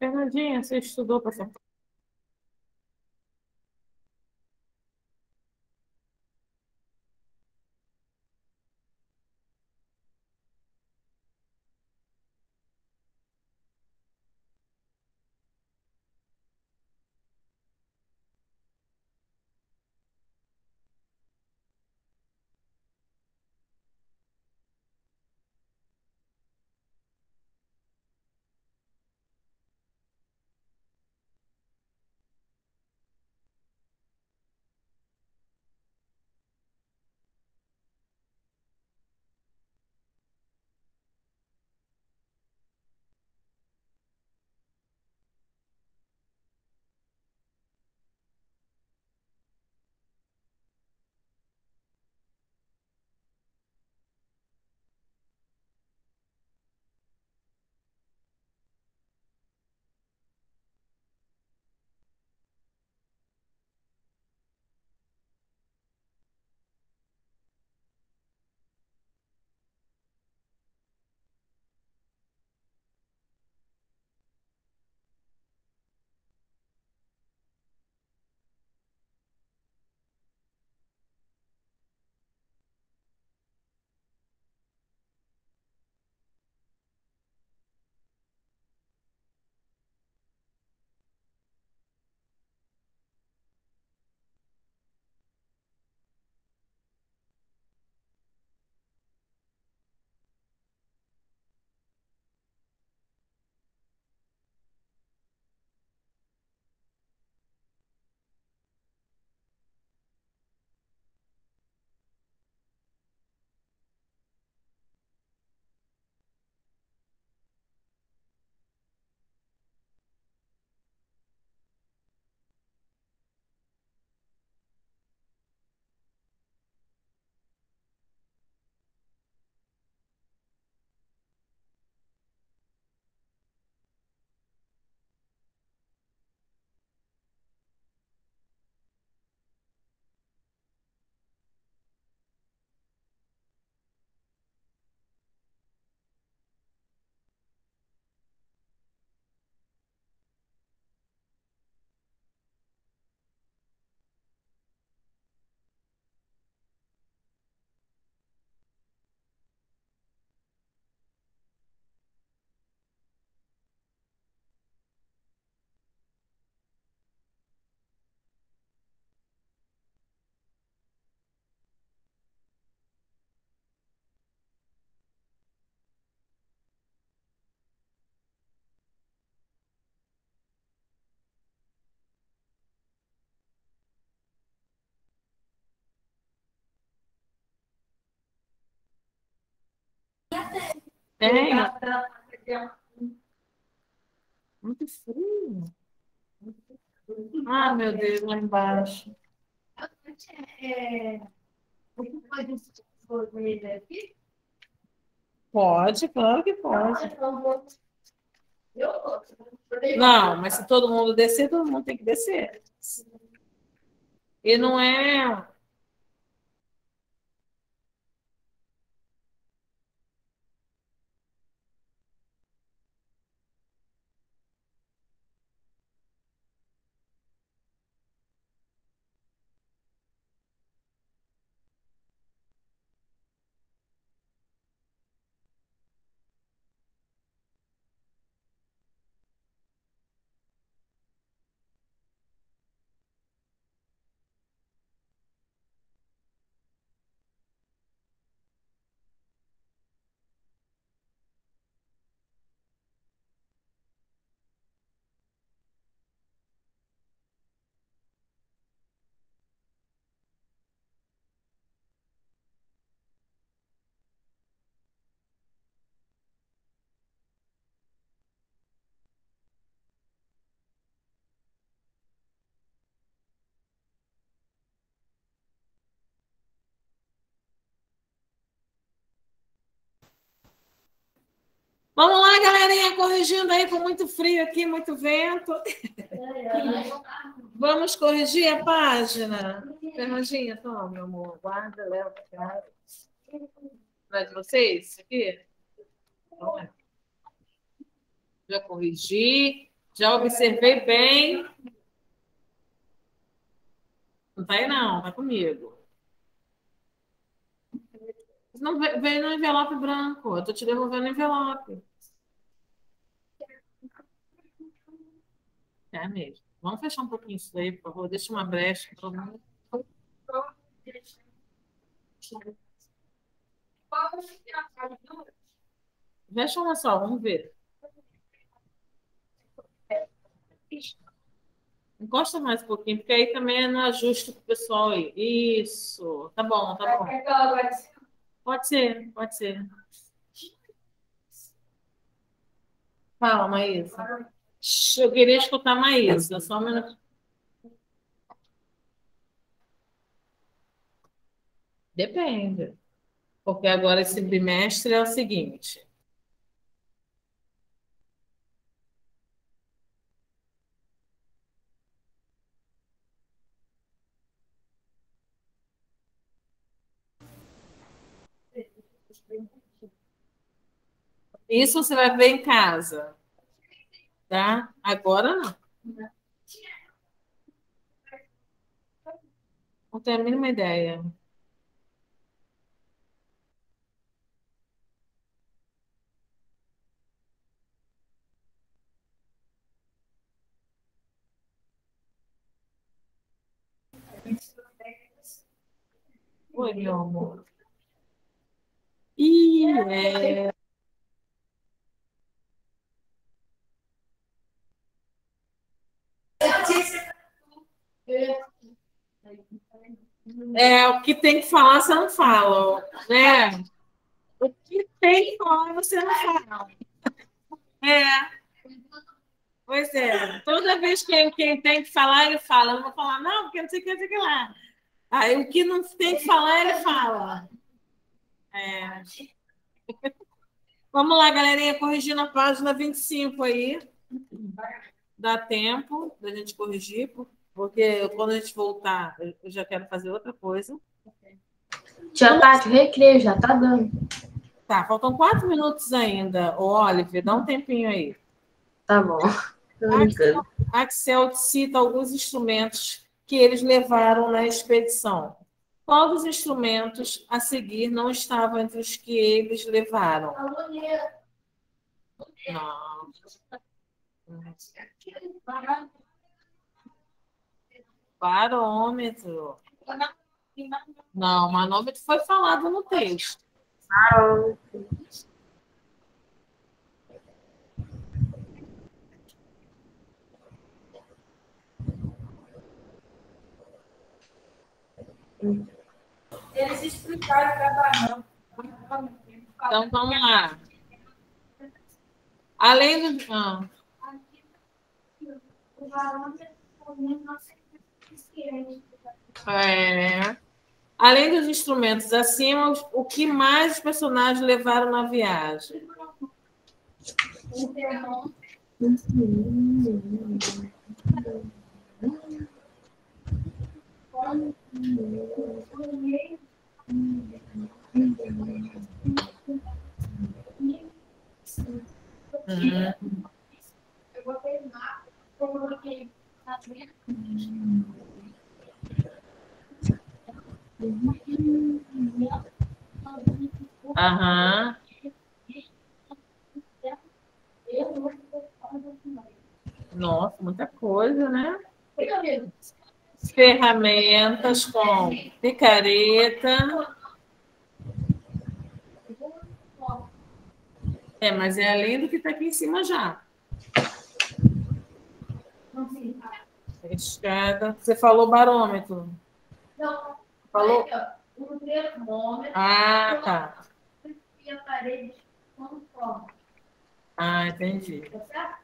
Fernandinha, você estudou para ser Tem. Muito frio. Ah, meu Deus, lá embaixo. Pode, claro que pode. Não, mas se todo mundo descer, todo mundo tem que descer. E não é. Vamos lá, galerinha, corrigindo aí com muito frio aqui, muito vento. Vamos corrigir a página. Fernandinha, toma, meu amor. Guarda, leva para casa. Para de vocês, aqui? Já corrigi, já observei bem. Não tá aí, não, tá comigo. Não veio no envelope branco. Eu tô te devolvendo o envelope. É mesmo. Vamos fechar um pouquinho isso daí, por favor. Deixa uma brecha para mundo. Fecha uma só, vamos ver. Encosta mais um pouquinho, porque aí também é no ajuste pro pessoal aí. Isso. Tá bom, tá bom. Pode ser, pode ser. Fala, Maísa. Eu queria escutar a Maísa, só um minuto. Depende. Porque agora esse bimestre é o seguinte. Isso você vai ver em casa. Tá? Agora não. Não tenho a mínima ideia. Oi, meu amor. E é... É, o que tem que falar, você não fala, né? O que tem que falar, você não fala. É. Pois é. Toda vez que quem tem que falar, ele fala. Eu vou falar, não, porque não sei o que, não sei o que lá. Aí o que não tem que falar, ele fala. É. Vamos lá, galerinha, corrigindo a página 25 aí. Dá tempo da gente corrigir, porque quando a gente voltar, eu já quero fazer outra coisa. Tia Tati, recreio, já tá dando. Tá, faltam quatro minutos ainda. Ô, Oliver, dá um tempinho aí. Tá bom. Axel, Axel cita alguns instrumentos que eles levaram na expedição. Qual dos instrumentos a seguir não estava entre os que eles levaram? Não. Barômetro. Não, manômetro foi falado no texto. Barômetro. Eles explicaram cada Então vamos lá. Além do. Ah. É. Além dos instrumentos acima, o que mais os personagens levaram na viagem? Uhum. Eu botei mapa, coloquei Aham. Nossa, muita coisa, né? Ferramentas com picareta. É, mas é além do que está aqui em cima já. Escada. Você falou barômetro. Não. Falou? O termômetro. Ah, tá. E a parede Ah, entendi. Tá certo?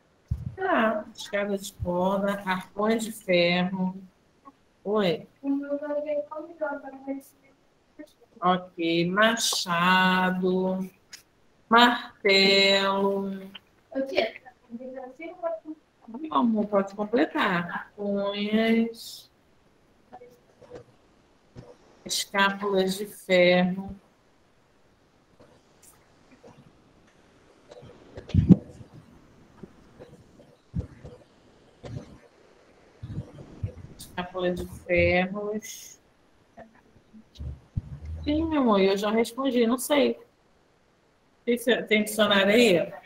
Ah, escada de corda, arpões de ferro. Oi. O meu vai ver como melhor para ver Como pode completar? Cunhas. Escápulas de ferro. Escápula de ferros. Sim, meu amor, eu já respondi, não sei. Tem, tem dicionário aí?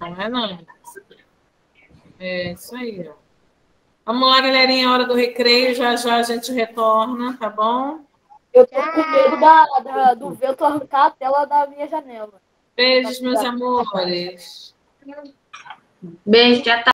Não é não. É isso aí. ó. Vamos lá, galerinha, hora do recreio. Já já a gente retorna, tá bom? Eu tô com medo da, da- do vento arrancar a tela da minha janela. Beijos, meus amores. Beijo, já tá.